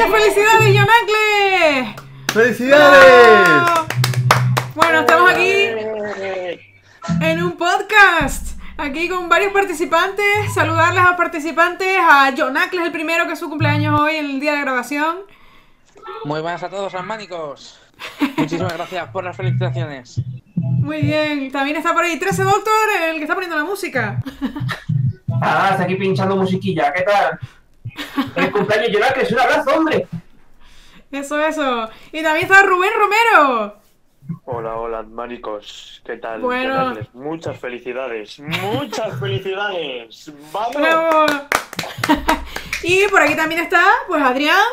¡Muchas felicidades, Yonacle! ¡Felicidades! Bueno, estamos aquí en un podcast. Aquí con varios participantes. Saludarles a los participantes. A Jonacles, el primero, que es su cumpleaños hoy, en el día de grabación. Muy buenas a todos, hermánicos. Muchísimas gracias por las felicitaciones. Muy bien. También está por ahí 13 Doctor, el que está poniendo la música. Ah, está aquí pinchando musiquilla. ¿Qué tal? El cumpleaños Jonacles, un abrazo, hombre. Eso, eso. Y también está Rubén Romero. Hola, hola, mánicos. ¿Qué tal? Bueno. Muchas felicidades. Muchas felicidades. ¡Vamos! Bravo. y por aquí también está, pues Adrián.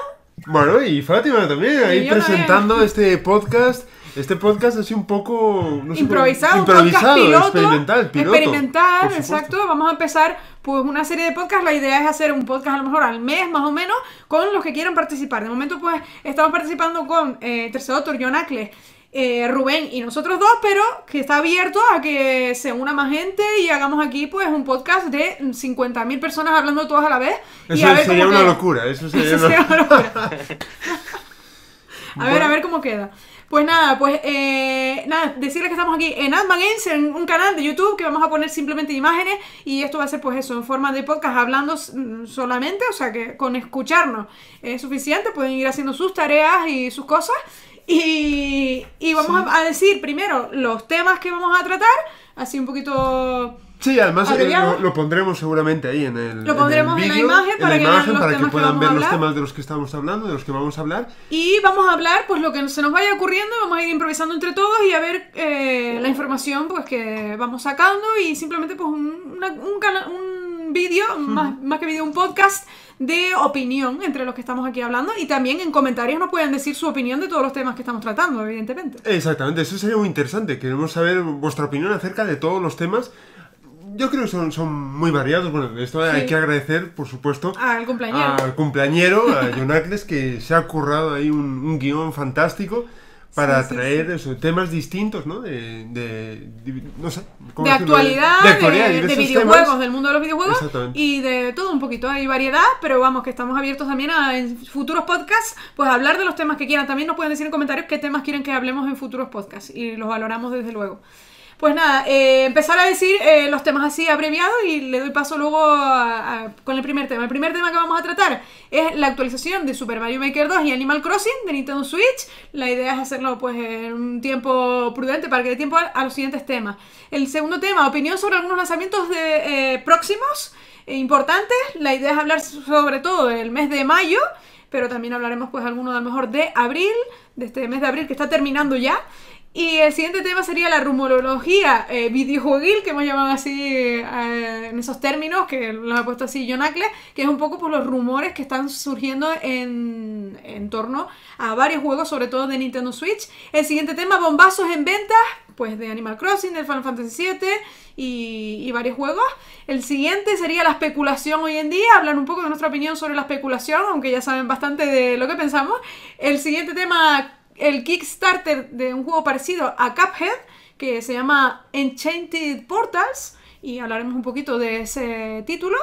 Bueno, y Fátima también, ahí presentando este podcast. Este podcast así un poco... no sé, improvisado, improvisado, un podcast piloto, experimental, piloto, experimental, exacto. Vamos a empezar pues una serie de podcasts. La idea es hacer un podcast a lo mejor al mes más o menos con los que quieran participar. De momento pues estamos participando con eh, Tercer Doctor, John Ackles, eh, Rubén y nosotros dos, pero que está abierto a que se una más gente y hagamos aquí pues un podcast de 50.000 personas hablando todas a la vez. y Eso a ver sería cómo una queda. locura, eso sería Eso una... sería una locura. A ver, a ver cómo queda. Pues nada, pues eh, nada, decirles que estamos aquí en Adman Games, en un canal de YouTube que vamos a poner simplemente imágenes y esto va a ser pues eso, en forma de podcast hablando solamente, o sea que con escucharnos es suficiente, pueden ir haciendo sus tareas y sus cosas. Y, y vamos a, a decir primero los temas que vamos a tratar, así un poquito... Sí, además eh, lo, lo pondremos seguramente ahí en el Lo pondremos el en la imagen para en que la vean imagen para que que puedan vamos ver a los temas de los que estamos hablando, de los que vamos a hablar. Y vamos a hablar, pues lo que se nos vaya ocurriendo, vamos a ir improvisando entre todos y a ver eh, la información pues que vamos sacando y simplemente pues un, una- un, cana- un vídeo, más, más que vídeo, un podcast de opinión entre los que estamos aquí hablando y también en comentarios nos pueden decir su opinión de todos los temas que estamos tratando, evidentemente. Exactamente, eso sería muy interesante. Queremos saber vuestra opinión acerca de todos los temas. Yo creo que son, son muy variados. Bueno, esto hay que agradecer, por supuesto, Al cumpleañero. al cumpleañero, a Jonacles, que se ha currado ahí un, un guion fantástico para Sí, sí, traer eso, temas distintos, ¿no? De, de- de- no sé, ¿cómo de actualidad, de, actualidad videojuegos, temas. del mundo de los videojuegos y de todo un poquito. Hay variedad, pero vamos, que estamos abiertos también a en futuros podcasts, pues a hablar de los temas que quieran. También nos pueden decir en comentarios qué temas quieren que hablemos en futuros podcasts y los valoramos desde luego. Pues nada, eh, empezar a decir eh, los temas así abreviados y le doy paso luego con el primer tema. El primer tema que vamos a tratar es la actualización de Super Mario Maker 2 y Animal Crossing de Nintendo Switch. La idea es hacerlo pues en un tiempo prudente para que dé tiempo a, los siguientes temas. El segundo tema, opinión sobre algunos lanzamientos de, eh, próximos e importantes. La idea es hablar sobre todo del mes de mayo, pero también hablaremos pues alguno a mejor de abril, de este mes de abril que está terminando ya. Y el siguiente tema sería la rumorología eh, videojueguil, que hemos llamado así eh, en esos términos, que lo ha puesto así John Ackles, que es un poco pues, los rumores que están surgiendo en, en torno a varios juegos, sobre todo de Nintendo Switch. El siguiente tema, bombazos en ventas, pues de Animal Crossing, del Final Fantasy VII y, y varios juegos. El siguiente sería la especulación hoy en día, hablar un poco de nuestra opinión sobre la especulación, aunque ya saben bastante de lo que pensamos. El siguiente tema, el Kickstarter de un juego parecido a Cuphead, que se llama Enchanted Portals, y hablaremos un poquito de ese título.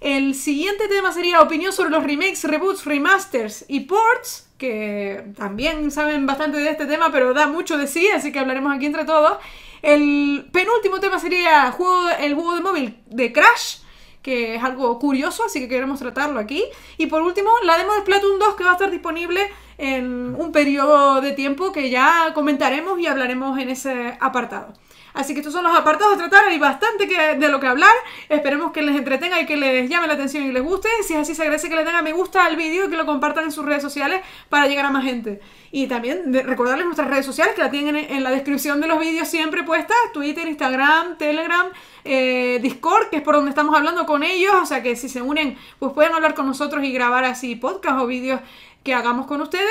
El siguiente tema sería opinión sobre los remakes, reboots, remasters y ports, que también saben bastante de este tema, pero da mucho de sí, así que hablaremos aquí entre todos. El penúltimo tema sería juego, el juego de móvil de Crash, que es algo curioso, así que queremos tratarlo aquí. Y por último, la demo de Splatoon 2 que va a estar disponible en un periodo de tiempo que ya comentaremos y hablaremos en ese apartado. Así que estos son los apartados a tratar, hay bastante que, de lo que hablar. Esperemos que les entretenga y que les llame la atención y les guste. Si es así, se agradece que le den a me gusta al vídeo y que lo compartan en sus redes sociales para llegar a más gente. Y también recordarles nuestras redes sociales que la tienen en, en la descripción de los vídeos siempre puestas: Twitter, Instagram, Telegram, eh, Discord, que es por donde estamos hablando con ellos. O sea que si se unen, pues pueden hablar con nosotros y grabar así podcast o vídeos que hagamos con ustedes.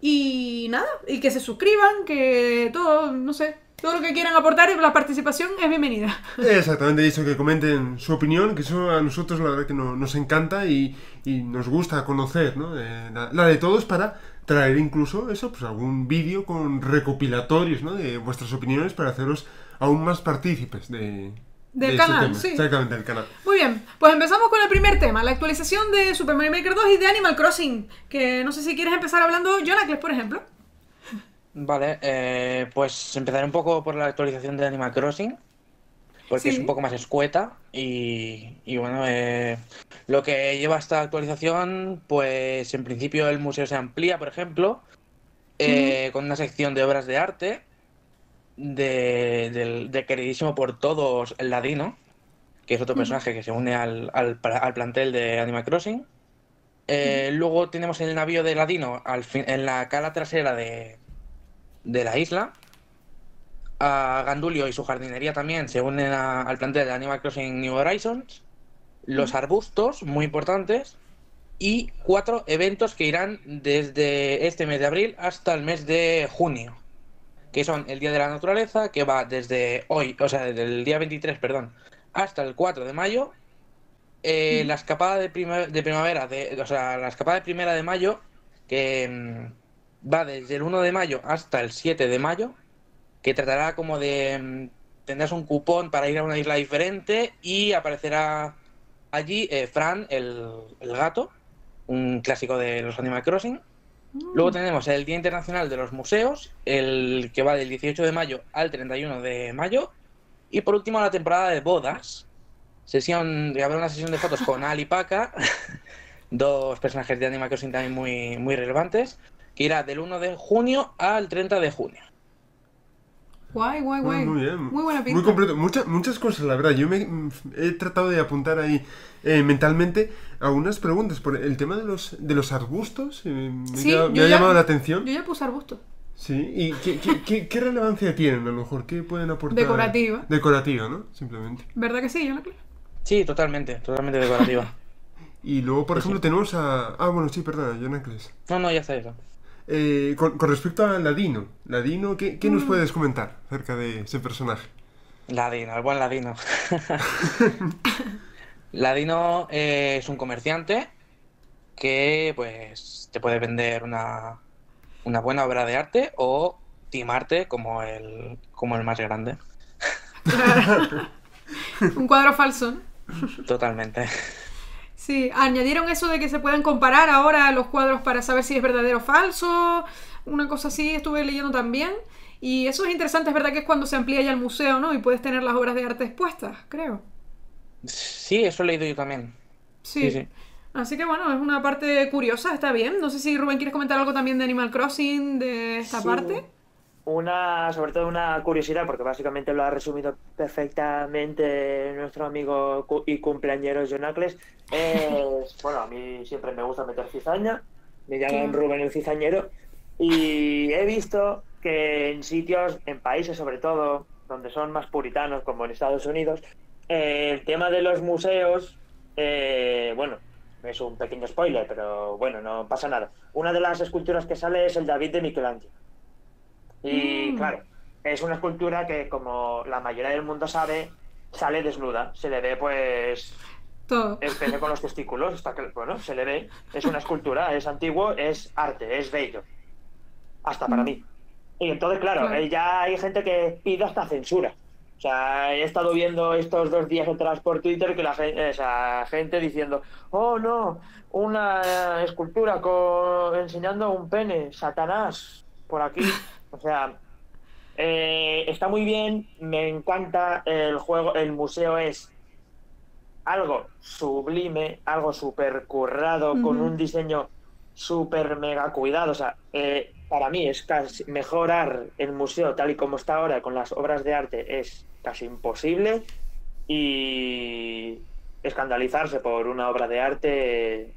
Y nada, y que se suscriban, que todo, no sé, todo lo que quieran aportar, la participación es bienvenida. Exactamente, dicho que comenten su opinión, que eso a nosotros la verdad que no- nos encanta y, y nos gusta conocer, ¿no? Eh, la, la de todos para traer incluso eso, pues algún vídeo con recopilatorios, ¿no? De vuestras opiniones para haceros aún más partícipes de, Del de ese canal, sí. Exactamente, del canal. Muy bien, pues empezamos con el primer tema, la actualización de Super Mario Maker 2 y de Animal Crossing. Que no sé si quieres empezar hablando, Jonacles, por ejemplo. Vale, eh, pues empezaré un poco por la actualización de Animal Crossing, porque Sí. es un poco más escueta y, y bueno, eh, lo que lleva esta actualización, pues en principio el museo se amplía, por ejemplo, eh, con una sección de obras de arte de, del, de queridísimo por todos el Ladino, que es otro personaje que se une al, al plantel de Animal Crossing. Eh, Luego tenemos el navío de Ladino al fin- en la cala trasera de, de la isla. A Gandulio y su jardinería también se unen a- al plantel de Animal Crossing New Horizons. Los arbustos, muy importantes. Y cuatro eventos que irán desde este mes de abril hasta el mes de junio. Que son el Día de la Naturaleza, que va desde hoy, o sea, desde el día 23, perdón, hasta el 4 de mayo. Eh, la escapada de, prima- de primavera, de, o sea, la escapada de primera de mayo, que mm, va desde el 1 de mayo hasta el 7 de mayo, que tratará como de... mm, tendrás un cupón para ir a una isla diferente y aparecerá allí eh, Fran, el, el gato, un clásico de los Animal Crossing. Luego tenemos el Día Internacional de los Museos, el que va del 18 de mayo al 31 de mayo. Y por último la temporada de bodas. Sesión, habrá una sesión de fotos con Ali y Paca, dos personajes de Animal Crossing también muy, muy relevantes, que irá del 1 de junio al 30 de junio. Guay, guay, guay. muy bien. Muy buena pinta. Muy completo. Muchas, muchas cosas, la verdad. Yo me he tratado de apuntar ahí eh, mentalmente algunas preguntas. Por el tema de los, de los arbustos eh, me, Sí, ha- me yo ha ya- llamado la atención. Yo ya puse arbusto. Sí, ¿y qué, qué, qué- qué relevancia tienen a lo mejor? ¿Qué pueden aportar? Decorativa. Decorativa, ¿no? Simplemente. ¿Verdad que sí, Jonacles? Sí, totalmente, totalmente decorativa. Y luego, por Sí, ejemplo, sí. tenemos a... Ah, bueno, sí, perdona, Jonacles. No, no, ya está eso. Eh, con, con respecto a Ladino, Ladino, ¿qué, qué nos Mm. puedes comentar acerca de ese personaje? Ladino, el buen Ladino. Ladino eh, es un comerciante que pues te puede vender una, una buena obra de arte o timarte como el, como el más grande. Un cuadro falso. Totalmente. Sí, añadieron eso de que se pueden comparar ahora los cuadros para saber si es verdadero o falso. Una cosa así estuve leyendo también. Y eso es interesante, es verdad que es cuando se amplía ya el museo, ¿no? Y puedes tener las obras de arte expuestas, creo. Sí, eso he leído yo también. Sí. Sí, sí. Así que bueno, es una parte curiosa, está bien. No sé si Rubén quieres comentar algo también de Animal Crossing, de esta Sí. parte. Una, sobre todo una curiosidad, porque básicamente lo ha resumido perfectamente nuestro amigo cu- y cumpleañero Jonacles. Es, bueno, a mí siempre me gusta meter cizaña, me llaman. Rubén el cizañero, y he visto que en sitios, en países sobre todo, donde son más puritanos, como en Estados Unidos, eh, el tema de los museos, eh, bueno, es un pequeño spoiler, pero bueno, no pasa nada. Una de las esculturas que sale es el David de Michelangelo. Y Mm. claro, es una escultura que, como la mayoría del mundo sabe, sale desnuda. Se le ve, pues, Todo. el pene con los testículos. Está, cl- bueno, se le ve. Es una escultura, es antiguo, es arte, es bello. Hasta para Mm. mí. Y entonces, claro, Claro. eh, ya hay gente que pide hasta censura. O sea, he estado viendo estos dos días atrás por Twitter que la gente, gente diciendo, oh no, una escultura con, enseñando un pene, Satanás, por aquí. O sea, eh, está muy bien, me encanta el juego, el museo es algo sublime, algo súper currado, con un diseño súper mega cuidado. O sea, eh, para mí es casi mejorar el museo tal y como está ahora con las obras de arte es casi imposible y escandalizarse por una obra de arte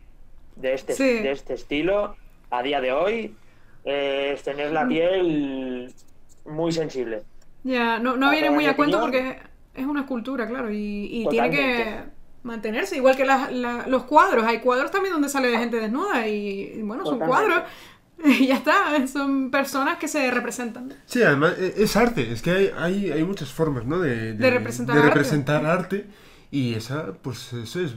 de este, Sí. de este estilo a día de hoy es tener la piel muy sensible. Ya, no, no Ah, viene muy a cuento opinión- porque es una escultura, claro, y, y tiene que mantenerse, igual que las- la- los cuadros. Hay cuadros también donde sale gente desnuda y, y bueno, son cuadros. Y ya está, son personas que se representan. Sí, además eh, es arte, es que hay, hay, hay muchas formas, ¿no? De, De representar de arte. representar arte y esa, pues eso es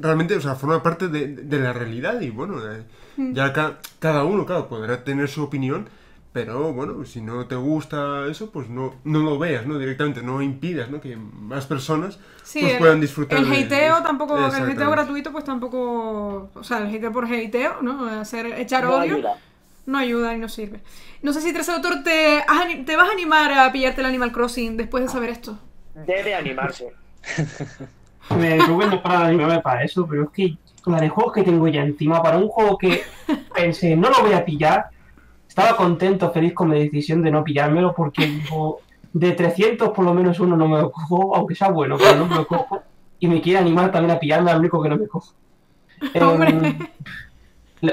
realmente, o sea, forma parte de, de la realidad y bueno, eh, Mm. Ya ca- cada uno, claro, podrá tener su opinión, Pero bueno, si no te gusta eso, pues no, no lo veas, ¿no? Directamente, no impidas, ¿no? Que más personas Sí, pues el, puedan disfrutar. el de- hateo tampoco, el hateo gratuito pues tampoco, o sea, el hateo por hateo, ¿no? Hacer, echar No odio, ayuda. no ayuda y no sirve. No sé si Tres Autor te, te vas a animar a pillarte el Animal Crossing después de saber esto. Debe animarse. Me Rubén no para de animarme para eso, pero es que la de juegos que tengo ya encima, para un juego que pensé, no lo voy a pillar, estaba contento, feliz con mi decisión de no pillármelo, porque digo, de 300 por lo menos uno no me lo cojo, aunque sea bueno, pero no me lo cojo, y me quiere animar también a pillarme al único que no me cojo. Em,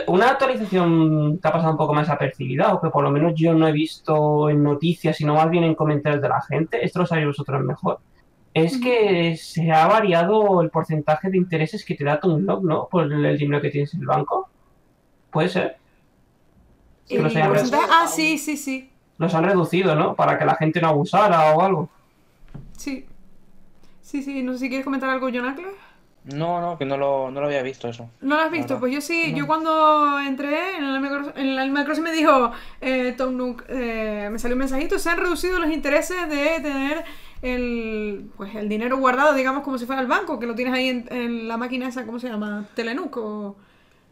una actualización que ha pasado un poco más apercibida, o que por lo menos yo no he visto en noticias, sino más bien en comentarios de la gente, esto lo sabéis vosotros mejor, es que se ha variado el porcentaje de intereses que te da tu Unlock, ¿no? Por el, dinero que tienes en el banco. ¿Puede ser? Y Que los ah, sí, sí, sí, los han reducido, ¿no? Para que la gente no abusara o algo. sí. Sí, sí, no sé si quieres comentar algo, Jonathan. No, no, que no lo, no lo había visto eso. ¿No lo has visto? Pues yo sí, No. yo cuando entré en el Animal Crossing me dijo, eh, Tom Nook, eh, me salió un mensajito, se han reducido los intereses de tener el, pues, el dinero guardado, digamos, como si fuera el banco, que lo tienes ahí en, en la máquina esa, ¿cómo se llama? Telenuc o...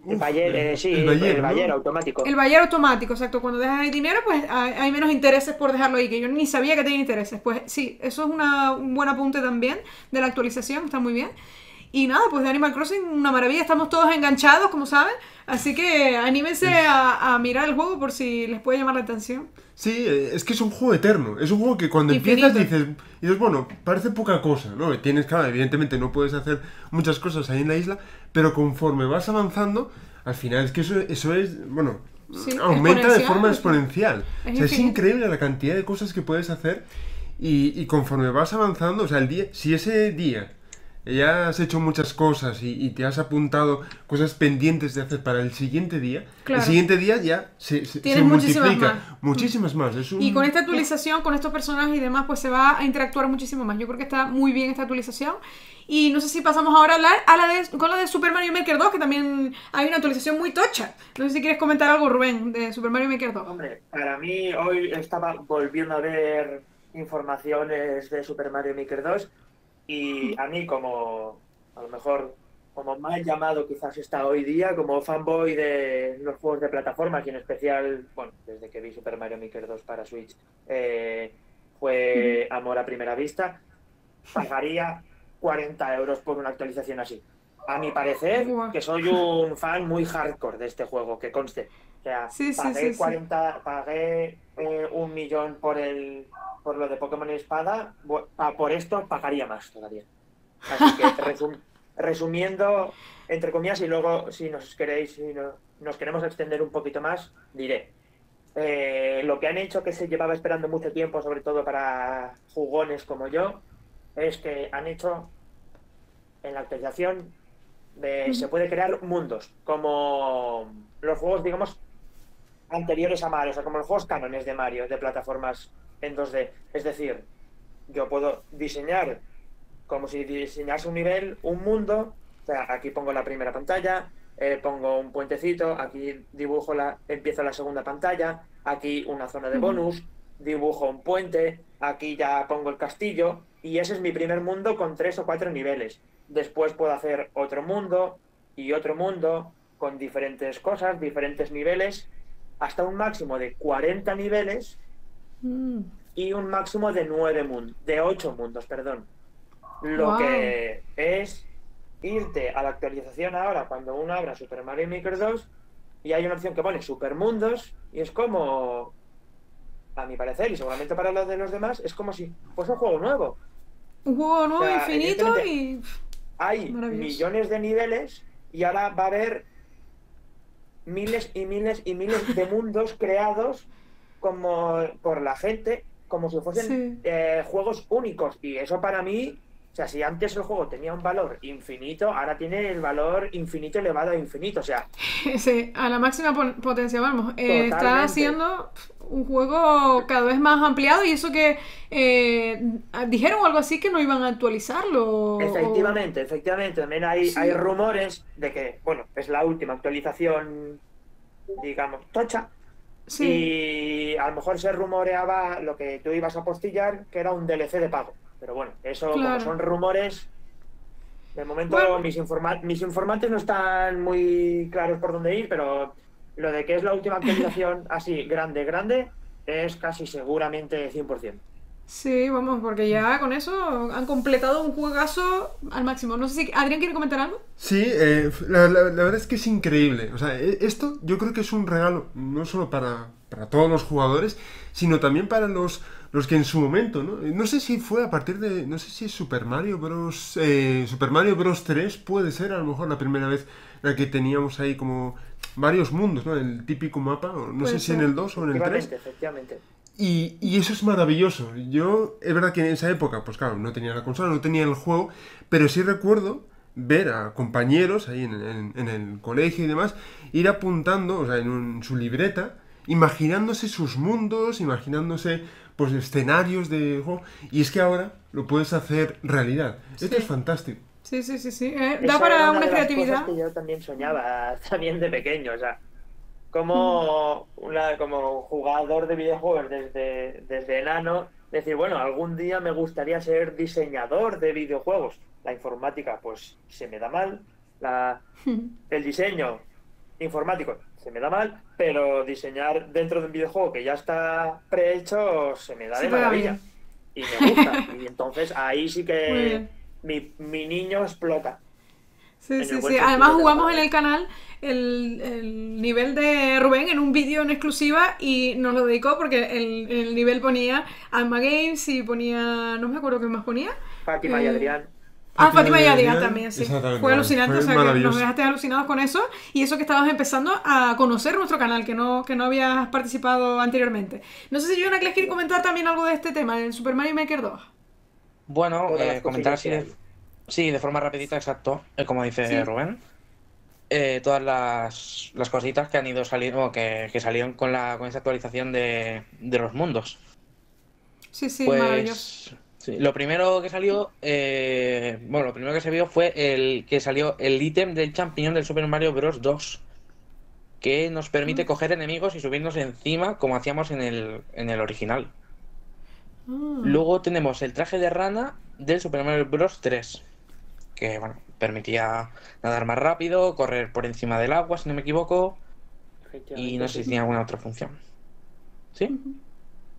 El Bayer, eh, sí, el el Bayer, Bayer, ¿no? automático. El Bayer automático, exacto. Cuando dejas ahí dinero, pues hay, hay menos intereses por dejarlo ahí, que yo ni sabía que tenía intereses. Pues sí, eso es una, un buen apunte también de la actualización, está muy bien. Y nada, pues de Animal Crossing, una maravilla, estamos todos enganchados, como saben. Así que anímense a, a mirar el juego por si les puede llamar la atención. Sí, eh, es que es un juego eterno. Es un juego que cuando Infinito. empiezas dices, dices, bueno, parece poca cosa, ¿no? Tienes, claro, evidentemente no puedes hacer muchas cosas ahí en la isla, pero conforme vas avanzando, al final es que eso, eso es, bueno, Sí, aumenta de forma exponencial. Es o sea, es increíble la cantidad de cosas que puedes hacer y, y conforme vas avanzando, o sea, el día, si ese día ya has hecho muchas cosas y, y te has apuntado cosas pendientes de hacer para el siguiente día, Claro. el siguiente día ya se, se, Tienes se muchísimas multiplica. más. Muchísimas más. Es un- Y con esta actualización, con estos personajes y demás, pues se va a interactuar muchísimo más. Yo creo que está muy bien esta actualización. Y no sé si pasamos ahora a hablar a la de, con la de Super Mario Maker 2, que también hay una actualización muy tocha. No sé si quieres comentar algo, Rubén, de Super Mario Maker 2. Hombre, para mí hoy estaba volviendo a ver informaciones de Super Mario Maker 2 y a mí como, a lo mejor, como mal llamado quizás está hoy día, como fanboy de los juegos de plataformas y en especial, bueno, desde que vi Super Mario Maker 2 para Switch, eh, fue amor a primera vista, pagaría 40 euros por una actualización así. A mi parecer, Buah. que soy un fan muy hardcore de este juego, que conste. O sea, Sí, pagué sí, sí. 40, pagué eh, un millón por el por lo de Pokémon Espada, por esto pagaría más todavía. Así que resum- resumiendo, entre comillas, y luego si nos queréis, si no- nos queremos extender un poquito más, diré. Eh, lo que han hecho que se llevaba esperando mucho tiempo, sobre todo para jugones como yo, es que han hecho en la actualización de- se puede crear mundos, como los juegos, digamos, anteriores a Mario, o sea, como los juegos cánones de Mario, de plataformas en 2D. Es decir, yo puedo diseñar como si diseñase un nivel, un mundo, o sea, aquí pongo la primera pantalla, eh, pongo un puentecito, aquí dibujo la, empiezo la segunda pantalla, aquí una zona de bonus, dibujo un puente, aquí ya pongo el castillo, y ese es mi primer mundo con tres o cuatro niveles. Después puedo hacer otro mundo y otro mundo con diferentes cosas, diferentes niveles, hasta un máximo de 40 niveles Mm. y un máximo de nueve mundos, de ocho mundos, perdón. Lo que es irte a la actualización ahora cuando uno abra Super Mario Maker 2 y hay una opción que pone Super Mundos y es como, a mi parecer y seguramente para los de los demás, es como si fuese un juego nuevo. Un juego nuevo, O sea, infinito y... Hay millones de niveles y ahora va a haber miles y miles y miles de mundos creados como por la gente, como si fuesen Sí. eh, juegos únicos. Y eso para mí, o sea, si antes el juego tenía un valor infinito, ahora tiene el valor infinito elevado a infinito. O sea, Sí, a la máxima potencia, vamos. Eh, está haciendo un juego cada vez más ampliado y eso que eh, dijeron algo así que no iban a actualizarlo. o- efectivamente, efectivamente, también hay, Sí. hay rumores de que, bueno, es la última actualización, digamos, tocha. Sí. Y a lo mejor se rumoreaba lo que tú ibas a postillar, que era un DLC de pago. Pero bueno, eso Claro. como son rumores, de momento Bueno. mis, informa- mis informantes no están muy claros por dónde ir, pero lo de que es la última actualización así, grande, grande, es casi seguramente 100%. Sí, vamos, porque ya con eso han completado un juegazo al máximo. No sé si Adrián quiere comentar algo. Sí, eh, la, la- la verdad es que es increíble. O sea, e- esto yo creo que es un regalo no solo para, para todos los jugadores, sino también para los, los que en su momento, ¿no? No sé si fue a partir de, no sé si es Super Mario Bros. eh, Super Mario Bros. 3 puede ser a lo mejor la primera vez en la que teníamos ahí como varios mundos, ¿no? El típico mapa, no Puede sé si en el 2 o en el 3. Efectivamente, efectivamente. Y, y eso es maravilloso. Yo, es verdad que en esa época, pues claro, no tenía la consola, no tenía el juego, pero sí recuerdo ver a compañeros ahí en, en- en el colegio y demás, ir apuntando, o sea, en, un- en su libreta, imaginándose sus mundos, imaginándose pues escenarios de juego, y es que ahora lo puedes hacer realidad. Esto es fantástico. Sí, sí, sí, sí. Eh, Esa da para era una de las creatividad. cosas que yo también soñaba también de pequeño, o sea, como, una, como jugador de videojuegos desde, desde enano, decir, bueno, algún día me gustaría ser diseñador de videojuegos. La informática, pues se me da mal, la, el diseño informático se me da mal, pero diseñar dentro de un videojuego que ya está prehecho se me da de maravilla. Y me gusta. y entonces ahí sí que mi, mi niño explota. Sí, sí, sí. Además jugamos en el canal el, el nivel de Rubén en un vídeo en exclusiva y nos lo dedicó porque el, el nivel ponía Alma Games y ponía... no me acuerdo qué más ponía. Fátima y Eh, Adrián. Ah, Fátima Fátima y y Adrián Adrián, también, sí. exactamente, Fue alucinante, fue o sea, que nos dejaste alucinados con eso. Y eso que estabas empezando a conocer nuestro canal, que no, que no habías participado anteriormente. No sé si Jonathan quiere comentar también algo de este tema, el Super Mario Maker 2. Bueno, eh, comentar así de, sí, de forma rapidita, exacto, eh, como dice Sí. Rubén. Eh, todas las, las cositas que han ido saliendo, que, que salieron con la con esa actualización de, de los mundos. Sí, sí, maravilloso. Sí, lo primero que salió, eh, bueno, lo primero que se vio fue el que salió el ítem del champiñón del Super Mario Bros. 2, que nos Mm. permite coger enemigos y subirnos encima como hacíamos en el, en el original. Ah. Luego tenemos el traje de rana del Super Mario Bros. 3, que bueno, permitía nadar más rápido, correr por encima del agua, si no me equivoco, y no sé si tenía alguna otra función. ¿Sí?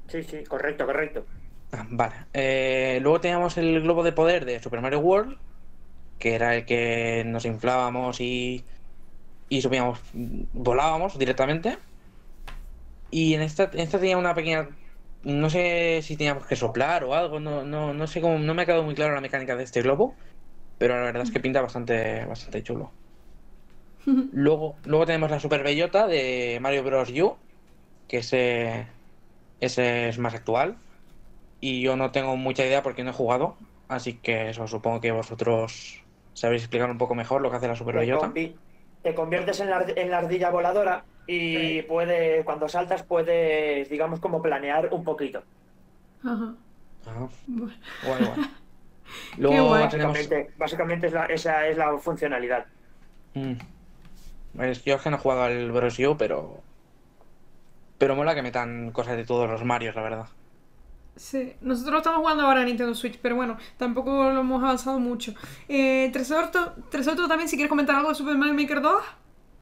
Sí, sí, correcto, correcto. Ah, vale. Eh, luego teníamos el globo de poder de Super Mario World, que era el que nos inflábamos y, y subíamos, volábamos directamente. Y en esta, en esta tenía una pequeña. No sé si teníamos que soplar o algo, no, no, no sé cómo, no me ha quedado muy claro la mecánica de este globo, pero la verdad es que pinta bastante, bastante chulo. Luego, luego tenemos la Super Bellota de Mario Bros. U, que ese, ese es más actual. Y yo no tengo mucha idea porque no he jugado. Así que eso supongo que vosotros sabéis explicar un poco mejor lo que hace la Super Te, Bellota. convi- te conviertes en la, ard- en la ardilla voladora y puede, cuando saltas puedes, digamos, como planear un poquito. Ajá. Ah, Bueno. guay, guay. Luego guay. Básicamente, básicamente es la- esa es la funcionalidad. Mm. Pues yo es que no he jugado al Bros. U, pero. Pero mola que metan cosas de todos los Marios, la verdad. Sí, nosotros estamos jugando ahora a Nintendo Switch, pero bueno, tampoco lo hemos avanzado mucho. Eh, Tresorto, también, si quieres comentar algo de Super Mario Maker 2.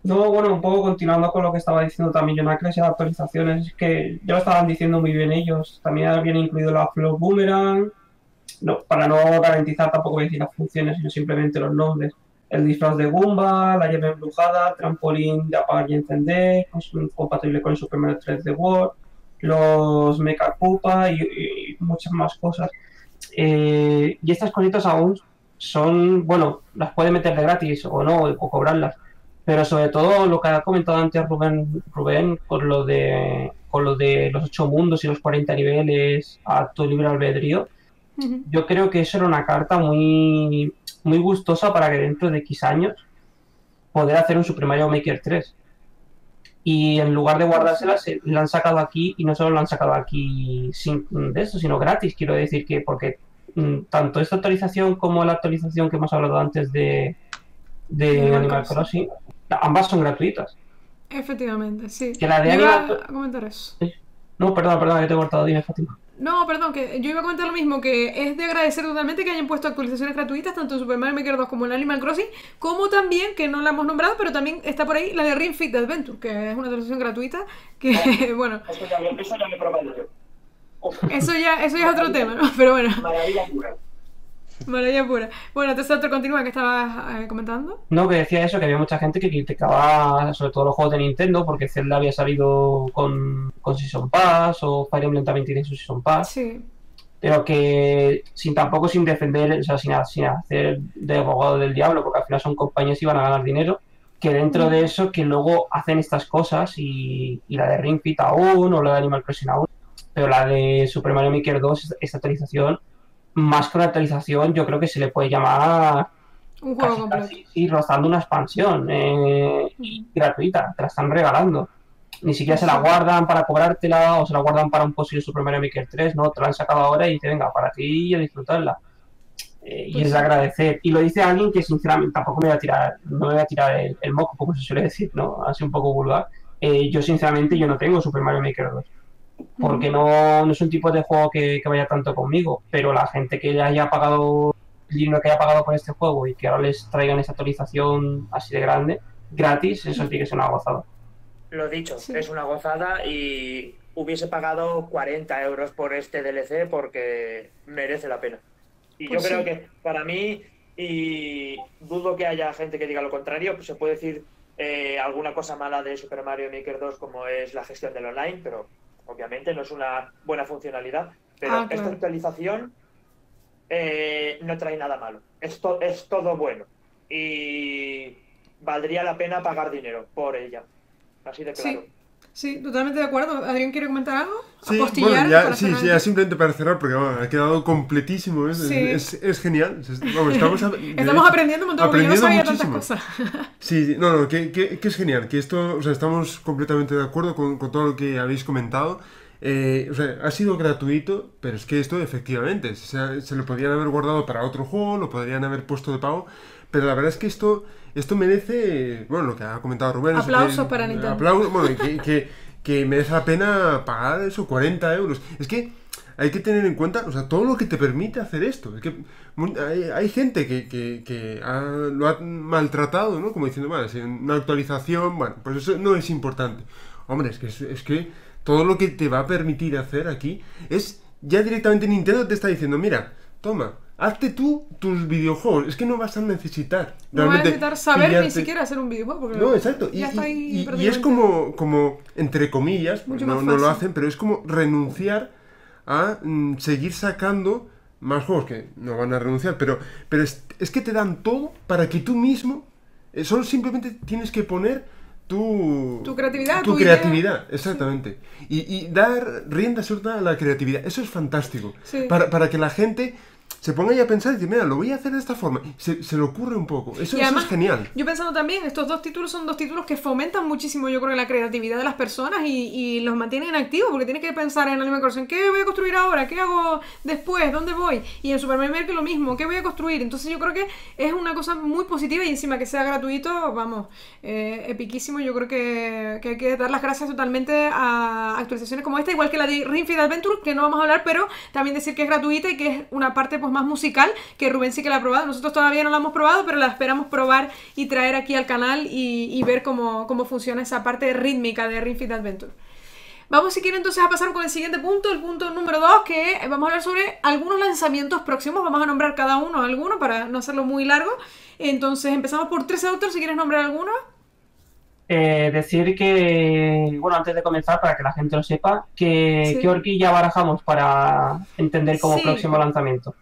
No, bueno, un poco continuando con lo que estaba diciendo también Jonacles y las actualizaciones, es que ya lo estaban diciendo muy bien ellos. También habían incluido la Flow Boomerang, no, para no garantizar tampoco voy a decir las funciones, sino simplemente los nombres. El disfraz de Goomba, la llave embrujada, trampolín de apagar y encender, cons- compatible con el Super Mario 3D World, los Mecha Koopa y, y muchas más cosas. Eh, y estas cositas aún son, bueno, las puede meter de gratis o no, o cobrarlas. Pero sobre todo lo que ha comentado antes Rubén, Rubén con lo de con lo de los ocho mundos y los 40 niveles a tu libre albedrío, yo creo que eso era una carta muy, muy gustosa para que dentro de X años poder hacer un Super Mario Maker 3. Y en lugar de guardársela, se la han sacado aquí y no solo la han sacado aquí sin de esto, sino gratis. Quiero decir que porque mm, tanto esta actualización como la actualización que hemos hablado antes de, de Animal Animal Crossing. Ambas son gratuitas. Efectivamente, sí. Que la de Animal- a comentar eso. No, perdón, perdón, que te he cortado. Dime, Fátima. No, perdón, que yo iba a comentar lo mismo, que es de agradecer totalmente que hayan puesto actualizaciones gratuitas tanto en Super Mario Maker 2 como en Animal Crossing, como también, que no la hemos nombrado, pero también está por ahí la de Ring Fit Adventure, que es una actualización gratuita, que bueno, Eso ya, eso ya he probado yo. Uf, eso ya, eso ya es otro tema, ¿no? Pero bueno, maravilla pura. Maravilla pura. Bueno, te salto continúa que estabas eh, comentando. No, que decía eso, que había mucha gente que criticaba sobre todo los juegos de Nintendo porque Zelda había salido con, con Season Pass o Fire Emblem también tiene su Season Pass, Sí, pero que sin tampoco sin defender, o sea, sin, sin hacer de abogado del diablo, porque al final son compañías y van a ganar dinero, que dentro de eso que luego hacen estas cosas y, y la de Ring Fit aún o la de Animal Crossing aún, pero la de Super Mario Maker 2, esta actualización, más que una actualización, yo creo que se le puede llamar un juego casi, completo. casi, sí, rozando una expansión eh, y gratuita, te la están regalando. Ni siquiera se la guardan para cobrártela o se la guardan para un posible Super Mario Maker 3, no, te la han sacado ahora y te venga para ti y a disfrutarla. Eh, y Pues es de agradecer. Y lo dice alguien que sinceramente tampoco me voy a tirar, no me voy a tirar el, el moco, como se suele decir, ¿no? Así un poco vulgar. Eh, yo sinceramente yo no tengo Super Mario Maker 2 porque no, no es un tipo de juego que, que vaya tanto conmigo, pero la gente que haya pagado el dinero que haya pagado por este juego y que ahora les traigan esa actualización así de grande, gratis, eso tiene que ser una gozada. Lo dicho, Sí. es una gozada y hubiese pagado 40 euros por este DLC porque merece la pena. Y Pues yo creo sí. que para mí, y dudo que haya gente que diga lo contrario, pues se puede decir eh, alguna cosa mala de Super Mario Maker 2 como es la gestión del online, pero obviamente no es una buena funcionalidad. Pero Ah, claro. esta actualización eh, no trae nada malo, es, to- es todo bueno y valdría la pena pagar dinero por ella. Así de claro. Sí, sí, totalmente de acuerdo. ¿Adrián quiere comentar algo? Sí, bueno, ya, sí, sí, ya simplemente para cerrar, porque vamos, ha quedado completísimo, es, Sí. es, es genial. es- vamos, estamos, a- de Estamos hecho, aprendiendo un montón porque yo no sabía aprendiendo tantas muchísimo. cosas. Sí, sí, no, no, que, que- que es genial, que esto, o sea, estamos completamente de acuerdo con, con todo lo que habéis comentado. Eh, o sea, ha sido gratuito, pero es que esto efectivamente, se, se lo podrían haber guardado para otro juego, lo podrían haber puesto de pago, pero la verdad es que esto, esto merece, bueno, lo que ha comentado Rubén. Aplausos para Nintendo. aplausos, bueno, que, que, que merece la pena pagar eso, 40 euros. Es que hay que tener en cuenta, o sea, todo lo que te permite hacer esto. Es que hay, hay gente que, que- ha- lo ha maltratado, ¿no? Como diciendo, vale, si una actualización, bueno, pues eso no es importante. Hombre, es que, es que todo lo que te va a permitir hacer aquí es, ya directamente Nintendo te está diciendo, mira, toma, hazte tú tus videojuegos. Es que no vas a necesitar. No vas a necesitar saber ni siquiera hacer un videojuego. Porque no, exacto. Y, es como, como, entre comillas, Mucho no, lo hacen, pero es como renunciar a mm, seguir sacando más juegos, que no van a renunciar, pero, pero es, es que te dan todo para que tú mismo, eh, solo simplemente tienes que poner tu, Tu creatividad, tu tu idea. creatividad, exactamente. Y, y dar rienda suelta a la creatividad, eso es fantástico. Sí. Para, para que la gente se ponga ahí a pensar y dice, mira, lo voy a hacer de esta forma. Se, se le ocurre un poco. Eso, Y eso además, es genial. Yo pensando también, estos dos títulos son dos títulos que fomentan muchísimo, yo creo, la creatividad de las personas y, y los mantienen activos, porque tienes que pensar en Animal Crossing, ¿qué voy a construir ahora? ¿Qué hago después? ¿Dónde voy? Y en Super Mario Maker lo mismo, ¿qué voy a construir? Entonces yo creo que es una cosa muy positiva y encima que sea gratuito, vamos, eh, epiquísimo. Yo creo que, que hay que dar las gracias totalmente a actualizaciones como esta, igual que la de Ring Fit Adventure, que no vamos a hablar, pero también decir que es gratuita y que es una parte pues más musical, que Rubén sí que la ha probado. Nosotros todavía no la hemos probado, pero la esperamos probar y traer aquí al canal y, y ver cómo, cómo funciona esa parte rítmica de Ring Fit Adventure. Vamos, si quieren, entonces a pasar con el siguiente punto, el punto número 2, que vamos a hablar sobre algunos lanzamientos próximos. Vamos a nombrar cada uno alguno para no hacerlo muy largo. Entonces, empezamos por 13 Doctor, si quieres nombrar alguno. Eh, decir que, bueno, antes de comenzar, para que la gente lo sepa, que Sí. qué horquilla barajamos para entender como Sí. próximo lanzamiento.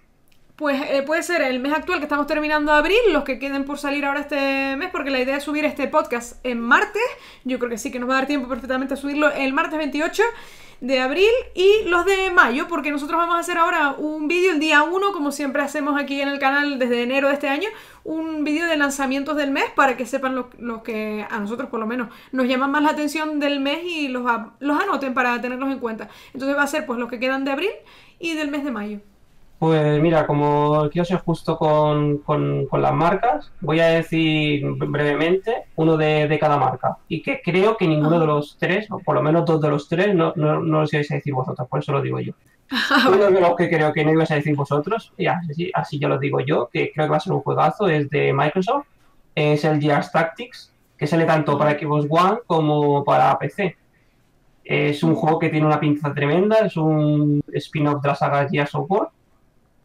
Pues eh, puede ser el mes actual que estamos terminando abril, los que queden por salir ahora este mes, porque la idea es subir este podcast en martes. Yo creo que sí que nos va a dar tiempo perfectamente a subirlo el martes 28 de abril y los de mayo, porque nosotros vamos a hacer ahora un vídeo el día 1, como siempre hacemos aquí en el canal desde enero de este año, un vídeo de lanzamientos del mes para que sepan los lo que a nosotros por lo menos nos llaman más la atención del mes y los, los anoten para tenerlos en cuenta. Entonces va a ser pues los que quedan de abril y del mes de mayo. Pues mira, como quiero ser justo con, con- con las marcas, voy a decir brevemente uno de, de cada marca. Y que creo que ninguno de los tres, o por lo menos dos de los tres, no, no, no los ibais a decir vosotros, por eso lo digo yo. Uno de los que creo que no ibais a decir vosotros, y así, así ya lo digo yo, que creo que va a ser un juegazo, es de Microsoft, es el Gears Tactics, que sale tanto para Xbox One como para PC. Es un juego que tiene una pinza tremenda, es un spin-off de la saga Gears of War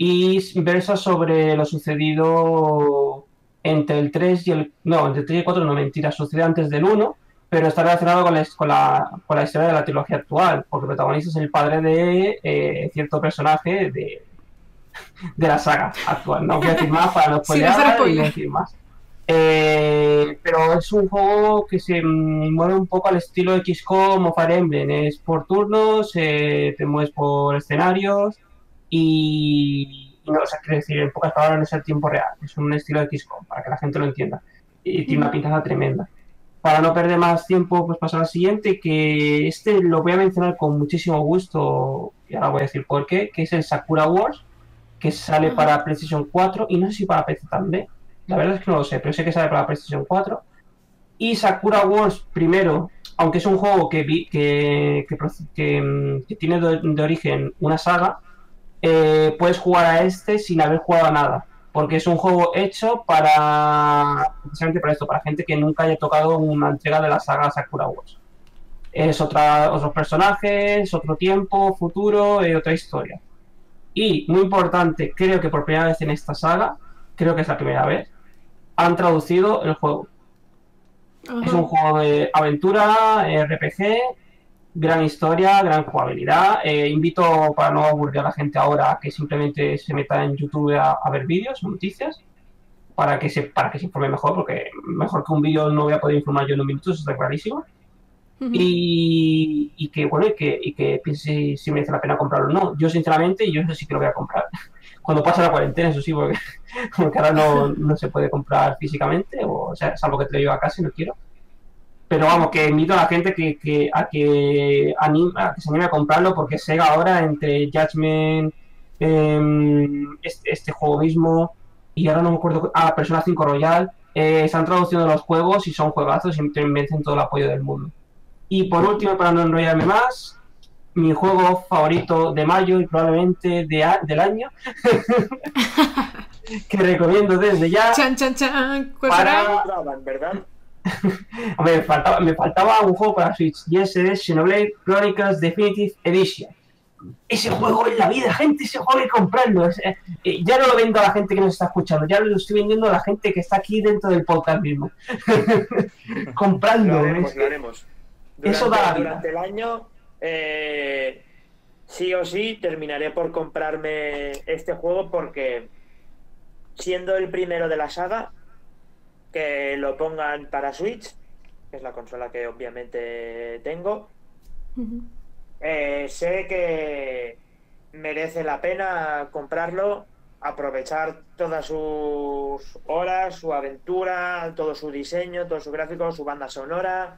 y versa sobre lo sucedido entre el 3 y el... No, entre el 3 y el 4 no, mentira, sucede antes del 1, pero está relacionado con la, con la, con la historia de la trilogía actual, porque el protagonista es el padre de eh, cierto personaje de, de la saga actual. No voy a decir más para no spoiler. no decir más. Eh, pero es un juego que se mueve un poco al estilo XCOM o Fire Emblem. Es por turnos, eh, te mueves por escenarios y, y no, o sea, quiero decir, en pocas palabras no es el tiempo real. Es un estilo de XCOM, para que la gente lo entienda. Y tiene una pintaza tremenda. Para no perder más tiempo, pues pasar al siguiente, que este lo voy a mencionar con muchísimo gusto, y ahora voy a decir por qué, que es el Sakura Wars, que sale para PlayStation 4 y no sé si para PC también. La verdad es que no lo sé, pero sé que sale para PlayStation 4. Y Sakura Wars, primero, aunque es un juego que, que, que, que tiene de, de origen una saga, eh, puedes jugar a este sin haber jugado a nada. Porque es un juego hecho para. precisamente para esto, para gente que nunca haya tocado una entrega de la saga Sakura Wars. Es otra, otros personajes, otro tiempo, futuro, eh, otra historia. Y, muy importante, creo que por primera vez en esta saga, creo que es la primera vez, han traducido el juego. Ajá. Es un juego de aventura, RPG, gran historia, gran jugabilidad. Eh, invito, para no aburrir a la gente ahora, que simplemente se meta en YouTube a, a ver vídeos, noticias, para que, se, para que se informe mejor, porque mejor que un vídeo no voy a poder informar yo en un minuto, eso está clarísimo. Y, y que, bueno, y que, y que piense si, si merece la pena comprarlo o no. Yo, sinceramente, yo eso sí que lo voy a comprar. Cuando pase la cuarentena, eso sí, porque, porque ahora no, no se puede comprar físicamente, o, sea, salvo que te lo lleve a casa y no quiero. Pero vamos, que invito a la gente que, que- a, que anima, a que se anime a comprarlo, porque Sega ahora, entre Judgment, em, este, este juego mismo, y ahora no me acuerdo, ah, Persona 5 Royal, eh, están traduciendo los juegos y son juegazos y merecen todo el apoyo del mundo. Y por último, para no enrollarme más, mi juego favorito de mayo y probablemente de a- del año, que recomiendo desde ya. Chan, chan, chan. ¿Cuál Para- será? ¿verdad? Me faltaba, me faltaba un juego para Switch y ese es Xenoblade Chronicles Definitive Edition. Ese juego es la vida, gente, ese juego hay que comprarlo. Es, eh, eh, ya no lo vendo a la gente que nos está escuchando, ya lo estoy vendiendo a la gente que está aquí dentro del podcast mismo. Lo Comprando. haremos, lo. Eso da la vida. durante el año, eh, sí o sí, terminaré por comprarme este juego porque, siendo el primero de la saga, que lo pongan para Switch, que es la consola que obviamente tengo, eh, sé que merece la pena comprarlo, aprovechar todas sus horas, su aventura, todo su diseño, todo su gráfico, su banda sonora,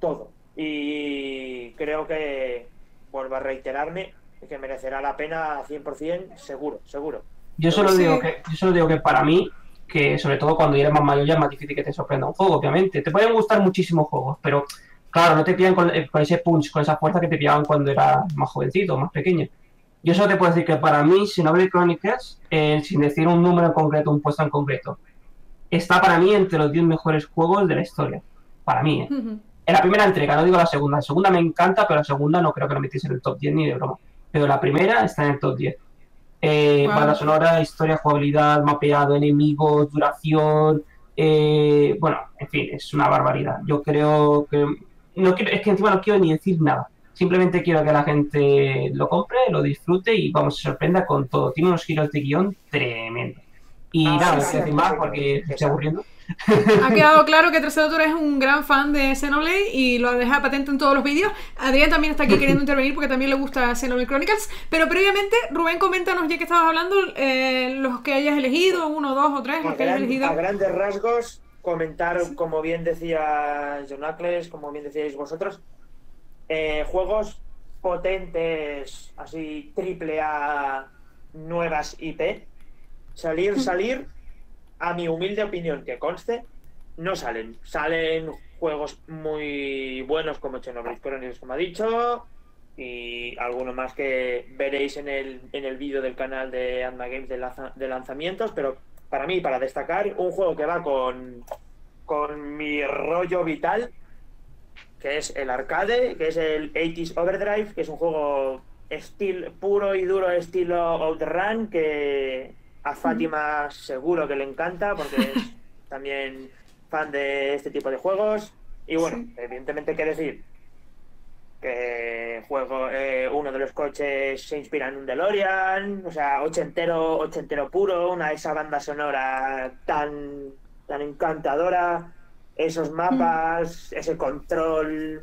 todo. Y creo que, vuelvo a reiterarme, que merecerá la pena 100%, seguro, seguro. Yo solo, Sí. digo que, yo solo digo que para mí, que sobre todo cuando ya eres más mayor ya es más difícil que te sorprenda un juego, obviamente. Te pueden gustar muchísimos juegos, pero claro, no te pillan con, eh, con ese punch, con esa fuerza que te pillaban cuando eras más jovencito, más pequeño. Yo solo te puedo decir que para mí, Xenoblade Chronicles, eh, sin decir un número en concreto, un puesto en concreto, está para mí entre los 10 mejores juegos de la historia. Para mí, ¿eh? Ujú. En la primera entrega, no digo la segunda. La segunda me encanta, pero la segunda no creo que lo metiese en el top 10 ni de broma. Pero la primera está en el top 10. Eh, Wow. Banda sonora, historia, jugabilidad, mapeado, enemigos, duración. eh, bueno, en fin, es una barbaridad. Yo creo que. No quiero, es que encima no quiero ni decir nada. Simplemente quiero que la gente lo compre, lo disfrute y vamos, se sorprenda con todo. Tiene unos giros de guion tremendo. Y Ah, nada, sí, decir sí, más sí, porque sí, sí. estoy aburriendo. Ha quedado claro que Tercer Autor es un gran fan de Xenoblade y lo deja patente en todos los vídeos. Adrián también está aquí queriendo intervenir porque también le gusta Xenoblade Chronicles. Pero previamente, Rubén, coméntanos, ya que estabas hablando, eh, los que hayas elegido, uno, dos o tres, los que hayas elegido. a grandes rasgos, comentar, como bien decía John Ackles, como bien decíais vosotros, eh, juegos potentes, así triple A nuevas IP, salir, salir, a mi humilde opinión que conste, no salen. Salen juegos muy buenos como Xenoblade Chronicles, como ha dicho, y alguno más que veréis en el, en el vídeo del canal de Anma Games de, de lanzamientos, pero para mí, para destacar, un juego que va con, con mi rollo vital, que es el arcade, que es el 80s Overdrive, que es un juego estilo puro y duro estilo Outrun, que a Fátima seguro que le encanta, porque es también fan de este tipo de juegos. Y bueno, Sí. evidentemente, ¿qué decir? Que juego, eh, uno de los coches se inspira en un DeLorean, o sea, ochentero, ochentero puro, una esa banda sonora tan, tan encantadora, esos mapas, ese control.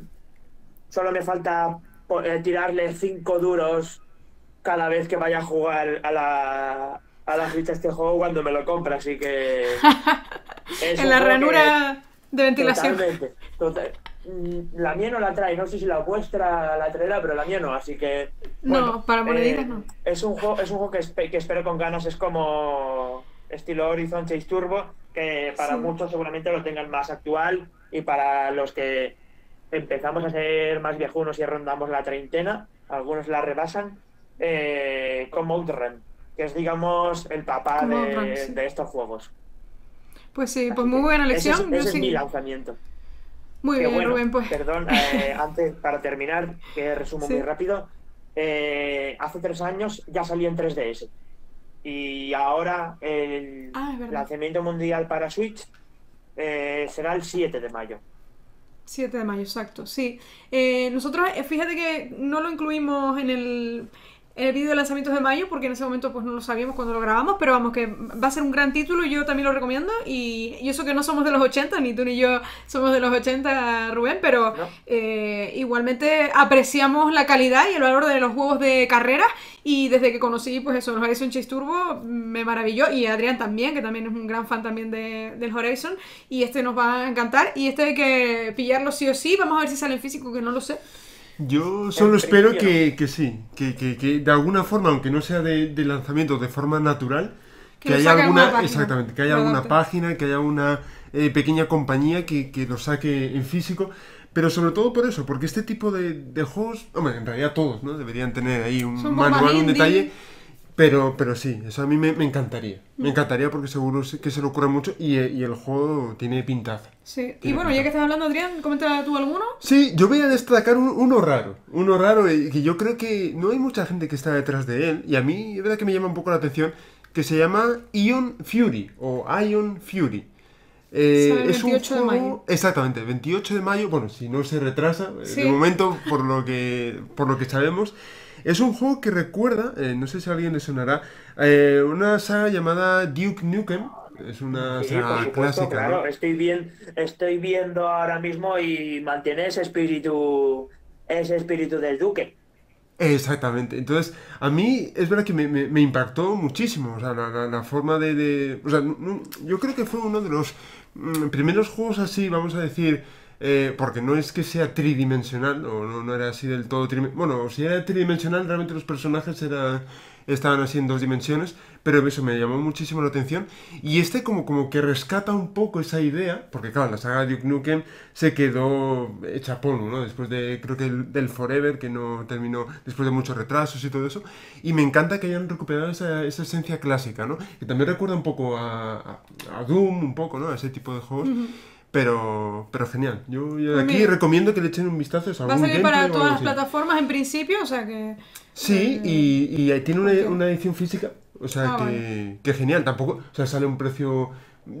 Solo me falta eh, tirarle cinco duros cada vez que vaya a jugar a la, a la ficha este juego cuando me lo compre, así que... En la que- ranura de ventilación. Totalmente. total- Mm, La mía no la trae, no sé si la vuestra la traerá, pero la mía no, así que. No, para moneditas eh, no. Es un juego, es un juego que, espe- que espero con ganas, es como estilo Horizon Chase Turbo, que para Sí. muchos seguramente lo tengan más actual y para los que empezamos a ser más viejunos y rondamos la treintena, algunos la rebasan, eh, como Outrun, que es digamos el papá de, Outrun, sí. de estos juegos. Pues sí, Así pues muy buena ese lección. es- Yo ese es sí- mi lanzamiento. Muy Que bien, bueno, Rubén, pues. Perdón, eh, antes, para terminar, que resumo Sí. muy rápido. eh, hace tres años ya salió en 3DS. Y ahora el Ah, lanzamiento mundial para Switch eh, será el 7 de mayo. 7 de mayo, exacto, sí. Eh, nosotros, fíjate que no lo incluimos en el, el vídeo de lanzamientos de mayo porque en ese momento pues no lo sabíamos cuando lo grabamos, pero vamos, que va a ser un gran título, yo también lo recomiendo y, y eso que no somos de los 80, ni tú ni yo somos de los 80, Rubén, pero ¿No? eh, igualmente apreciamos la calidad y el valor de los juegos de carrera y desde que conocí pues eso, los Horizon Chase Turbo me maravilló y Adrián también, que también es un gran fan también de, del Horizon y este nos va a encantar y este hay que pillarlo sí o sí, vamos a ver si sale en físico que no lo sé. Yo solo espero que, que sí, que, que- que de alguna forma, aunque no sea de, de lanzamiento de forma natural, Que haya alguna, página, exactamente, que haya alguna página, que haya una eh, pequeña compañía que, que lo saque en físico, pero sobre todo por eso, porque este tipo de, de juegos, hombre, en realidad todos, ¿no? Deberían tener ahí un Son manual, un detalle, pero, pero sí, eso a mí me, me encantaría, me encantaría porque seguro se- que se le ocurre mucho y, eh, y el juego tiene pintaza. Sí. Y bueno, ya que estás hablando, Adrián, comenta tú alguno. Sí, yo voy a destacar un- uno raro, uno raro eh, que yo creo que no hay mucha gente que está detrás de él y a mí es verdad que me llama un poco la atención que se llama Ion Fury o Ion Fury. Eh, es un 28 de juego- mayo. Exactamente, 28 de mayo, bueno, si no se retrasa, eh, Sí. de momento por lo que por lo que sabemos, es un juego que recuerda, eh, no sé si a alguien le sonará, eh, una saga llamada Duke Nukem, es una Sí, saga supuesto, clásica, claro. ¿no? Estoy, bien, estoy viendo ahora mismo y mantiene ese espíritu, ese espíritu del Duque. Exactamente. Entonces, a mí es verdad que me, me- me impactó muchísimo. O sea, la, la- la forma de, de- O sea, yo creo que fue uno de los mm, primeros juegos así, vamos a decir. Eh, porque no es que sea tridimensional, o no, era así del todo tridimensional. Bueno, si era tridimensional, realmente los personajes era, estaban así en dos dimensiones, pero eso me llamó muchísimo la atención. Y este como, como que rescata un poco esa idea, porque claro, la saga Duke Nukem se quedó hecha polvo, ¿no? Después de, creo que el- del Forever, que no terminó, después de muchos retrasos y todo eso. Y me encanta que hayan recuperado esa, esencia clásica, ¿no? Que también recuerda un poco a Doom, un poco, ¿no? A ese tipo de juegos. Pero, pero genial. Yo, yo Pues aquí mira. recomiendo que le echen un vistazo. Va a salir para todas las plataformas en principio, o sea que. Sí, eh, y, y ahí tiene una, una edición física, o sea, Ah, que, que genial. Tampoco, o sea, sale a un precio,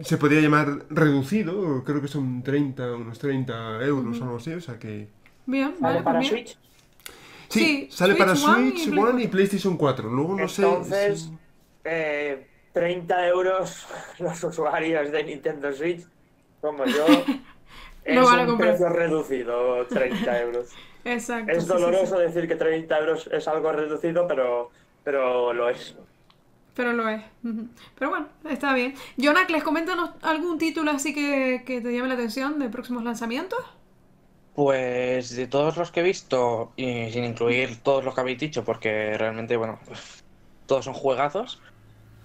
se podría llamar reducido, creo que son 30, unos 30 euros o algo así, o sea que... Bien, ¿Vale vale, para pues bien. Switch? Sí, Sí, sale para Switch One y Play One y PlayStation 4. Luego no sé... Entonces, si- eh, 30 euros los usuarios de Nintendo Switch, como yo, es No van a un comprar. precio reducido, 30 euros. Exacto. Es sí, sí, sí. doloroso decir que 30 euros es algo reducido, pero, pero lo es. Pero lo es. Pero bueno, está bien. Jonacles, coméntanos algún título así que, que te llame la atención de próximos lanzamientos. Pues de todos los que he visto, y sin incluir todos los que habéis dicho, porque realmente, bueno, todos son juegazos.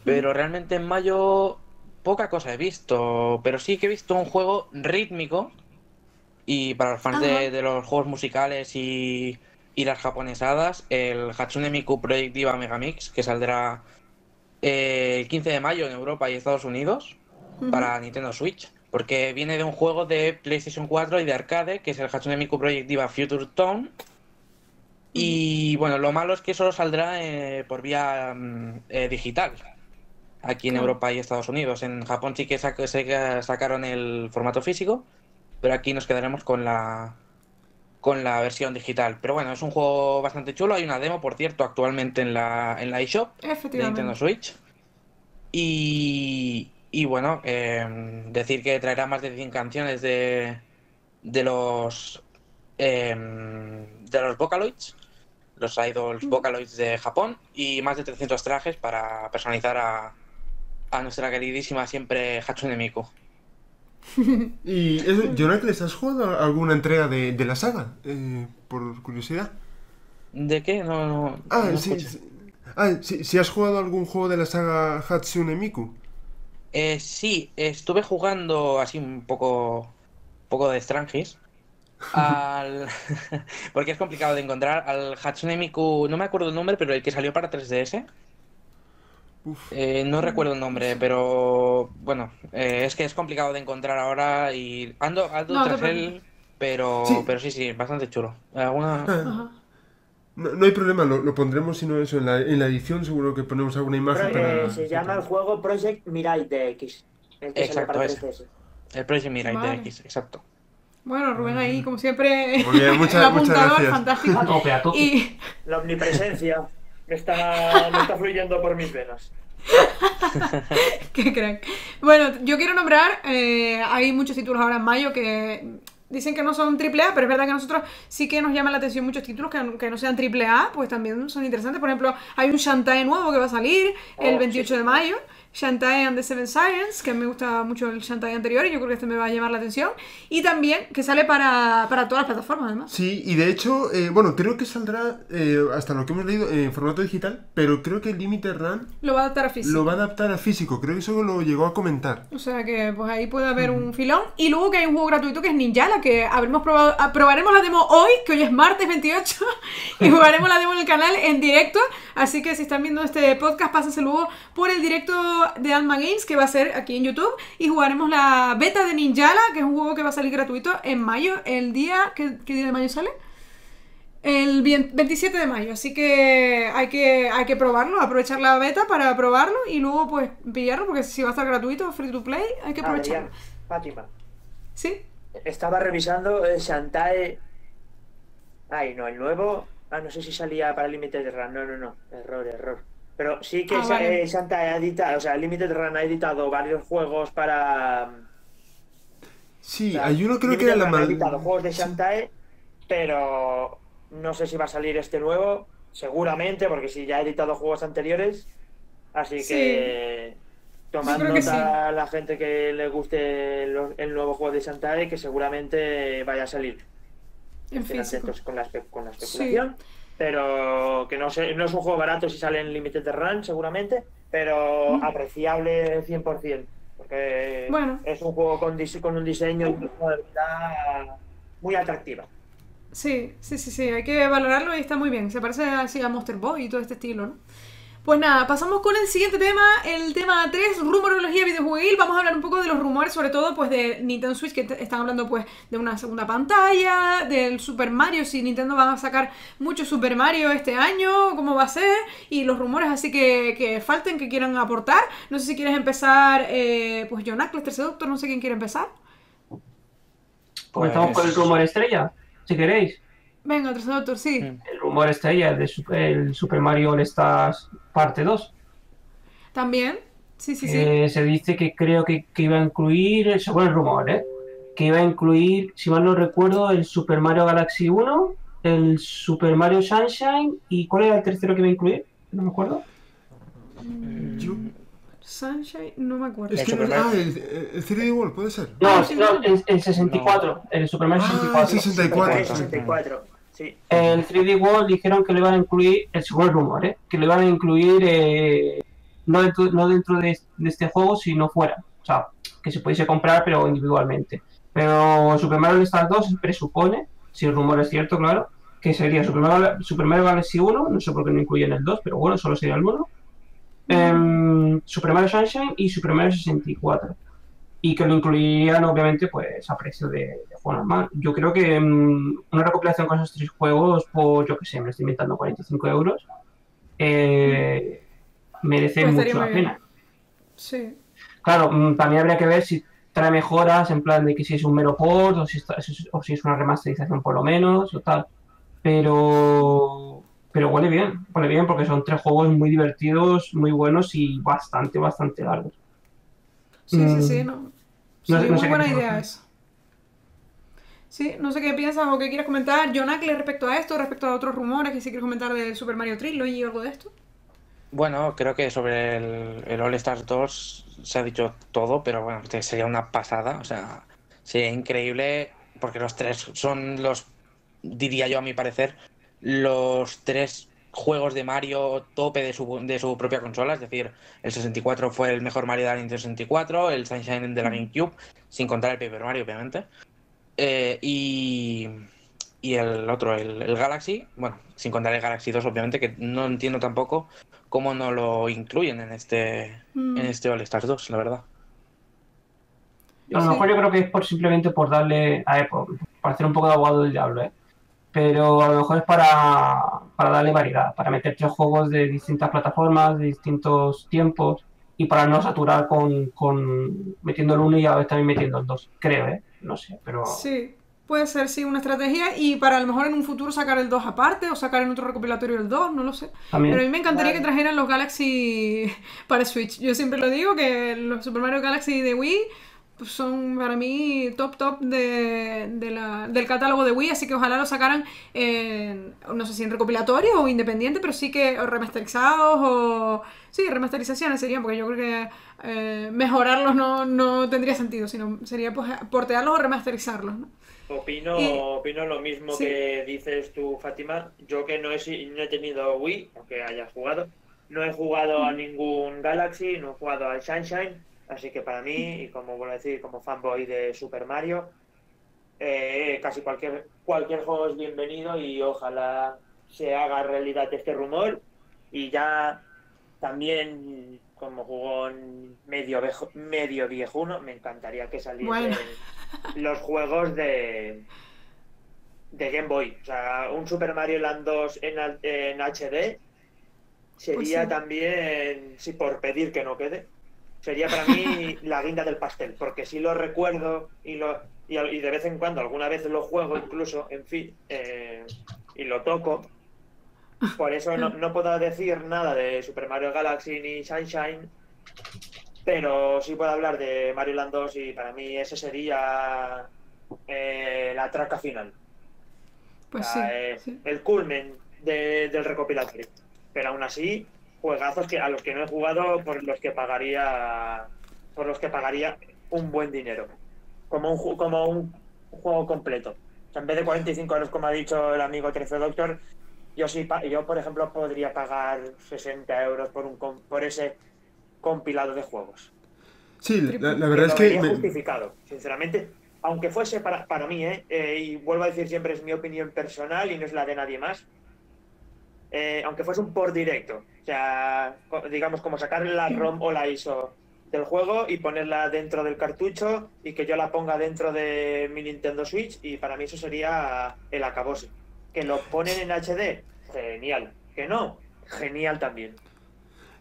Pero realmente en mayo poca cosa he visto, pero sí que he visto un juego rítmico. Y para los fans de, los juegos musicales y, y las japonesadas, el Hatsune Miku Project Diva Megamix, que saldrá eh, el 15 de mayo en Europa y Estados Unidos para Nintendo Switch. Porque viene de un juego de PlayStation 4 y de arcade, que es el Hatsune Miku Project Diva Future Tone. Y bueno, lo malo es que solo saldrá eh, por vía mm, eh, digital. Aquí en. Europa y Estados Unidos. En Japón sí que sac- sacaron el formato físico, pero aquí nos quedaremos con la con la versión digital. Pero bueno, es un juego bastante chulo. Hay una demo, por cierto, actualmente en la, en la eShop de. Nintendo Switch. Y, y bueno, em, decir que traerá más de 100 canciones de, de los em, de los Vocaloids, los idols Vocaloids de Japón, y más de 300 trajes para personalizar a, a nuestra queridísima siempre Hatsune Miku. Y Jonathan, ¿has jugado alguna entrega de, de la saga? Eh, por curiosidad. ¿De qué? No, no, Ah, no sí, sí. Ah, sí, si has jugado algún juego de la saga Hatsune Miku. Eh, sí, estuve jugando así un poco, poco de Strangis. Al... Porque es complicado de encontrar al Hatsune Miku, no me acuerdo el nombre, pero el que salió para 3DS. Uf. Eh, no recuerdo el nombre, pero bueno, eh, es que es complicado de encontrar ahora y ando, ando No tras él, pero, Sí. pero sí, sí, bastante chulo. Alguna... Ah, Ajá. no, no hay problema, lo, lo pondremos si no eso en la, en la edición, seguro que ponemos alguna imagen Pro- para... eh, se llama el juego Project Mirai DX. El que sale Exacto. 3DS. El Project Mirai Vale. DX, exacto. Bueno, Rubén ahí, como siempre, Muy bien, muchas- el apuntador, muchas gracias. fantástico. A tope, a tope. Y La omnipresencia me está, me está fluyendo por mis venas. qué crack. Bueno, yo quiero nombrar, eh, hay muchos títulos ahora en mayo que dicen que no son AAA, pero es verdad que a nosotros sí que nos llama la atención muchos títulos que, que no sean AAA, pues también son interesantes. Por ejemplo, hay un Shantae nuevo que va a salir el Oh, 28 sí. de mayo. Shantae and the Seven Sirens, que me gusta mucho el Shantae anterior y yo creo que este me va a llamar la atención. Y también que sale para, para todas las plataformas, además. Sí, y de hecho, eh, bueno, creo que saldrá, eh, hasta lo que hemos leído, en formato digital, pero creo que Limited Run Lo va a adaptar a físico. lo va a adaptar a físico, creo que eso lo llegó a comentar. O sea que pues ahí puede haber un filón. Y luego que hay un juego gratuito que es Ninjala, que habremos probado, ah, probaremos la demo hoy, que hoy es martes 28, y jugaremos la demo en el canal en directo. Así que si están viendo este podcast, pásense luego por el directo de Alma Games, que va a ser aquí en YouTube, y jugaremos la beta de Ninjala, que es un juego que va a salir gratuito en mayo, el día... ¿Qué, qué día de mayo sale? El bien- 27 de mayo, así que hay, que hay que probarlo, aprovechar la beta para probarlo y luego pues pillarlo, porque si va a estar gratuito, free to play, hay que aprovecharlo. Adrián, Fátima. ¿Sí? Estaba revisando el Shantae. Ay, no, el nuevo. Ah, no sé si salía para Limited Run. No, no, no. Error, error. Pero sí que Ah, sa- vale. eh, Shantae ha editado, o sea, Limited Run ha editado varios juegos para. Sí, o sea, hay uno creo que era la Run ha mal... editado juegos de Shantae, pero no sé si va a salir este nuevo. Seguramente, porque si ya ha editado juegos anteriores. Así Sí. que. Tomad que nota a la gente que le guste lo- el nuevo juego de Shantae, que seguramente vaya a salir. En Estén físico. atentos con la, con la especulación. Pero que no, sé, no es un juego barato si sale en Limited Run, seguramente. Pero Mm. apreciable 100%. Porque Bueno. es un juego con, un diseño y una jugabilidad muy atractiva. Sí, sí, sí, sí, hay que valorarlo y está muy bien. Se parece así a Monster Boy y todo este estilo, ¿no? Pues nada, pasamos con el siguiente tema, el tema 3, rumorología videojueguil. Vamos a hablar un poco de los rumores, sobre todo pues de Nintendo Switch, que están hablando pues de una segunda pantalla, del Super Mario, si Nintendo va a sacar mucho Super Mario este año, cómo va a ser, y los rumores así que, que falten, que quieran aportar. No sé si quieres empezar, eh, pues John Ackles, tercer doctor, no sé quién quiere empezar. Comenzamos Pues- con el rumor estrella, si queréis. Venga, tercer doctor, sí. Mm. El rumor estrella el de Su- el Super Mario All Stars parte 2. También, sí, sí, sí. Eh, se dice que creo que, que iba a incluir, según el rumor, ¿eh? que iba a incluir, si mal no recuerdo, el Super Mario Galaxy 1, el Super Mario Sunshine y ¿cuál era el tercero que iba a incluir? No me acuerdo. Yo- Sunshine, no me acuerdo. Es El que Super no- ah, Mario. el, el 3D World, puede ser. No, Ah, sí, no, el, el 64, el Super Mario Ah, 64. sí, 64. Super Mario 64. Sí. El 3D World dijeron que lo iban a incluir, el rumor, ¿eh? que lo iban a incluir eh, no dentro, de, este juego, sino fuera. O sea, que se pudiese comprar, pero individualmente. Pero Super Mario All-Stars 2 se presupone, si el rumor es cierto, claro, que sería Super Mario, Super Mario Galaxy 1, no sé por qué no incluyen el 2, pero bueno, solo sería el 1. em, Super Mario Sunshine y Super Mario 64. Y que lo incluirían, obviamente, pues a precio de normal. Yo creo que mm, una recopilación con esos tres juegos, por yo que sé, me lo estoy inventando 45 euros, eh, merece Pues mucho la pena. Sí. Claro, mm, también habría que ver si trae mejoras en plan de que si es un mero port o si, está- o si es una remasterización por lo menos o tal. Pero, pero huele bien, huele bien porque son tres juegos muy divertidos, muy buenos y bastante, bastante largos. Sí, sí, sí, Mm. no. No Sí, sé- no muy sé qué buena idea eso. Sí, no sé qué piensas o qué quieres comentar, John Ackle, respecto a esto, respecto a otros rumores, que si quieres comentar del Super Mario Trilogy o algo de esto. Bueno, creo que sobre el, el All Stars 2 se ha dicho todo, pero bueno, sería una pasada, o sea, sería increíble porque los tres son los, diría yo a mi parecer, los tres juegos de Mario tope de su, de su propia consola, es decir, el 64 fue el mejor Mario de la Nintendo 64, el Sunshine de la GameCube, sin contar el Paper Mario, obviamente, eh, y, y el otro, el, el Galaxy, bueno, sin contar el Galaxy 2, obviamente, que no entiendo tampoco cómo no lo incluyen en este, Mm. en este All Stars 2, la verdad. A lo mejor yo creo que es por simplemente por darle, a por, por hacer un poco de abogado del diablo, ¿eh? Pero a lo mejor es para, para darle variedad, para meter tres juegos de distintas plataformas, de distintos tiempos, y para no saturar con, con metiendo el uno y a la vez también metiendo el dos, creo, ¿eh? No sé, pero... Sí, puede ser, sí, una estrategia y para a lo mejor en un futuro sacar el 2 aparte o sacar en otro recopilatorio el 2, no lo sé. También. Pero a mí me encantaría Vale. que trajeran los Galaxy para Switch. Yo siempre lo digo que los Super Mario Galaxy de Wii son para mí top top de, de la- del catálogo de Wii, así que ojalá lo sacaran en, no sé si en recopilatorio o independiente, pero sí que o remasterizados o... Sí, remasterizaciones serían, porque yo creo que eh, mejorarlos no, no tendría sentido, sino sería pues portearlos o remasterizarlos, ¿no? Opino, Y- opino lo mismo Sí. que dices tú, Fátima. Yo que no he, no he tenido Wii, aunque haya jugado, no he jugado a ningún Galaxy, no he jugado al Sunshine, así que para mí, y como vuelvo a decir, como fanboy de Super Mario, eh, casi cualquier, cualquier juego es bienvenido y ojalá se haga realidad este rumor y ya también como jugón medio, vejo- medio viejuno, me encantaría que Bueno. los juegos de de Game Boy. O sea, un Super Mario Land 2 en, en HD sería Pues sí. también, sí, por pedir que no quede, sería para mí la guinda del pastel, porque sí lo recuerdo y lo y, y de vez en cuando, alguna vez lo juego incluso, en fin, eh, y lo toco. Por eso no, no puedo decir nada de Super Mario Galaxy ni Sunshine, pero sí puedo hablar de Mario Land 2 y para mí ese sería eh, la traca final. Pues O sí, sea, eh, sí. el culmen de- del recopilatorio. Pero aún así, juegazos que a los que no he jugado, por los que pagaría por los que pagaría un buen dinero. Como un, ju- como un juego completo. O sea, en vez de 45 euros, como ha dicho el amigo 13 Doctor, yo sí, yo por ejemplo podría pagar 60 euros por un com- por ese compilado de juegos. Sí, la, verdad es que... me- justificado, sinceramente. Aunque fuese para, para mí, ¿eh? Eh, y vuelvo a decir siempre es mi opinión personal y no es la de nadie más. Eh, aunque fuese un por directo, o sea, digamos como sacar la ROM o la ISO del juego y ponerla dentro del cartucho y que yo la ponga dentro de mi Nintendo Switch y para mí eso sería el acabose. Que lo ponen en HD, genial. Que no, genial también.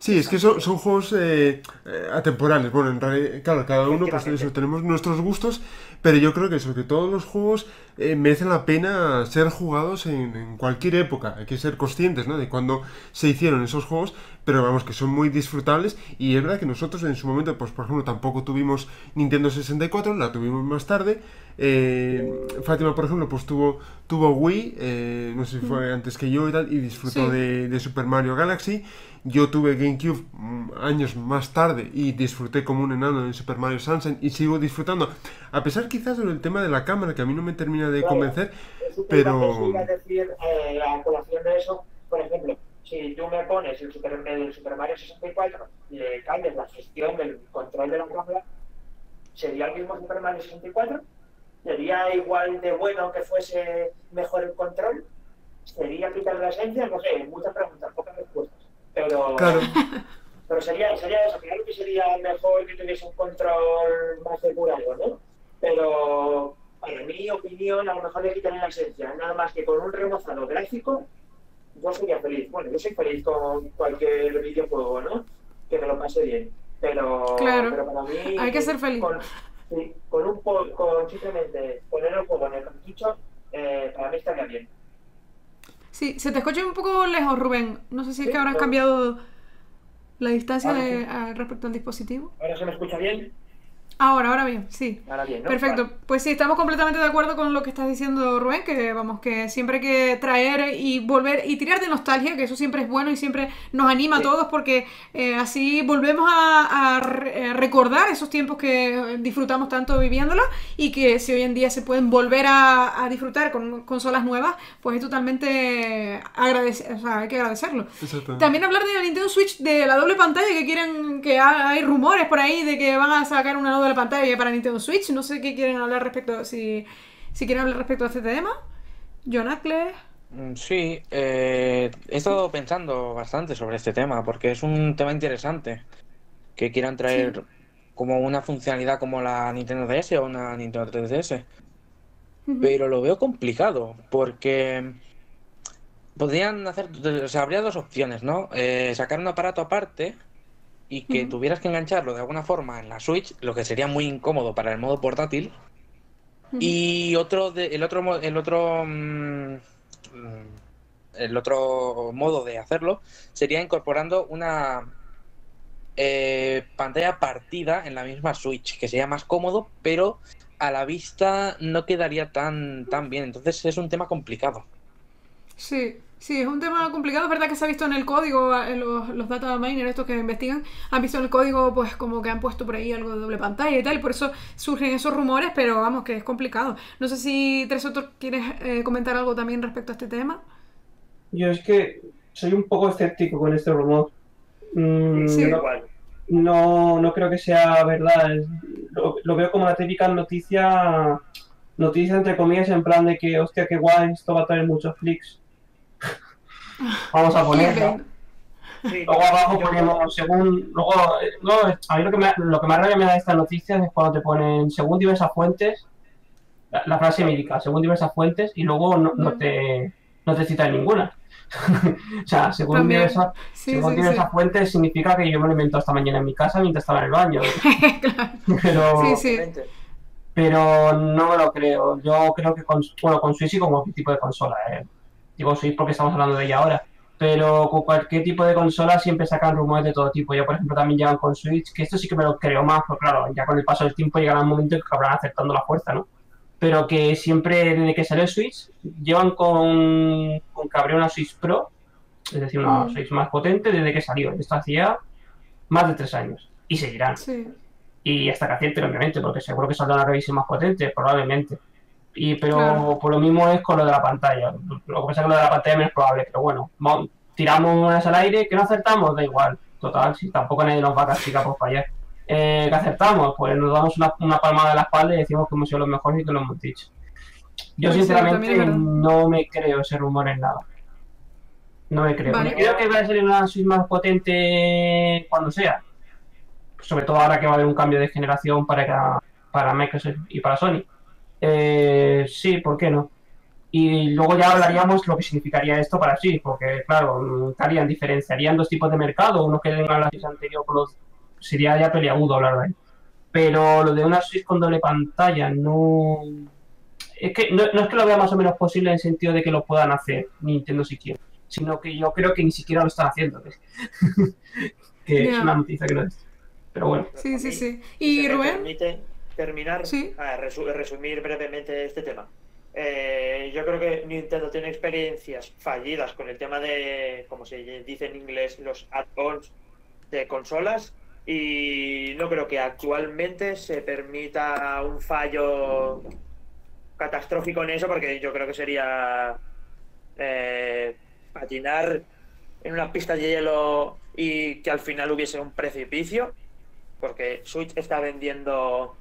Sí, es que son, son juegos eh, eh, atemporales. Bueno, en realidad, claro, cada uno pues eso, tenemos nuestros gustos, pero yo creo que sobre todos los juegos eh, merecen la pena ser jugados en, en cualquier época. Hay que ser conscientes, ¿no? De cuándo se hicieron esos juegos, pero vamos, que son muy disfrutables. Y es verdad que nosotros en su momento, pues por ejemplo, tampoco tuvimos Nintendo 64, la tuvimos más tarde. Eh, Fátima, por ejemplo, pues tuvo, tuvo Wii, eh, no sé si fue antes que yo y tal, y disfrutó Sí. de, de Super Mario Galaxy. Yo tuve GameCube mm, años más tarde y disfruté como un enano en Super Mario Sunshine y sigo disfrutando. A pesar quizás del tema de la cámara, que a mí no me termina de Claro. convencer, Pero- decir eh, a colación de eso, por ejemplo, si tú me pones el Super, el Super Mario 64 y le cambias la gestión del control de la cámara, ¿sería el mismo Super Mario 64? ¿Sería igual de bueno que fuese mejor el control? ¿Sería quitar la esencia? No sé, muchas preguntas, pocas respuestas. Pero, claro, pero sería, sería eso, claro que sería mejor que tuviese un control más depurado, ¿no? Pero para mi opinión, a lo mejor le quitaría la esencia. Nada más que con un remozado gráfico, yo sería feliz. Bueno, yo soy feliz con cualquier videojuego, ¿no? Que me lo pase bien. Pero, Claro. pero para mí. Hay que ser feliz. Con, sí, con un po- con simplemente poner el juego en el cartucho, eh, para mí estaría bien. Sí, se te escucha un poco lejos, Rubén. No sé si es Sí, que habrás no. cambiado la distancia de- sí. respecto al dispositivo. ¿Ahora se me escucha bien? Ahora, ahora bien, sí. Ahora bien, ¿no? Perfecto, Vale. pues sí, estamos completamente de acuerdo con lo que estás diciendo Rubén, que vamos, que siempre hay que traer y volver y tirar de nostalgia, que eso siempre es bueno y siempre nos anima a Sí. todos porque eh, así volvemos a, a eh, recordar esos tiempos que disfrutamos tanto viviéndolos y que si hoy en día se pueden volver a, a disfrutar con consolas nuevas, pues es totalmente agradecido, o sea, hay que agradecerlo. También hablar de la Nintendo Switch de la doble pantalla que quieren que ha- hay rumores por ahí de que van a sacar una doble pantalla para Nintendo Switch. No sé qué quieren hablar respecto si si quieren hablar respecto a este tema. John Ackles. Mm, Sí, eh, he estado pensando bastante sobre este tema porque es un tema interesante que quieran traer como una funcionalidad como la Nintendo DS o una Nintendo 3DS, pero lo veo complicado porque podrían hacer, o sea, habría dos opciones, ¿no? Eh, sacar un aparato aparte y que tuvieras que engancharlo de alguna forma en la Switch, lo que sería muy incómodo para el modo portátil. Y otro de, el otro el otro mm, el otro modo de hacerlo sería incorporando una eh, pantalla partida en la misma Switch, que sería más cómodo, pero a la vista no quedaría tan, tan bien. Entonces es un tema complicado. Sí, sí, es un tema complicado. Es verdad que se ha visto en el código, en los, los data miners, estos que investigan, han visto en el código, pues como que han puesto por ahí algo de doble pantalla y tal, y por eso surgen esos rumores, pero vamos, que es complicado. No sé si Tres Otros quieres eh, comentar algo también respecto a este tema. Yo es que soy un poco escéptico con este rumor. Mm, Sí. no, no, no creo que sea verdad. Lo veo como la típica noticia, noticia entre comillas, en plan de que, hostia, qué guay, esto va a traer muchos clics. Vamos a ponerlo. Sí, Luego abajo ponemos, según, luego, eh, no, a mí lo que, me, lo que más rabia me da de estas noticias es cuando te ponen, según diversas fuentes, la, la frase médica, según diversas fuentes, y luego no, no te, no te citan ninguna. o sea, según También. diversas, Sí, según sí, diversas sí. fuentes significa que yo me lo invento esta mañana en mi casa mientras estaba en el baño. Pero, Sí, sí. Exactamente. pero no me lo creo. Yo creo que con, bueno, con Switch y con cualquier tipo de consola. eh. Digo Switch porque estamos hablando de ella ahora. Pero con cualquier tipo de consola siempre sacan rumores de todo tipo. Yo, por ejemplo, también llevan con Switch, que esto sí que me lo creo más, pero claro, ya con el paso del tiempo llegará un momento en que acabarán acertando la fuerza, ¿no? Pero que siempre, desde que salió el Switch, llevan con, con que habría una Switch Pro, es decir, una Mm. Switch más potente desde que salió. Esto hacía más de tres años. Y seguirán. Sí. Y hasta que acierten, obviamente, porque seguro que saldrá una revisión más potente, probablemente. Y, pero Claro. por lo mismo es con lo de la pantalla. Lo que pasa es que lo de la pantalla es menos probable, pero bueno, mo- tiramos unas al aire, que no acertamos, da igual. Total, si tampoco nadie nos va a castigar por fallar. Eh, que acertamos, pues nos damos una, una palmada en la espalda y decimos que hemos sido los mejores y que lo hemos dicho. Yo Pues sí, sinceramente no me creo ese rumor en nada. No me creo. Vale. Me creo que va a ser una Switch más potente cuando sea. Sobre todo ahora que va a haber un cambio de generación para, para Microsoft y para Sony. Eh, sí, ¿por qué no? Y luego ya hablaríamos lo que significaría esto para sí, porque claro, mm, ¿qué harían? ¿Diferenciarían dos tipos de mercado? Uno que tenga la Switch anterior con los... Sería ya peliagudo hablar de él. Pero lo de una Switch con doble pantalla no... Es que no, no es que lo vea más o menos posible en el sentido de que lo puedan hacer Nintendo si quiere, sino que yo creo que ni siquiera lo están haciendo. que- que es una noticia que no es. Pero bueno. Sí, sí, sí. ¿Y Rubén? permite, terminar, Sí. a resu- resumir brevemente este tema. Eh, yo creo que Nintendo tiene experiencias fallidas con el tema de, como se dice en inglés, los add-ons de consolas y no creo que actualmente se permita un fallo catastrófico en eso porque yo creo que sería eh, patinar en una pista de hielo y que al final hubiese un precipicio porque Switch está vendiendo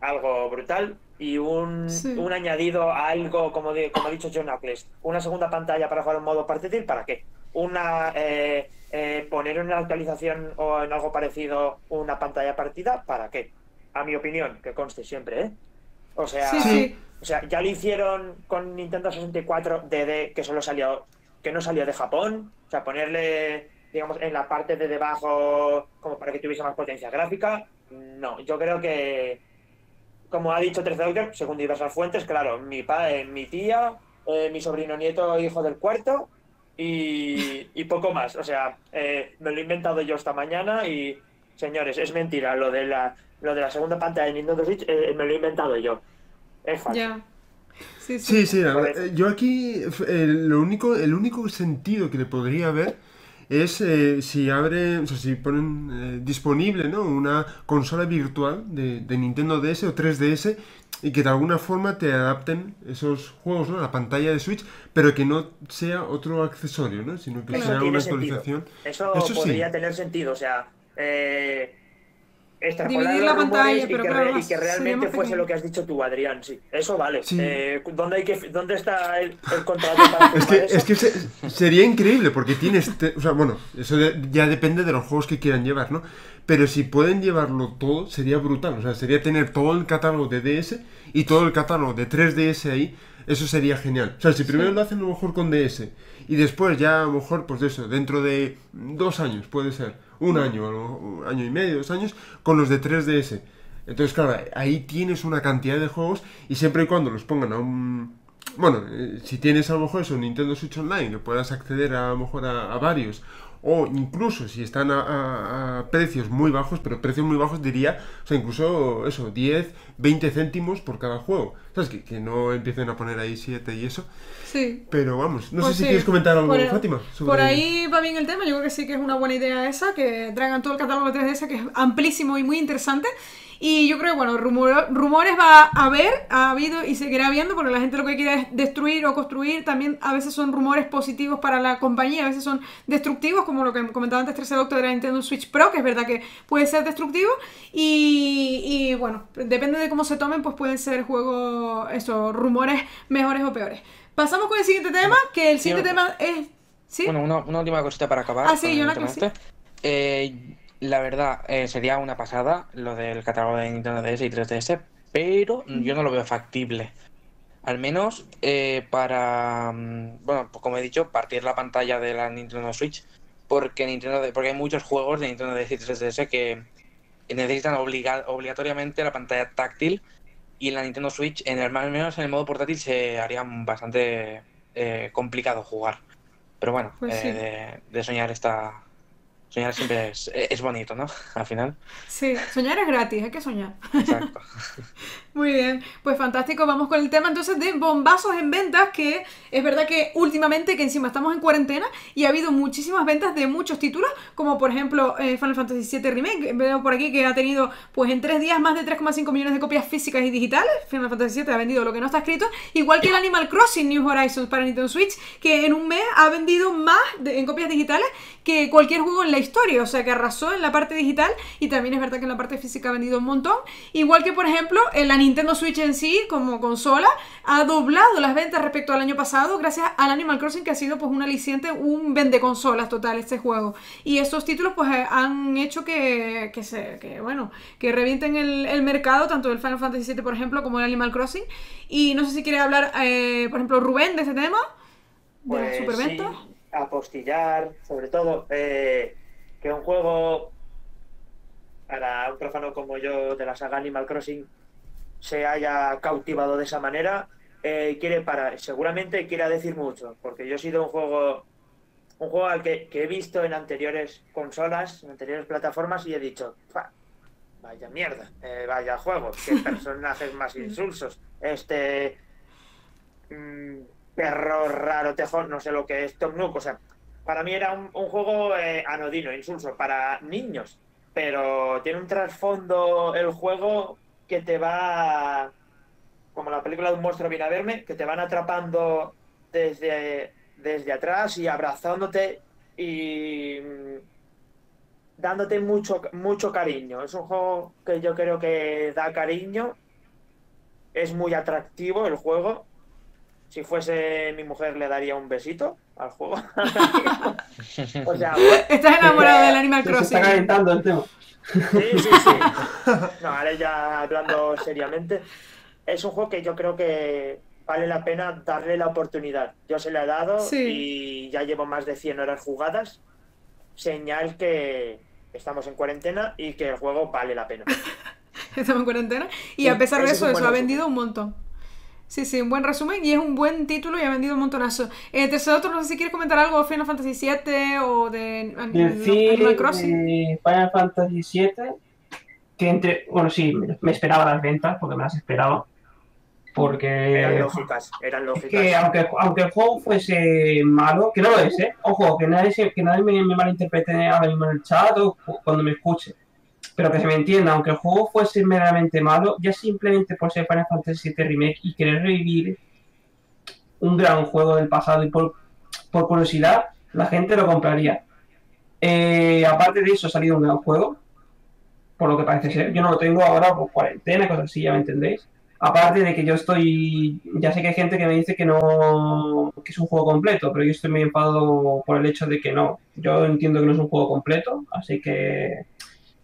algo brutal y un, Sí. un añadido a algo como, de, como ha dicho John Knuckles, una segunda pantalla para jugar en modo portátil, ¿para qué? Una eh, eh, poner en una actualización o en algo parecido una pantalla partida, ¿para qué? A mi opinión, que conste siempre, ¿eh? O sea, Sí, sí. o sea, ya lo hicieron con Nintendo 64 DD, que solo salió, que no salió de Japón. O sea, ponerle, digamos, en la parte de debajo, como para que tuviese más potencia gráfica. No, yo creo que, como ha dicho 13 Doctor, según diversas fuentes, claro, mi padre, mi tía, eh, mi sobrino nieto, hijo del cuarto, y, y poco más. O sea, eh, me lo he inventado yo esta mañana y, señores, es mentira. Lo de la, lo de la segunda pantalla de Nintendo Switch eh, me lo he inventado yo. Es falso. Ya. Sí, sí. Sí, sí, la Por verdad, eso. eh, yo aquí eh, lo único, el único sentido que le podría haber es eh, si abre, o sea, si ponen eh, disponible, ¿no? Una consola virtual de, de Nintendo DS o 3DS y que de alguna forma te adapten esos juegos, ¿no? A la pantalla de Switch, pero que no sea otro accesorio, ¿no? Sino que Eso sea una sentido. actualización. Eso, Eso sí. podría tener sentido, o sea, eh, extrapolar la pantalla, y pero que, claro, re- más- y que sería realmente fuese pequeño. lo que has dicho tú, Adrián, sí. Eso vale. Sí. Eh, ¿dónde, hay que, ¿Dónde está el, el contrato para Es que, eso? es que se- sería increíble porque tienes, te- o sea, bueno, eso de- ya depende de los juegos que quieran llevar, ¿no? Pero si pueden llevarlo todo, sería brutal, o sea, sería tener todo el catálogo de DS y todo el catálogo de 3DS ahí, eso sería genial. O sea, si primero lo hacen a lo mejor con DS y después ya a lo mejor, pues de eso, dentro de dos años, puede ser, un año, un año y medio, dos años, con los de 3DS. Entonces, claro, ahí tienes una cantidad de juegos y siempre y cuando los pongan a un... Bueno, eh, si tienes a lo mejor eso, Nintendo Switch Online, que puedas acceder a, lo mejor a varios, o incluso si están a, a- a precios muy bajos, pero precios muy bajos diría, o sea, incluso eso, 10, 20 céntimos por cada juego. ¿Sabes? Que, que no empiecen a poner ahí 7 y eso. Sí. Pero vamos, no Pues sé si sí, quieres comentar algo, por, Fátima. sobre- por ahí va bien el tema, yo creo que sí que es una buena idea esa, que traigan todo el catálogo de 3DS, que es amplísimo y muy interesante. Y yo creo que, bueno, rumor- rumores va a haber, ha habido y seguirá habiendo, porque la gente lo que quiere es destruir o construir. También a veces son rumores positivos para la compañía, a veces son destructivos, como lo que comentaba antes 13 Doctor de la Nintendo Switch Pro, que es verdad que puede ser destructivo. Y, y, bueno, depende de cómo se tomen, pues pueden ser juegos, eso, rumores mejores o peores. Pasamos con el siguiente tema, que el siguiente tema es... ¿Sí? Bueno, una, una última cosita para acabar. Ah, sí, yo una cosita. este. Eh, la verdad, eh, sería una pasada lo del catálogo de Nintendo DS y 3DS, pero yo no lo veo factible. Al menos eh, para, mm, bueno, pues como he dicho, partir la pantalla de la Nintendo Switch, porque Nintendo, porque hay muchos juegos de Nintendo DS y 3DS que necesitan obliga- obligatoriamente la pantalla táctil y en la Nintendo Switch, en el, al menos en el modo portátil, se haría bastante eh, complicado jugar. Pero bueno, Pues eh, sí. de, de soñar está. Soñar siempre es, es bonito, ¿no? Al final. Sí, soñar es gratis, hay que soñar. Exacto. Muy bien, pues fantástico. Vamos con el tema entonces de bombazos en ventas, que es verdad que últimamente, que encima estamos en cuarentena y ha habido muchísimas ventas de muchos títulos, como por ejemplo eh, Final Fantasy VII Remake. Veo por aquí que ha tenido, pues en tres días, más de 3,5 millones de copias físicas y digitales. Final Fantasy VII ha vendido lo que no está escrito, igual que el Animal Crossing New Horizons para Nintendo Switch, que en un mes ha vendido más de- en copias digitales que cualquier juego en la historia, o sea que arrasó en la parte digital y también es verdad que en la parte física ha vendido un montón. Igual que por ejemplo en la Nintendo Switch en sí, como consola, ha doblado las ventas respecto al año pasado gracias al Animal Crossing que ha sido pues un aliciente, un vende consolas total este juego. Y estos títulos pues eh, han hecho que, que se, que bueno, que revienten el, el mercado, tanto del Final Fantasy VII por ejemplo como el Animal Crossing. Y no sé si quiere hablar, eh, por ejemplo, Rubén de este tema, de Pues sí, apostillar, sobre todo, eh, que un juego para un profano como yo de la saga Animal Crossing se haya cautivado de esa manera, eh, quiere para, seguramente quiera decir mucho, porque yo he sido un juego, un juego al que, que he visto en anteriores consolas, en anteriores plataformas y he dicho, "Fa, vaya mierda, eh, vaya juego, qué personajes más insulsos. Este mm, perro raro, tejón, no sé lo que es Tom Nook, o sea, para mí era un, juego eh, anodino, insulso, para niños, pero tiene un trasfondo el juego que te va, como la película de un monstruo viene a verme, que te van atrapando desde, desde atrás y abrazándote y mm, dándote mucho, mucho cariño. Es un juego que yo creo que da cariño. Es muy atractivo el juego. Si fuese mi mujer le daría un besito al juego. o sea, Estás enamorado del Animal Se está Crossing. calentando el tema. Sí, sí, sí. No, ahora ya hablando seriamente, es un juego que yo creo que vale la pena darle la oportunidad. Yo se le he dado Sí. y ya llevo más de 100 horas jugadas. Señal que estamos en cuarentena y que el juego vale la pena. Estamos en cuarentena. Y Sí, a pesar de eso, eso ha vendido un montón. Sí, sí, un buen resumen y es un buen título y ha vendido un montonazo. Eh, Tercer otro, no sé si quieres comentar algo de Final Fantasy VII o de An- En fin, Animal Crossing. de Final Fantasy VII, que entre, bueno, sí, me- esperaba las ventas, porque me las esperaba. Porque Eran lógicas, eran es lógicas. que aunque, aunque el juego fuese malo, que no lo es, ¿eh? Ojo, que nadie, se- que nadie me, me malinterprete ahora mismo en el chat o cu- cuando me escuche. Pero que se me entienda, aunque el juego fuese meramente malo, ya simplemente por ser Final Fantasy VII Remake y querer revivir un gran juego del pasado y por, curiosidad, la gente lo compraría. Eh, aparte de eso, ha salido un gran juego, por lo que parece ser. Yo no lo tengo ahora por cuarentena, cosas así, ya me entendéis. Aparte de que yo estoy, ya sé que hay gente que me dice que no, que es un juego completo, pero yo estoy muy enfadado por el hecho de que no. Yo entiendo que no es un juego completo, así que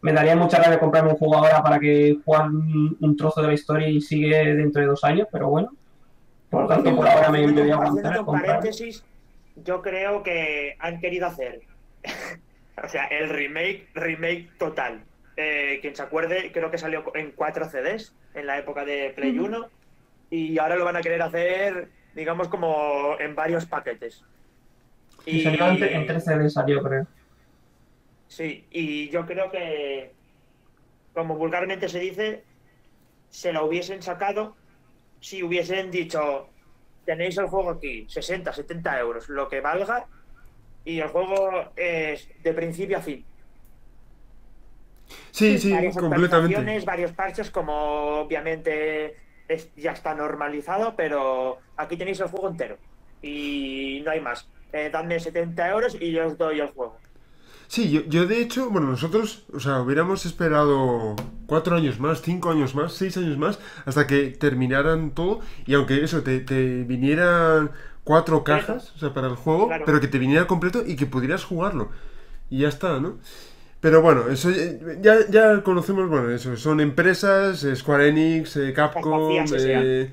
me daría mucha rabia comprarme un juego ahora para que jugar un, trozo de la historia y sigue dentro de dos años, pero bueno. Por lo tanto, por ahora me, me voy a aguantar a paréntesis, yo creo que han querido hacer, o sea, el remake, remake total. Eh, quien se acuerde, creo que salió en cuatro CDs en la época de Play Ujú. 1 y ahora lo van a querer hacer, digamos, como en varios paquetes. Y salió en, en 13 de salió, creo. Sí, y yo creo que, como vulgarmente se dice, se lo hubiesen sacado si hubiesen dicho, tenéis el juego aquí, 60, 70 euros, lo que valga, y el juego es de principio a fin. Sí, sí, varias completamente. varios parches, como obviamente es- ya está normalizado, pero aquí tenéis el juego entero. Y no hay más. Eh, dadme 70 euros y yo os doy el juego. Sí, yo, yo de hecho, bueno, nosotros, o sea, hubiéramos esperado cuatro años más, cinco años más, seis años más, hasta que terminaran todo, y aunque eso, te, te vinieran cuatro cajas, o sea, para el juego, Claro. pero que te viniera completo y que pudieras jugarlo. Y ya está, ¿no? Pero bueno, eso ya, ya- ya conocemos, bueno, eso, son empresas, eh, Square Enix, eh, Capcom, eh,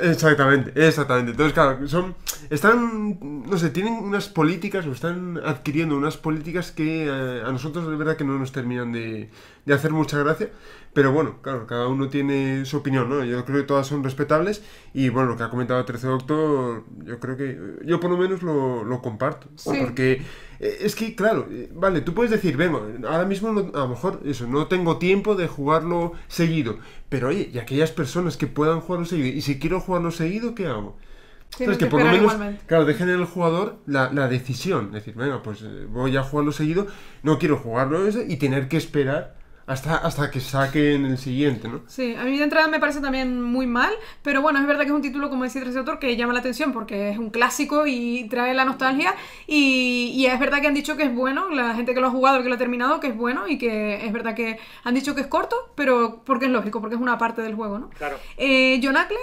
Exactamente, exactamente. Entonces, claro, son, están, no sé, tienen unas políticas o están adquiriendo unas políticas que eh, a nosotros de verdad que no nos terminan de, de hacer mucha gracia. Pero bueno, claro, cada uno tiene su opinión, ¿no? Yo creo que todas son respetables y bueno, lo que ha comentado 13 Doctor, yo creo que yo por lo menos lo, lo comparto. Sí. Porque eh, es que, claro, eh, vale, tú puedes decir, venga, ahora mismo no- a lo mejor eso, no tengo tiempo de jugarlo seguido. Pero oye, y aquellas personas que puedan jugarlo seguido, y si quiero jugarlo seguido, ¿qué hago? Entonces, que que por lo menos, igualmente. claro, dejen en el jugador la, la decisión. Decir, venga, pues eh, voy a jugarlo seguido, no quiero jugarlo ese y tener que esperar hasta, hasta que saquen el siguiente, ¿no? Sí, a mí de entrada me parece también muy mal, pero bueno, es verdad que es un título, como decía Tres Autor, que llama la atención porque es un clásico y trae la nostalgia. Y, y es verdad que han dicho que es bueno, la gente que lo ha jugado, que lo ha terminado, que es bueno y que es verdad que han dicho que es corto, pero porque es lógico, porque es una parte del juego, ¿no? Claro. Eh, John Ackler,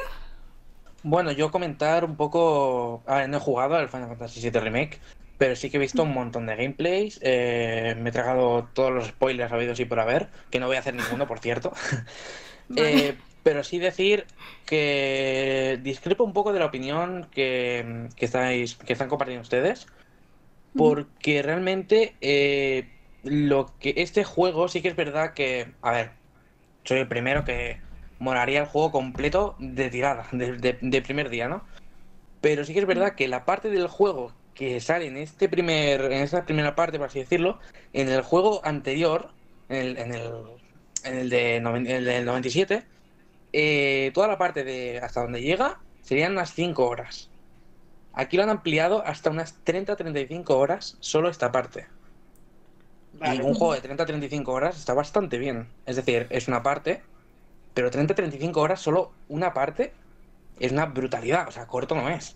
Bueno, yo comentar un poco. A ver, no he jugado al Final Fantasy VII Remake, pero sí que he visto un montón de gameplays. eh, me he tragado todos los spoilers habidos y por haber, que no voy a hacer ninguno, por cierto. Vale. Eh, pero sí decir que discrepo un poco de la opinión que, que estáis, que están compartiendo ustedes, porque realmente eh, lo que este juego sí que es verdad que, a ver, soy el primero que molaría el juego completo de tirada, de, de- de primer día, ¿no? Pero sí que es verdad que la parte del juego que sale en este primer, en esta primera parte, por así decirlo, en el juego anterior, en el, en el, en el, de, el del 97, eh, toda la parte de hasta donde llega serían unas 5 horas. Aquí lo han ampliado hasta unas 30-35 horas solo esta parte. Vale. Y un juego de 30-35 horas está bastante bien. Es decir, es una parte, pero 30-35 horas solo una parte es una brutalidad. O sea, corto no es.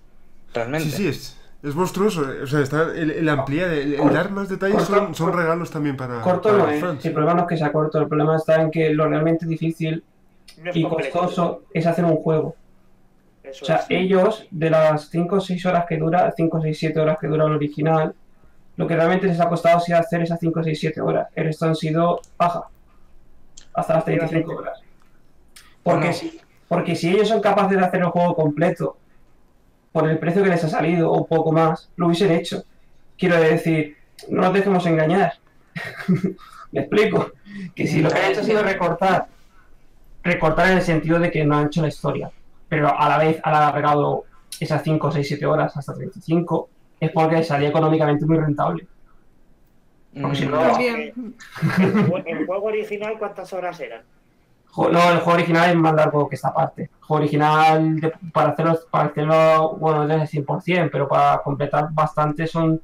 Realmente. Sí, sí, es, es monstruoso. eh. O sea, está el, el ampliar, el, el dar más detalles Corto- son, son regalos también para, Corto para no es. fans. El problema no es que sea corto, el problema está en que lo realmente difícil No y completo. costoso es hacer un juego. Eso O sea, es. ellos, de las 5 o 6 horas que dura, 5 6, 7 horas que dura el original, lo que realmente les ha costado ha sido hacer esas 5 6, 7 horas. El resto han sido baja. Hasta las 35 horas. Porque, Bueno. si, porque si ellos son capaces de hacer el juego completo por el precio que les ha salido o poco más, lo hubiesen hecho. Quiero decir, no nos dejemos engañar. Me explico. Que si lo que han hecho ha sido recortar, recortar en el sentido de que no han hecho la historia, pero a la vez han alargado esas 5, 6, 7 horas hasta 35, es porque salía económicamente muy rentable. Porque si Mm, no- También. ¿El, jue- el juego original cuántas horas eran? No, el juego original es más largo que esta parte. El juego original, de- para, hacerlo, para hacerlo, bueno, no es el 100%, pero para completar bastante son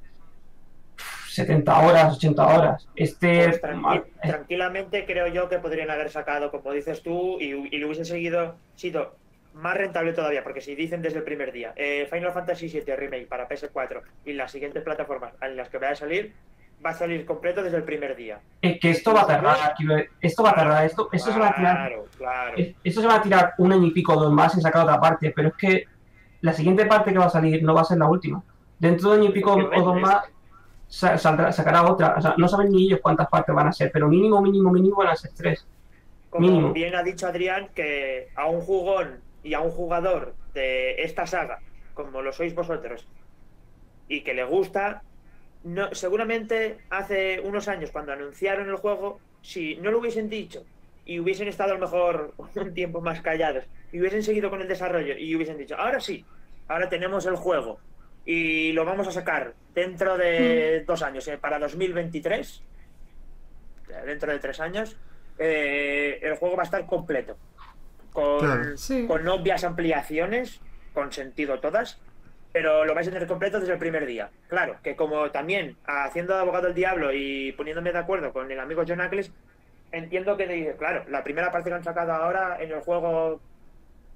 70 horas, 80 horas. Este, Pues tranqui- tranquilamente creo yo que podrían haber sacado, como dices tú, y, y lo hubiesen seguido, sido más rentable todavía, porque si dicen desde el primer día, eh, Final Fantasy VII Remake para PS4 y las siguientes plataformas en las que vaya a salir, va a salir completo desde el primer día. es que esto va a tardar, esto va a tardar, esto, esto se va a tirar Claro, claro. Es- Esto se va a tirar un año y pico o dos más en sacar otra parte, pero es que la siguiente parte que va a salir no va a ser la última. Dentro de un año y pico o dos más sa- saldrá- sacará otra. O sea, no saben ni ellos cuántas partes van a ser, pero mínimo, mínimo, mínimo van a ser tres. Como mínimo. bien ha dicho Adrián, que a un jugón y a un jugador de esta saga, como lo sois vosotros, y que le gusta, no, seguramente hace unos años, cuando anunciaron el juego, si no lo hubiesen dicho y hubiesen estado a lo mejor un tiempo más callados y hubiesen seguido con el desarrollo y hubiesen dicho, ahora sí, ahora tenemos el juego y lo vamos a sacar dentro de dos años, eh, para 2023, eh, dentro de tres años, eh, el juego va a estar completo. Con, Claro. Sí. con obvias ampliaciones, con sentido todas, pero lo vais a tener completo desde el primer día. Claro, que como también haciendo de abogado del diablo y poniéndome de acuerdo con el amigo John Ackles, entiendo que claro, la primera parte que han sacado ahora en el juego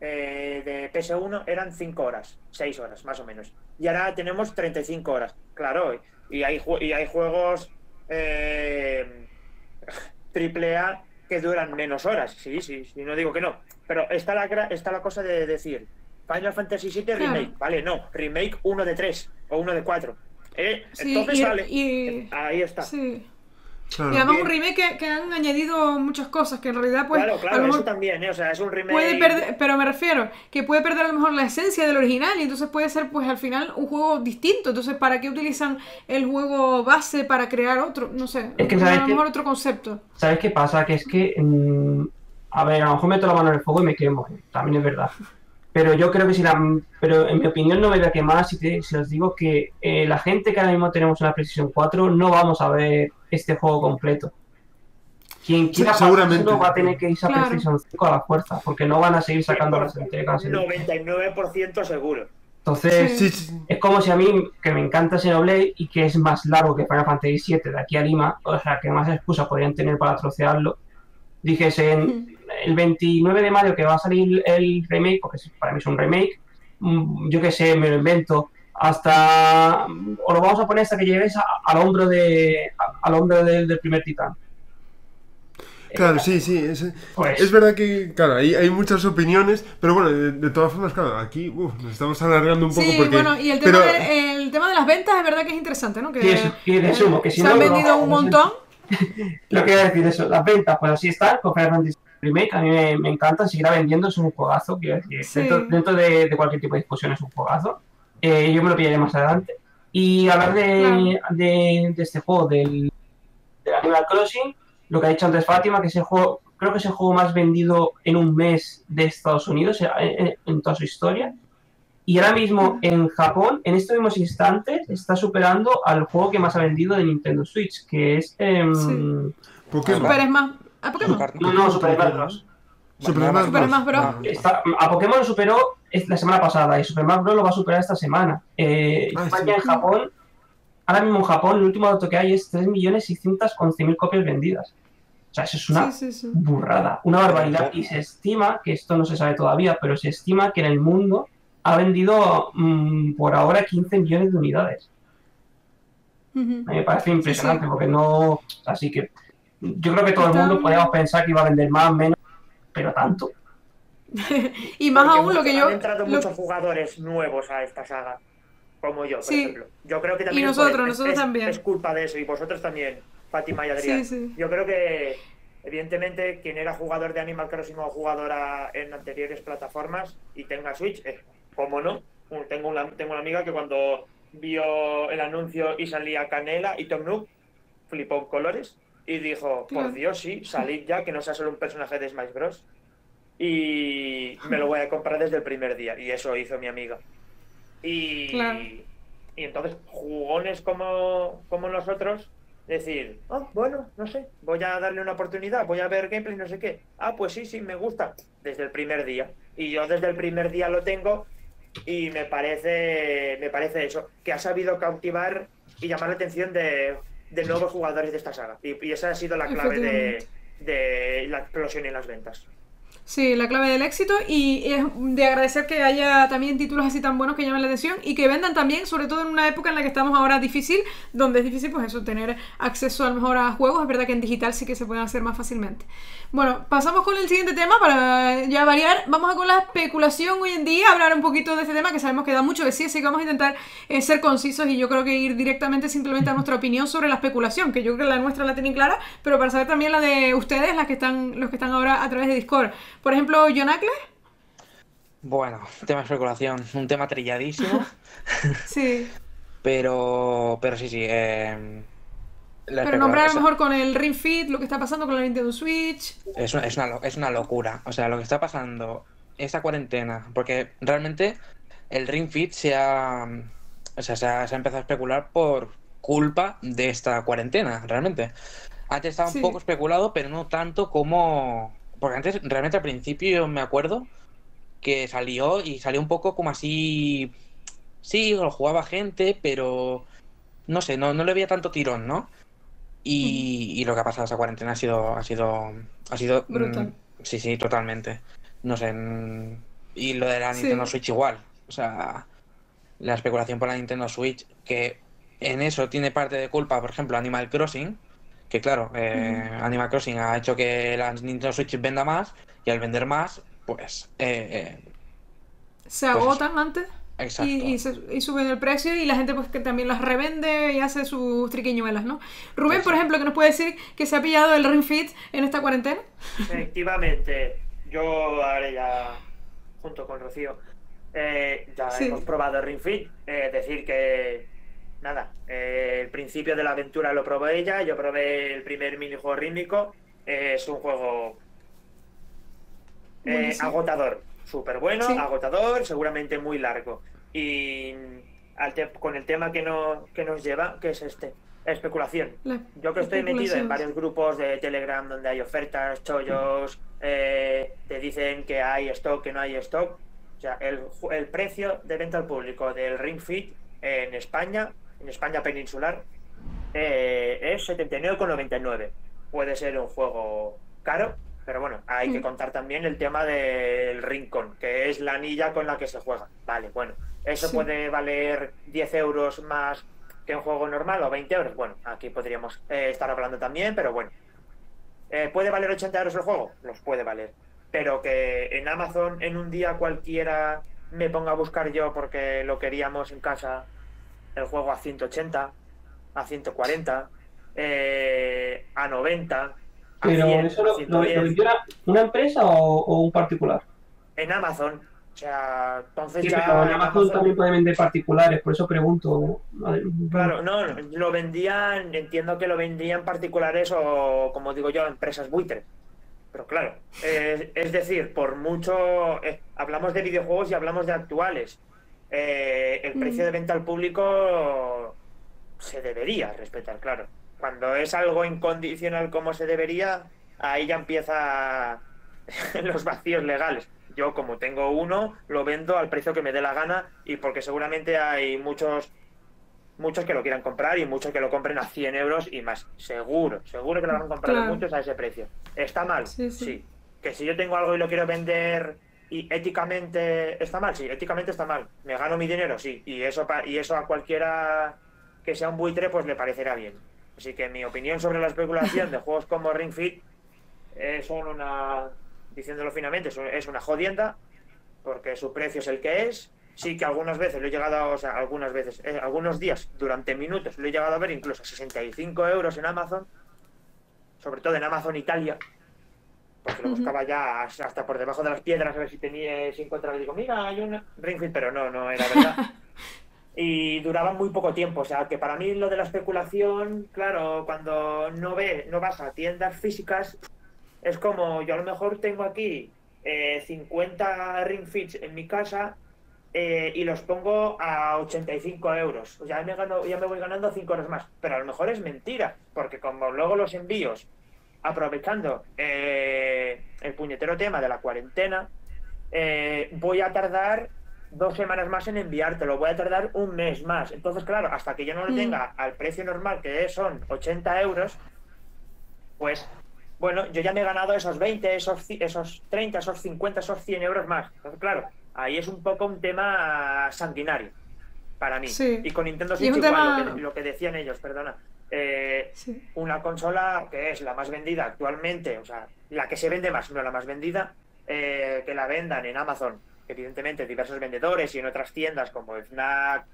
eh, de PS1 eran 5 horas, 6 horas más o menos. Y ahora tenemos 35 horas, claro, y hay, juegos eh, A que duran menos horas, sí, sí, sí, no digo que no. Pero está la, está la cosa de decir, Final Fantasy VII Claro. Remake, vale, no, Remake 1 de 3 o 1 de 4. Eh, Sí, entonces y- vale, y- ahí está. Sí. Claro. Y además Bien. un remake que, que han añadido muchas cosas, que en realidad pues claro, a claro, lo eso mejor también, ¿eh? o sea, es un remake. puede perder, pero me refiero que puede perder a lo mejor la esencia del original y entonces puede ser pues al final un juego distinto. Entonces, ¿para qué utilizan el juego base para crear otro? No sé, Es que, a ¿sabes lo mejor otro concepto. ¿Sabes qué pasa? Que es que, mm, a ver, a lo mejor meto la mano en el fuego y me quemo, eh, también es verdad. Pero yo creo que si la. Pero en mi opinión no me voy a quemar si, te- si os digo que eh, la gente que ahora mismo tenemos en la PlayStation 4 no vamos a ver este juego completo. Quien quiera Sí, seguramente. va a tener que irse a Claro. PlayStation 5 a la fuerza, porque no van a seguir sacando las entregas. ¿eh? 99% seguro. Entonces, Sí, sí, es como si a mí, que me encanta Xenoblade y que es más largo que Final Fantasy VII de aquí a Lima, o sea, que más excusa podrían tener para trocearlo, dijese en el 29 de mayo que va a salir el remake, porque para mí es un remake, mm, yo que sé, me lo invento, hasta, o lo vamos a poner hasta que llegues a- al hombro de a- al hombro del, del primer titán. Claro, sí, sí. Es, Pues- es verdad que, claro, hay, hay muchas opiniones, pero bueno, de, de todas formas, claro, aquí uf, nos estamos alargando un poco Sí, porque... bueno, y el tema, pero- de, el tema de las ventas es verdad que es interesante, ¿no? Que Sí, es- y resumo, que si se no, han vendido un no montón. Lo que iba a decir eso, las ventas, pues así están, con Final Fantasy Remake, a mí me, me encanta, seguirá vendiendo, es un juegazo, quiero decir, Sí. dentro, dentro de, de cualquier tipo de discusión es un juegazo. Eh, yo me lo pillaré más adelante. Y hablar de, de, de este juego, del, del Animal Crossing, lo que ha dicho antes Fátima, que es el juego, creo que es el juego más vendido en un mes de Estados Unidos, en, en- en toda su historia. Y ahora mismo en Japón, en estos mismos instantes, está superando al juego que más ha vendido de Nintendo Switch, que es em, Sí. Pokémon. Super Smash, ¿A Pokémon? No, no, Super Smash Bros. Super Smash Super Bros. Smash Bros. Está- a Pokémon lo superó la semana pasada y Super Smash Bros. lo va a superar esta semana. Eh, Ah, España sí. en Japón, ahora mismo en Japón, el último dato que hay es 3.611.000 copias vendidas. O sea, eso es una Sí, sí, sí. burrada, una barbaridad. Y se estima, que esto no se sabe todavía, pero se estima que en el mundo ha vendido mm, por ahora 15 millones de unidades. A mí me parece impresionante Sí, sí. porque no. Así que yo creo que todo el mundo podíamos pensar que iba a vender más, menos, pero tanto. Y más Porque aún lo que yo... Han entrado lo- muchos jugadores nuevos a esta saga, como yo, por Sí. ejemplo. Yo creo que también Y nosotros, es- nosotros es- también. Es culpa de eso, y vosotros también, Fátima y Adrián. Sí, sí. Yo creo que, evidentemente, quien era jugador de Animal Crossing o jugadora en anteriores plataformas y tenga Switch, eh, ¿cómo no? Tengo una, tengo una amiga que cuando vio el anuncio y salía Canela y Tom Nook, flipó en colores y dijo, por Dios, sí, salid ya, que no sea solo un personaje de Smash Bros. Y me lo voy a comprar desde el primer día. Y eso hizo mi amiga. Y, Claro. y entonces, jugones como, como nosotros, decir, oh, bueno, no sé, voy a darle una oportunidad, voy a ver gameplay, no sé qué. Ah, pues sí, sí, me gusta. Desde el primer día. Y yo desde el primer día lo tengo y me parece, me parece eso, que ha sabido cautivar y llamar la atención de, de nuevos jugadores de esta saga. Y, y esa ha sido la clave de, de la explosión en las ventas. Sí, la clave del éxito y es de agradecer que haya también títulos así tan buenos que llamen la atención y que vendan también, sobre todo en una época en la que estamos ahora difícil, donde es difícil pues eso, tener acceso a lo mejor a juegos, es verdad que en digital sí que se pueden hacer más fácilmente. Bueno, pasamos con el siguiente tema para ya variar, vamos a con la especulación hoy en día, hablar un poquito de este tema que sabemos que da mucho de sí, así que vamos a intentar eh, ser concisos y yo creo que ir directamente simplemente a nuestra opinión sobre la especulación, que yo creo que la nuestra la tienen clara, pero para saber también la de ustedes, las que están, los que están ahora a través de Discord. Por ejemplo, Jonacle, Bueno, tema de especulación, un tema trilladísimo, sí, pero, pero sí, sí. eh, pero nombrar a lo mejor con el Ring Fit, lo que está pasando con la Nintendo Switch. es, una, es, una, es una locura. O sea, lo que está pasando, esta cuarentena, porque realmente el Ring Fit se ha, o sea, se ha, se ha empezado a especular por culpa de esta cuarentena, realmente. Antes estaba Sí. un poco especulado, pero no tanto como... Porque antes, realmente al principio yo me acuerdo que salió y salió un poco como así... Sí, lo jugaba gente, pero no sé, no, no le veía tanto tirón, ¿no? Y, y lo que ha pasado esa cuarentena ha sido, ha sido, ha sido, Brutal. mm, sí, sí, totalmente. No sé, mm, y lo de la Sí. Nintendo Switch igual. O sea, la especulación por la Nintendo Switch, que en eso tiene parte de culpa, por ejemplo, Animal Crossing, que claro, eh, Animal Crossing ha hecho que la Nintendo Switch venda más, y al vender más, pues, eh, eh, Se Pues agotan antes exacto. y, y, se- y suben el precio y la gente pues que también las revende y hace sus triquiñuelas, ¿no? Rubén, por ejemplo, que nos puede decir que se ha pillado el Ring Fit en esta cuarentena. Efectivamente, yo ahora ya, junto con Rocío, eh, ya Sí. hemos probado Ring Fit. Eh, decir que, nada, eh, el principio de la aventura lo probó ella, yo probé el primer minijuego rítmico. eh, es un juego eh, agotador, súper bueno, Sí. agotador, seguramente muy largo. Y al te- con el tema que, no, que nos lleva, que es este, especulación. La Yo que estoy metido en varios grupos de Telegram donde hay ofertas, chollos, eh, te dicen que hay stock, que no hay stock. O sea, el, el precio de venta al público del Ring Fit en España, en España peninsular, eh, es 79,99. Puede ser un juego caro, pero bueno, hay que Mm. contar también el tema del Rincon, que es la anilla con la que se juega. Vale, bueno, eso Sí. puede valer 10 euros más que un juego normal o 20 euros. Bueno, aquí podríamos eh, estar hablando también, pero bueno. Eh, ¿Puede valer 80 euros el juego? Los puede valer. Pero que en Amazon en un día cualquiera me ponga a buscar yo porque lo queríamos en casa el juego a 180, a 140, eh, a 90, a Pero 100, eso a lo, lo, 110. lo vendió una, una empresa o, o un particular. en Amazon. O sea, entonces Sí, ya pero en Amazon Amazon- también puede vender particulares, por eso pregunto. Madre- Claro, no, no, lo vendían, entiendo que lo vendían particulares o, como digo yo, empresas buitre. Pero claro, eh, es decir, por mucho, eh, hablamos de videojuegos y hablamos de actuales. Eh, el Mm. precio de venta al público se debería respetar, claro. Cuando es algo incondicional como se debería, ahí ya empieza los vacíos legales. Yo como tengo uno, lo vendo al precio que me dé la gana y porque seguramente hay muchos muchos que lo quieran comprar y muchos que lo compren a 100 euros y más. Seguro, seguro que lo van a comprar Claro. muchos a ese precio. ¿Está mal? Sí, sí. Que si yo tengo algo y lo quiero vender y éticamente está mal, sí, éticamente está mal. ¿Me gano mi dinero? Sí. Y eso, pa- y eso a cualquiera que sea un buitre pues le parecerá bien. Así que mi opinión sobre la especulación de juegos como Ring Fit eh, son una, diciéndolo finamente, es una jodienda porque su precio es el que es. Sí que algunas veces lo he llegado a, o sea, algunas veces, eh, algunos días, durante minutos, lo he llegado a ver incluso a 65 euros en Amazon, sobre todo en Amazon Italia, porque lo buscaba ya hasta por debajo de las piedras a ver si tenía, si encontraba, digo, mira, hay un Ring Fit, pero no, no era verdad. y duraba muy poco tiempo, o sea, que para mí lo de la especulación, claro, cuando no ve, no vas a tiendas físicas, es como yo a lo mejor tengo aquí eh, 50 ring fits en mi casa eh, y los pongo a 85 euros. Ya me, gano, ya me voy ganando 5 euros más. Pero a lo mejor es mentira, porque como luego los envíos, aprovechando eh, el puñetero tema de la cuarentena, eh, voy a tardar dos semanas más en enviártelo, voy a tardar un mes más. Entonces, claro, hasta que yo no lo Mm. tenga al precio normal, que son 80 euros, pues bueno, yo ya me he ganado esos 20, esos, esos 30, esos 50, esos 100 euros más. Entonces, claro, ahí es un poco un tema sanguinario para mí. Sí. Y con Nintendo Switch igual, tema- lo, que, lo que decían ellos, perdona. Eh, Sí. una consola que es la más vendida actualmente, o sea, la que se vende más, no la más vendida, eh, que la vendan en Amazon, evidentemente diversos vendedores y en otras tiendas como Fnac,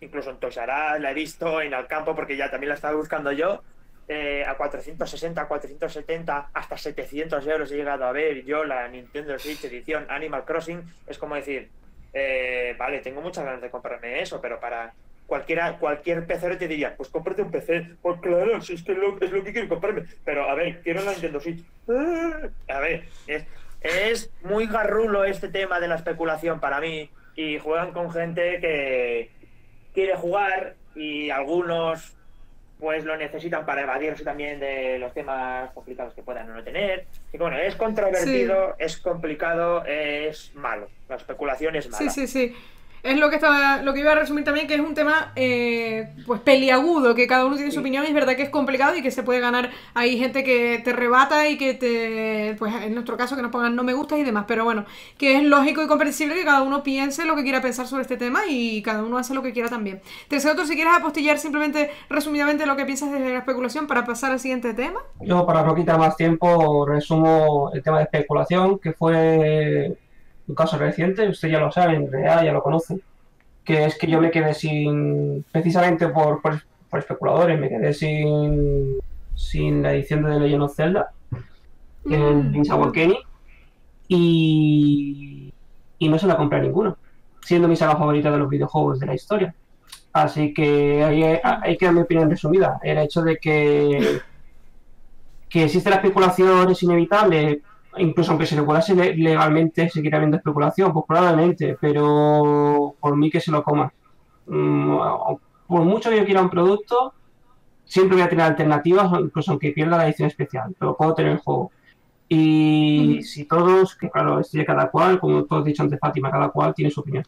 incluso en Toys R la he visto en Alcampo porque ya también la estaba buscando yo, eh, a 460, 470, hasta 700 euros he llegado a ver yo la Nintendo Switch edición Animal Crossing, es como decir, eh, vale, tengo muchas ganas de comprarme eso, pero para cualquiera, cualquier PC te diría, pues cómprate un PC, pues claro, si es que lo- es lo que quiero comprarme, pero a ver, quiero la Nintendo Switch. Ah, A ver, es, es muy garrulo este tema de la especulación para mí y juegan con gente que quiere jugar y algunos pues lo necesitan para evadirse también de los temas complicados que puedan o no tener. Y bueno, es controvertido, es complicado, es malo. La especulación es mala. Sí, sí, sí. Es lo que estaba, lo que iba a resumir también, que es un tema eh, pues peliagudo, que cada uno tiene su opinión y es verdad que es complicado y que se puede ganar. Hay gente que te rebata y que te, pues en nuestro caso, que nos pongan no me gusta y demás, pero bueno, que es lógico y comprensible que cada uno piense lo que quiera pensar sobre este tema y cada uno hace lo que quiera también. Tercero, si quieres apostillar simplemente resumidamente lo que piensas de la especulación para pasar al siguiente tema. Yo, para no quitar más tiempo, resumo el tema de especulación, que fue un caso reciente, ustedes ya lo saben, real, ya lo conocen, que es que yo me quedé sin, precisamente por, por, por especuladores, me quedé sin, sin la edición de The Legend of Zelda, el Mm. Link's Awakening, y, y no se la compré a ninguno, siendo mi saga favorita de los videojuegos de la historia. Así que ahí, ahí queda mi opinión resumida. El hecho de que, que existe la especulación es inevitable, incluso aunque se regulase le- legalmente, seguirá habiendo especulación, pues probablemente, pero por mí que se lo coma. Mm, Por mucho que yo quiera un producto, siempre voy a tener alternativas, incluso aunque pierda la edición especial, pero puedo tener el juego. Y si todos, que claro, esto ya cada cual, como has dicho antes, Fátima, cada cual tiene su opinión.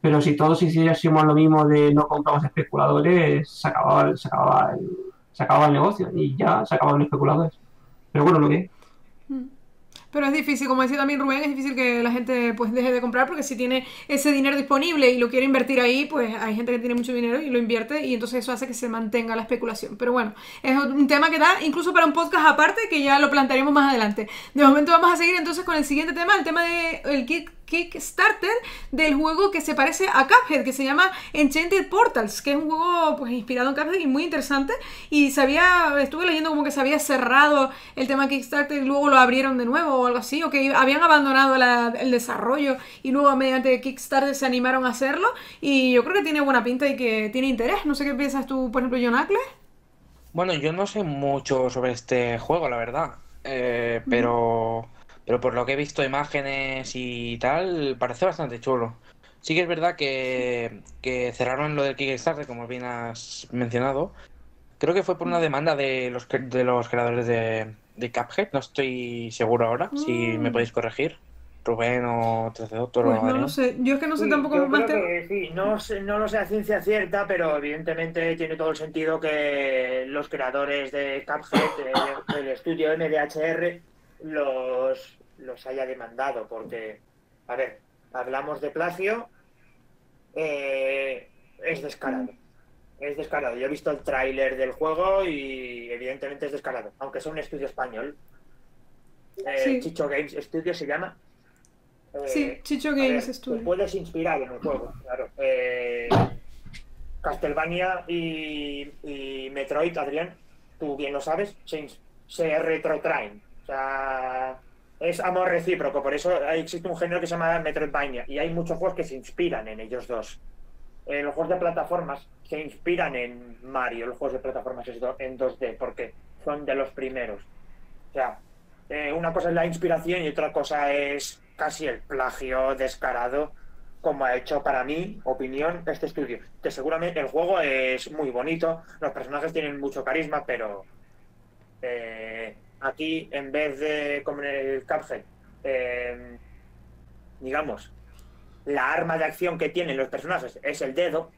Pero si todos hiciésemos lo mismo de no compramos especuladores, se acababa, se acababa, el, se acababa el negocio y ya se acababan los especuladores. Pero bueno, lo que Pero es difícil, como decía también Rubén, es difícil que la gente pues deje de comprar porque si tiene ese dinero disponible y lo quiere invertir ahí, pues hay gente que tiene mucho dinero y lo invierte y entonces eso hace que se mantenga la especulación. Pero bueno, es un tema que da incluso para un podcast aparte que ya lo plantearemos más adelante. De momento vamos a seguir entonces con el siguiente tema, el tema de el Kick- Kickstarter del juego que se parece a Cuphead, que se llama Enchanted Portals, que es un juego pues inspirado en Cuphead y muy interesante. Y se había, estuve leyendo como que se había cerrado el tema Kickstarter y luego lo abrieron de nuevo o algo así, o que habían abandonado la- el desarrollo y luego mediante Kickstarter se animaron a hacerlo. Y yo creo que tiene buena pinta y que tiene interés. No sé qué piensas tú, por ejemplo, John Ackles. Bueno, yo no sé mucho sobre este juego, la verdad. Eh, pero, pero por lo que he visto imágenes y tal, parece bastante chulo. Sí que es verdad que, que cerraron lo del Kickstarter, como bien has mencionado. Creo que fue por una demanda de los, de los creadores de, de Cuphead, no estoy seguro ahora, si Mm. me podéis corregir. Rubén o 13 Doctor Pues o no lo sé. Yo es que no sé Sí, tampoco yo creo que sí, no, no lo sé a ciencia cierta, pero evidentemente tiene todo el sentido que los creadores de Cuphead, eh, el estudio MDHR, los, los haya demandado, porque, a ver, hablamos de plagio, eh, es descarado. Es descarado. Yo he visto el tráiler del juego y evidentemente es descarado, aunque sea un estudio español. Eh, Sí. Chicho Games Studio se llama. Eh, Sí, Chicho Games ver, Studio. Te puedes inspirar en el juego, claro. Castlevania y, y Metroid, Adrián, tú bien lo sabes, se, se retrotraen. O sea, es amor recíproco, por eso existe un género que se llama Metroidvania y hay muchos juegos que se inspiran en ellos dos. Eh, los juegos de plataformas se inspiran en Mario, los juegos de plataformas en 2D, porque son de los primeros. O sea, eh, una cosa es la inspiración y otra cosa es casi el plagio descarado, como ha hecho para mi opinión este estudio. Que seguramente el juego es muy bonito, los personajes tienen mucho carisma, pero eh, aquí en vez de como en el Cuphead, eh, digamos, la arma de acción que tienen los personajes es el dedo,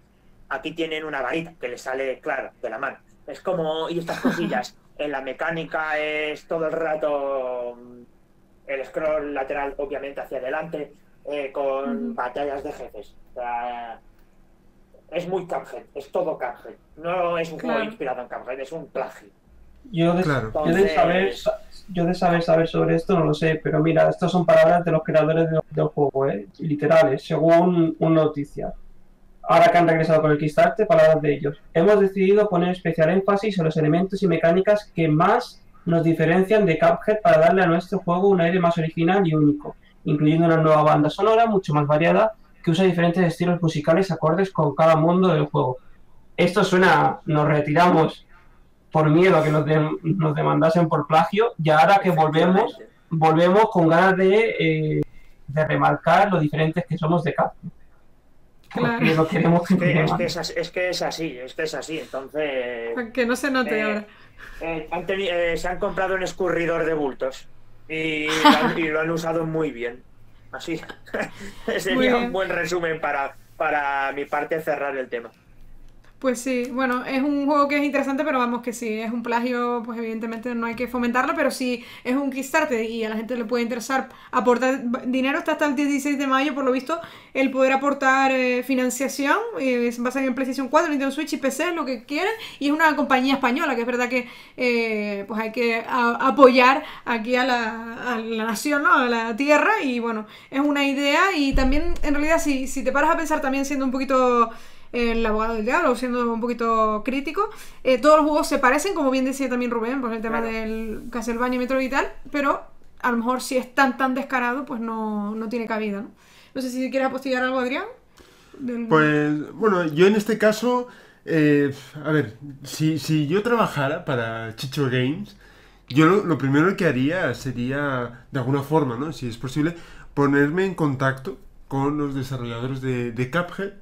aquí tienen una varita que les sale, claro, de la mano. Es como, y estas cosillas, en la mecánica es todo el rato mm, el scroll lateral, obviamente, hacia adelante, eh, con batallas de jefes. O sea, es muy Cuphead, es todo Cuphead. No es un juego inspirado en Cuphead, es un plagio. Yo de, Claro. yo de saber, yo de saber saber sobre esto no lo sé, pero mira, estas son palabras de los creadores de- del juego, ¿eh? literales, según una noticia. Ahora que han regresado con el Kickstarter, palabras de ellos. Hemos decidido poner especial énfasis en los elementos y mecánicas que más nos diferencian de Cuphead para darle a nuestro juego un aire más original y único, incluyendo una nueva banda sonora mucho más variada que usa diferentes estilos musicales acordes con cada mundo del juego. Esto suena, nos retiramos por miedo a que nos, dem- nos demandasen por plagio y ahora que volvemos, volvemos con ganas de, eh, de remarcar lo diferentes que somos de Capcom. Claro. Queremos que Es que, es, que demanden. es, as- es que es así, es que es así. Entonces, que no se note Eh, ahora. eh, han eh, se han comprado un escurridor de bultos y lo han, y lo han usado muy bien. Así. Sería un buen resumen para, para mi parte cerrar el tema. Pues sí, bueno, es un juego que es interesante, pero vamos que si es un plagio, pues evidentemente no hay que fomentarlo, pero si es un Kickstarter y a la gente le puede interesar aportar dinero, está hasta el 16 de mayo, por lo visto, el poder aportar eh, financiación, eh, se basa en PlayStation 4, Nintendo Switch y PC, lo que quieran, y es una compañía española, que es verdad que eh, pues hay que a- apoyar aquí a la, a la nación, ¿no? a la tierra, y bueno, es una idea, y también en realidad si, si te paras a pensar también siendo un poquito el abogado del diablo, siendo un poquito crítico. Eh, todos los juegos se parecen, como bien decía también Rubén, por el tema Claro. del Castlevania y Metroid y tal, pero a lo mejor si es tan tan descarado, pues no, no tiene cabida, ¿no? No sé si quieres apostillar algo, Adrián. Del- Pues bueno, yo en este caso, eh, a ver, si, si yo trabajara para Chicho Games, yo lo, lo primero que haría sería, de alguna forma, ¿no? Si es posible, ponerme en contacto con los desarrolladores de, de Cuphead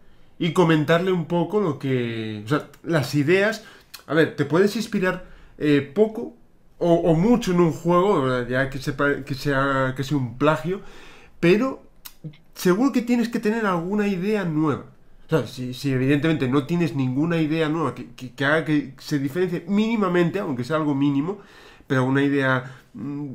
y comentarle un poco lo que, o sea, las ideas. A ver, te puedes inspirar eh, poco o, mucho en un juego, ya que, sepa, que, sea, que sea un plagio, pero seguro que tienes que tener alguna idea nueva. O sea, si, si evidentemente no tienes ninguna idea nueva que, que- que haga que se diferencie mínimamente, aunque sea algo mínimo, pero una idea, mm,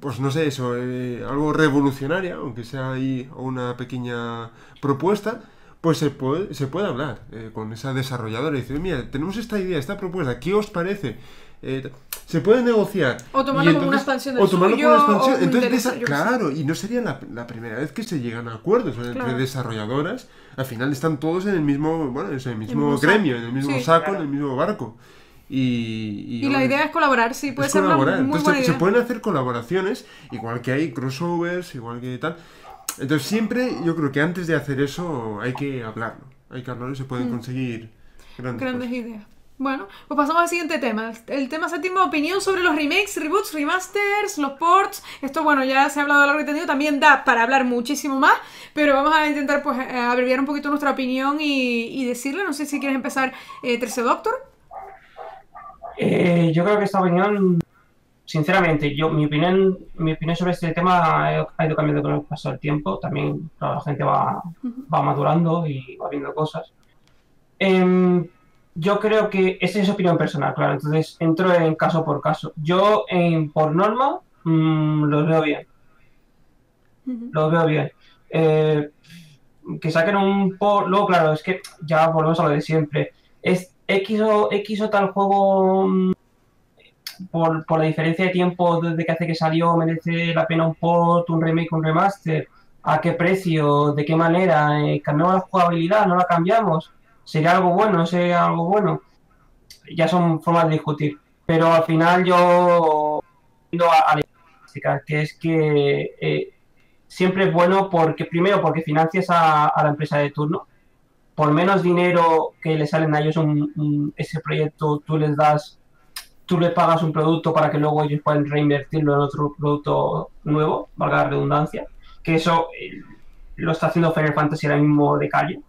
pues no sé, eso, eh, algo revolucionaria, aunque sea ahí una pequeña propuesta, pues se puede, se puede hablar eh, con esa desarrolladora y decir, mira, tenemos esta idea, esta propuesta, ¿qué os parece? Eh, se puede negociar. O tomarlo Y como una entonces- expansión del o tomarlo suyo, como una expansión. Entonces, esa- claro, y no sería la, la primera vez que se llegan a acuerdos entre desarrolladoras. Al final están todos en el mismo, bueno, en el mismo, gremio, en el mismo Sí. saco, Claro. en el mismo barco. Y, Y la hombre, idea es colaborar, sí, puede ser una colaborar. muy Entonces, buena se, idea. se pueden hacer colaboraciones, igual que hay crossovers, igual que tal. Entonces siempre yo creo que antes de hacer eso hay que hablarlo. Hay que hablarlo y se pueden conseguir grandes, Mm. Grandes cosas. ideas. Bueno, pues pasamos al siguiente tema. El tema séptimo, opinión sobre los remakes, reboots, remasters, los ports. Esto, bueno, ya se ha hablado de largo y tendido, también da para hablar muchísimo más, pero vamos a intentar pues eh, abreviar un poquito nuestra opinión y, y decirle, no sé si quieres empezar, eh, Terce Doctor. Eh, yo creo que esta opinión sinceramente, yo mi opinión, mi opinión sobre este tema ha ido cambiando con el paso del tiempo. También claro, la gente va, va madurando y va viendo cosas. Em, yo creo que esa es opinión personal, claro. Entonces entro en caso por caso. Yo, por norma, mm, los veo bien. Ujú. Lo veo bien. Eh, que saquen un por. Luego, claro, es que ya volvemos a lo de siempre. Es X o, X o tal juego. Por, por la diferencia de tiempo desde que hace que salió, merece la pena un port, un remake, un remaster. ¿A qué precio? ¿De qué manera? Eh, ¿Cambiamos la jugabilidad? ¿No la cambiamos? ¿Sería algo bueno? ¿No sería algo bueno? Ya son formas de discutir. Pero al final yo. yendo a, a la que es que eh, siempre es bueno porque primero porque financias a, a la empresa de turno por menos dinero que le salen a ellos un- un- ese proyecto tú les das tú les pagas un producto para que luego ellos puedan reinvertirlo en otro producto nuevo valga la redundancia que eso eh, lo está haciendo Final Fantasy ahora mismo de calle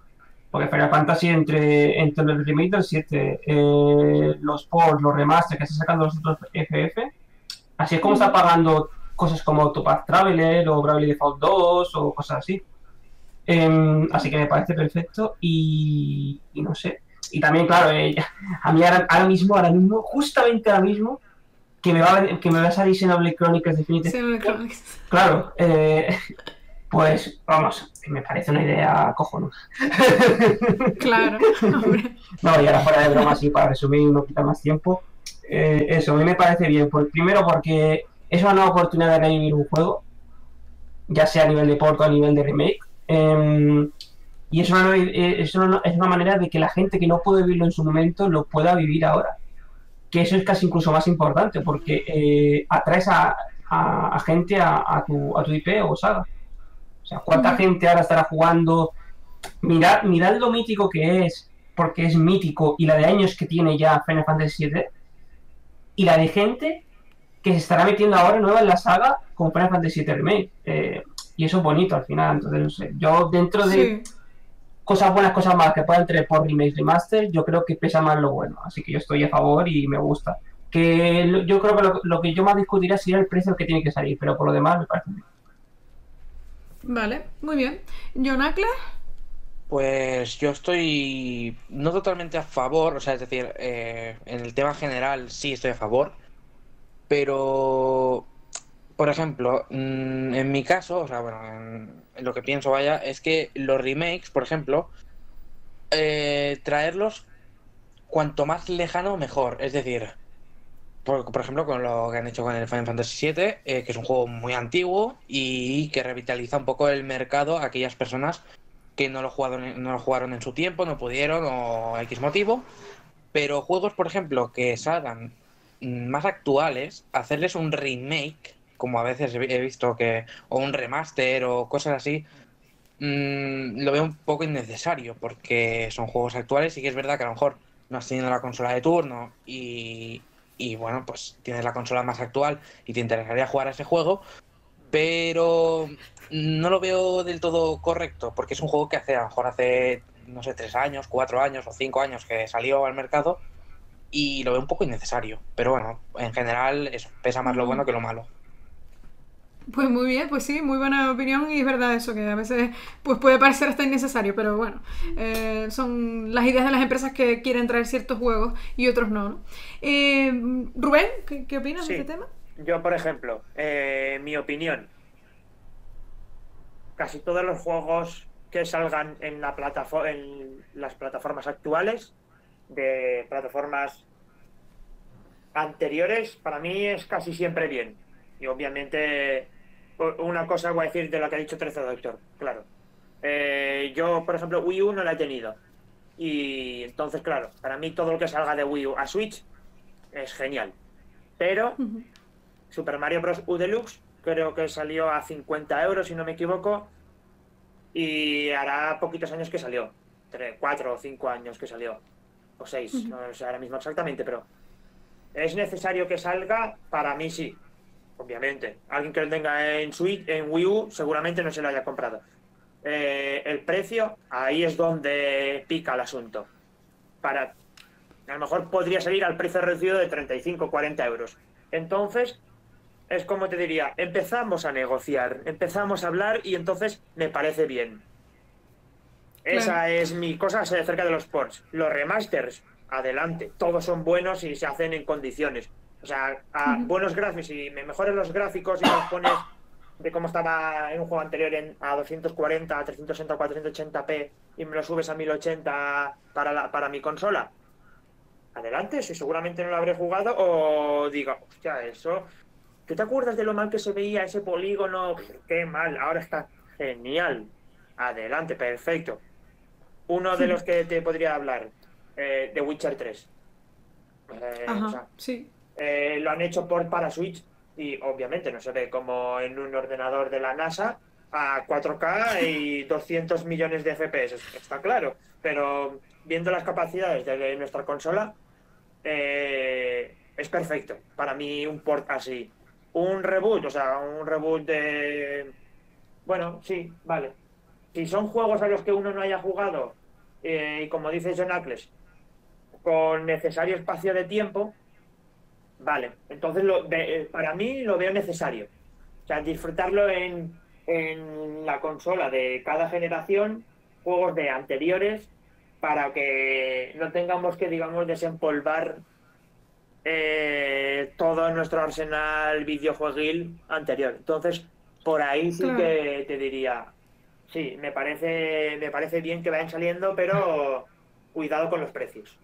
porque Final Fantasy entre, entre el remake del 7 eh, los ports, los remasters que está sacando los otros FF así es como está pagando cosas como Octopath Traveler o Bravely Default 2 o cosas así. Em, así que me parece perfecto y, y no sé. Y también, claro, eh, a mí ahora, ahora mismo, ahora mismo, justamente ahora mismo, que me va a, que me va a salir Xenoblade Chronicles Definitive. Sí, Chronicles. Claro, eh, pues vamos, me parece una idea cojonuda. Claro, hombre. No, y ahora fuera de broma, así para resumir y no quitar más tiempo. eh, eso, a mí me parece bien. Por, primero porque es una nueva oportunidad de revivir un juego, ya sea a nivel de port o a nivel de remake. em, y es una, nueva- eh, es, una, es una manera de que la gente que no puede vivirlo en su momento lo pueda vivir ahora. Que eso es casi incluso más importante porque eh, atraes a, a- a gente a, a tu, a tu IP o saga. O sea, ¿cuánta gente ahora estará jugando? Mirad, mirad lo mítico que es, porque es mítico, y la de años que tiene ya Final Fantasy VII, y la de gente que se estará metiendo ahora nueva en la saga con Final Fantasy VII Remake. Eh, y eso es bonito al final. Entonces, no sé, yo dentro de Sí. Cosas buenas, cosas malas que puedan tener por remake remaster, yo creo que pesa más lo bueno. Así que yo estoy a favor y me gusta. Que lo- yo creo que lo, lo que yo más discutiría sería el precio que tiene que salir, pero por lo demás me parece bien. Vale, muy bien. Jonacla, Pues yo estoy no totalmente a favor, o sea, es decir, eh, en el tema general sí estoy a favor, pero, por ejemplo, mm, en mi caso, o sea, bueno, en, en lo que pienso, vaya, es que los remakes, por ejemplo, eh, traerlos cuanto más lejano, mejor. Es decir, por, ejemplo, con lo que han hecho con el Final Fantasy VII, eh, que es un juego muy antiguo y que revitaliza un poco el mercado a aquellas personas que no lo jugaron, no lo jugaron en su tiempo, no pudieron o X motivo. Pero juegos, por ejemplo, que salgan más actuales, hacerles un remake, como a veces he visto que, o un remaster o cosas así, mm, lo veo un poco innecesario, porque son juegos actuales y que es verdad que a lo mejor no has tenido la consola de turno y, y bueno, pues tienes la consola más actual y te interesaría jugar a ese juego, pero no lo veo del todo correcto, porque es un juego que hace, a lo mejor hace, no sé, tres años, cuatro años o cinco años que salió al mercado y lo veo un poco innecesario. Pero bueno, en general eso, pesa más lo bueno que lo malo. Pues muy bien, pues sí, muy buena opinión y es verdad eso, que a veces pues puede parecer hasta innecesario, pero bueno, eh, son las ideas de las empresas que quieren traer ciertos juegos y otros no. ¿no? Eh, Rubén, ¿qué, qué opinas Sí. de este tema? Yo, por ejemplo, eh, mi opinión, casi todos los juegos que salgan en, la plataforma, en las plataformas actuales, de plataformas anteriores, para mí es casi siempre bien. Y obviamente, una cosa voy a decir de lo que ha dicho 13 Doctor, claro. Eh, yo, por ejemplo, Wii U no la he tenido. Y entonces, claro, para mí todo lo que salga de Wii U a Switch es genial. Pero. Super Mario Bros. U Deluxe creo que salió a 50 euros, si no me equivoco. Y hará poquitos años que salió. 3, 4 o 5 años que salió. O 6, Ujú. no sé ahora mismo exactamente, pero... ¿Es necesario que salga? Para mí sí. Obviamente. Alguien que lo tenga en Switch, en Wii U, seguramente no se lo haya comprado. Eh, el precio, ahí es donde pica el asunto. Para, a lo mejor podría salir al precio reducido de 35 40 euros. Entonces, es como te diría, empezamos a negociar, empezamos a hablar y entonces me parece bien. Esa Claro. es mi cosa acerca de los ports. Los remasters, adelante, todos son buenos y se hacen en condiciones. O sea, a buenos gráficos, si me mejoras los gráficos y los pones de cómo estaba en un juego anterior en, a 240, a 360 o 480p y me lo subes a 1080 para, la, para mi consola, adelante, si seguramente no lo habré jugado o diga, hostia, eso. ¿Tú te acuerdas de lo mal que se veía ese polígono? Qué mal, ahora está genial. Adelante, perfecto. Uno de los que te podría hablar, eh, The Witcher 3. Eh, o sea, Ajá, sí. Eh, lo han hecho por para Switch y obviamente no se ve como en un ordenador de la NASA a 4K y 200 millones de FPS, está claro, pero viendo las capacidades de nuestra consola eh, es perfecto para mí un port así. Un reboot, o sea, un reboot de... Bueno, sí, vale. Si son juegos a los que uno no haya jugado eh, y como dice John Ackles, con necesario espacio de tiempo, Vale, entonces lo, eh, para mí lo veo necesario. O sea, disfrutarlo en, en la consola de cada generación, juegos de anteriores, para que no tengamos que, digamos, desempolvar eh, todo nuestro arsenal videojueguil anterior. Entonces, por ahí sí Claro. que te diría, sí, me parece, me parece bien que vayan saliendo, pero cuidado con los precios.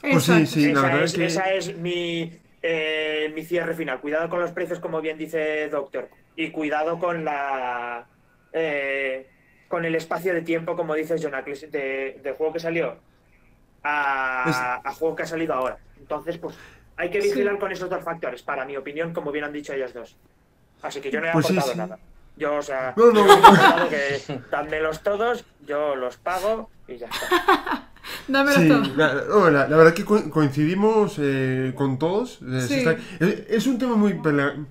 Pues sí, sí, la esa, verdad es, es que- esa es mi, eh, mi cierre final. Cuidado con los precios, como bien dice Doctor. Y cuidado con la eh, con el espacio de tiempo, como dice John Ackles, de, de juego que salió a, a juego que ha salido ahora. Entonces, pues hay que Sí. vigilar con esos dos factores, para mi opinión, como bien han dicho ellos dos. Así que yo no he Pues sí, aportado sí. nada. Yo, o sea, No, no. he que todos, yo los pago y ya está. Dámelo Sí, todo. la, no, la- la verdad que co- coincidimos eh, con todos. eh, Sí. está- es, es un tema muy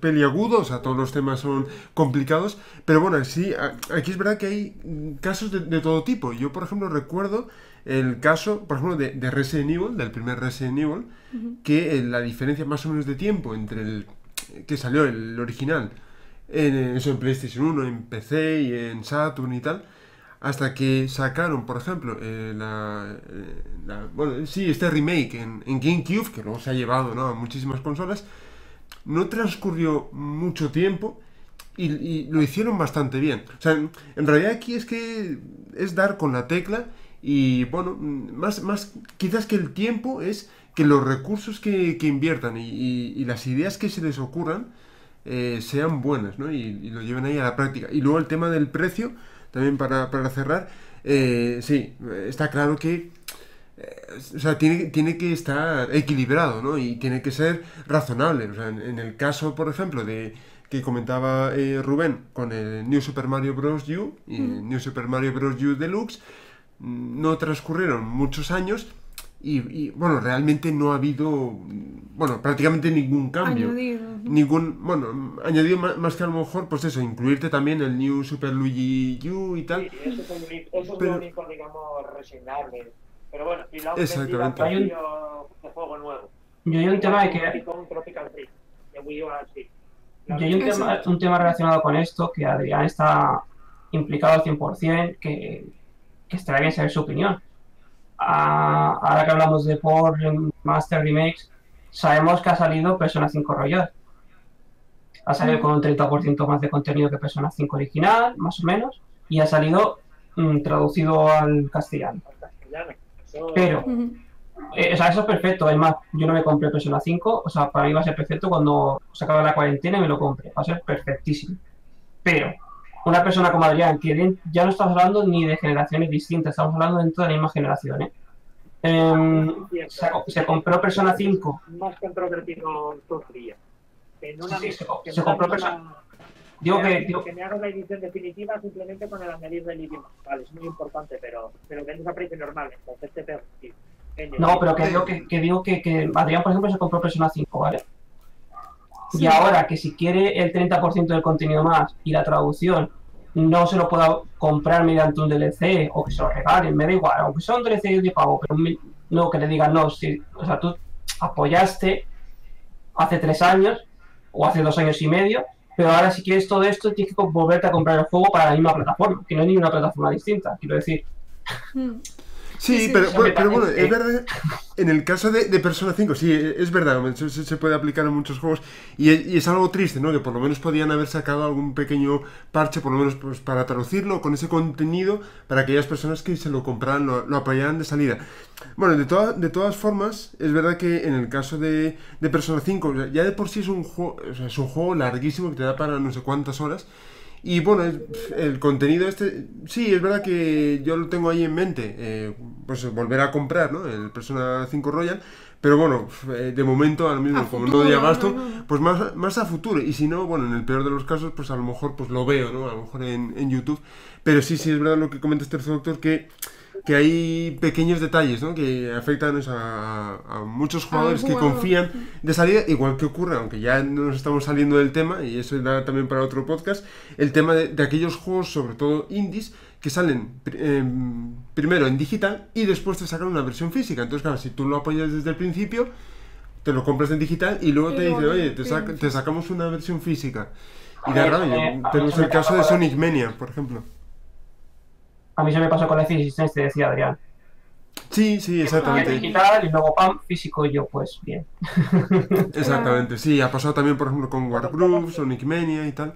peliagudo, o sea, todos los temas son complicados, pero bueno, sí, a- aquí es verdad que hay casos de, de todo tipo. Yo, por ejemplo, recuerdo el caso, por ejemplo, de, de Resident Evil, del primer Resident Evil, que eh, la diferencia más o menos de tiempo entre el que salió el original en, eso en PlayStation 1, en PC y en Saturn y tal, hasta que sacaron, por ejemplo, eh, la, eh, la- bueno, sí, este remake en, en GameCube, que luego se ha llevado ¿no? a muchísimas consolas, no transcurrió mucho tiempo y, lo hicieron bastante bien. O sea, en, realidad aquí es que es dar con la tecla y, bueno, más, más quizás que el tiempo es que los recursos que, inviertan y, las ideas que se les ocurran eh, sean buenas, ¿no? Y lo lleven ahí a la práctica. Y luego el tema del precio, también para, para cerrar, eh, sí, está claro que eh, o sea, tiene, tiene que estar equilibrado, ¿no? Y tiene que ser razonable. O sea, en, en el caso, por ejemplo, de que comentaba eh, Rubén con el New Super Mario Bros. U y el New Super Mario Bros. U Deluxe, mm, no transcurrieron muchos años y, y, bueno, realmente no ha habido, bueno, prácticamente ningún cambio. Añadido. Ningún, bueno, añadido más, que a lo mejor, pues eso, incluirte también el New Super Luigi U y tal. Sí, eso es, el eso es Pero- lo único, digamos, resignable. Pero bueno, y la Exactamente. ofensiva cambio de juego nuevo. Yo hay un tema de que Tropical- Tropical Freeze, de Wii U así. Yo hay un tema, un tema relacionado con esto, que Adrián está implicado al 100%, que, que estaría bien saber su opinión. Ah, ahora que hablamos de por Master Remakes, sabemos que ha salido Persona 5 Royal. Ha salido con un 30% más de contenido que Persona 5 original, más o menos, y ha salido mm, traducido al castellano. Pero-. Eh, o sea, eso es perfecto. Es más, yo no me compré Persona 5. O sea, para mí va a ser perfecto cuando se acabe la cuarentena y me lo compre. Va a ser perfectísimo. Pero, una persona como Adrián, que ya no estamos hablando ni de generaciones distintas, estamos hablando dentro de la misma generación, ¿eh? Em, se, se compró Persona 5. Más controvertido todavía. En una Sí, se, que se me compró Persona. Digo que, digo, que me haga una edición definitiva simplemente con el añadir del idioma. Vale, es muy importante, pero, pero vendes a precio normal, entonces te permite. no, pero que digo que, que digo que, que Adrián, por ejemplo, se compró Persona 5, ¿vale? Sí. Y ahora que si quiere el 30% del contenido más y la traducción no se lo pueda comprar mediante un DLC o que se lo regalen, me da igual, aunque sea un DLC de pago, pero no que le digan no, si, o sea, tú apoyaste hace tres años o hace dos años y medio, pero ahora si quieres todo esto tienes que volverte a comprar el juego para la misma plataforma, que no hay ninguna plataforma distinta, quiero decir. Sí, Sí, pero, bueno, pero bueno, es verdad, en el caso de, de Persona 5, sí, es verdad, se, se puede aplicar en muchos juegos y es, y es algo triste, ¿no? Que por lo menos podían haber sacado algún pequeño parche, por lo menos pues, para traducirlo con ese contenido, para aquellas personas que se lo compraran, lo, lo apoyaran de salida. Bueno, de, toda- de todas formas, es verdad que en el caso de, de Persona 5, o sea, ya de por sí es un, juego, o sea, es un juego larguísimo que te da para no sé cuántas horas. Y bueno, el contenido este, sí, es verdad que yo lo tengo ahí en mente, eh, pues volver a comprar, ¿no? El Persona 5 Royal, pero bueno, eh, de momento ahora mismo, A como futuro, no doy abasto, no, no. pues más, más a futuro. Y si no, bueno, en el peor de los casos, pues a lo mejor pues lo veo, ¿no? A lo mejor en, en YouTube. Pero sí, sí, es verdad lo que comenta este doctor, que, que hay pequeños detalles, ¿no? Que afectan a, a muchos jugadores que jugador. confían de salida, igual que ocurre, aunque ya nos estamos saliendo del tema, y eso da también para otro podcast, el tema de, de aquellos juegos, sobre todo indies, que salen em, primero en digital y después te sacan una versión física. Entonces, claro, si tú lo apoyas desde el principio, te lo compras en digital y luego Y te luego dice, te oye, te, sac- te sacamos una versión física. Y da ver, rabia. eh, Tenemos el caso de Sonic Mania, por ejemplo. A mí se me pasó con la Existence, te decía Adrián. Sí, sí, exactamente. digital y luego pam, físico y yo, pues bien. Exactamente, sí, ha pasado también, por ejemplo, con Wargroove, Sonic Mania y tal.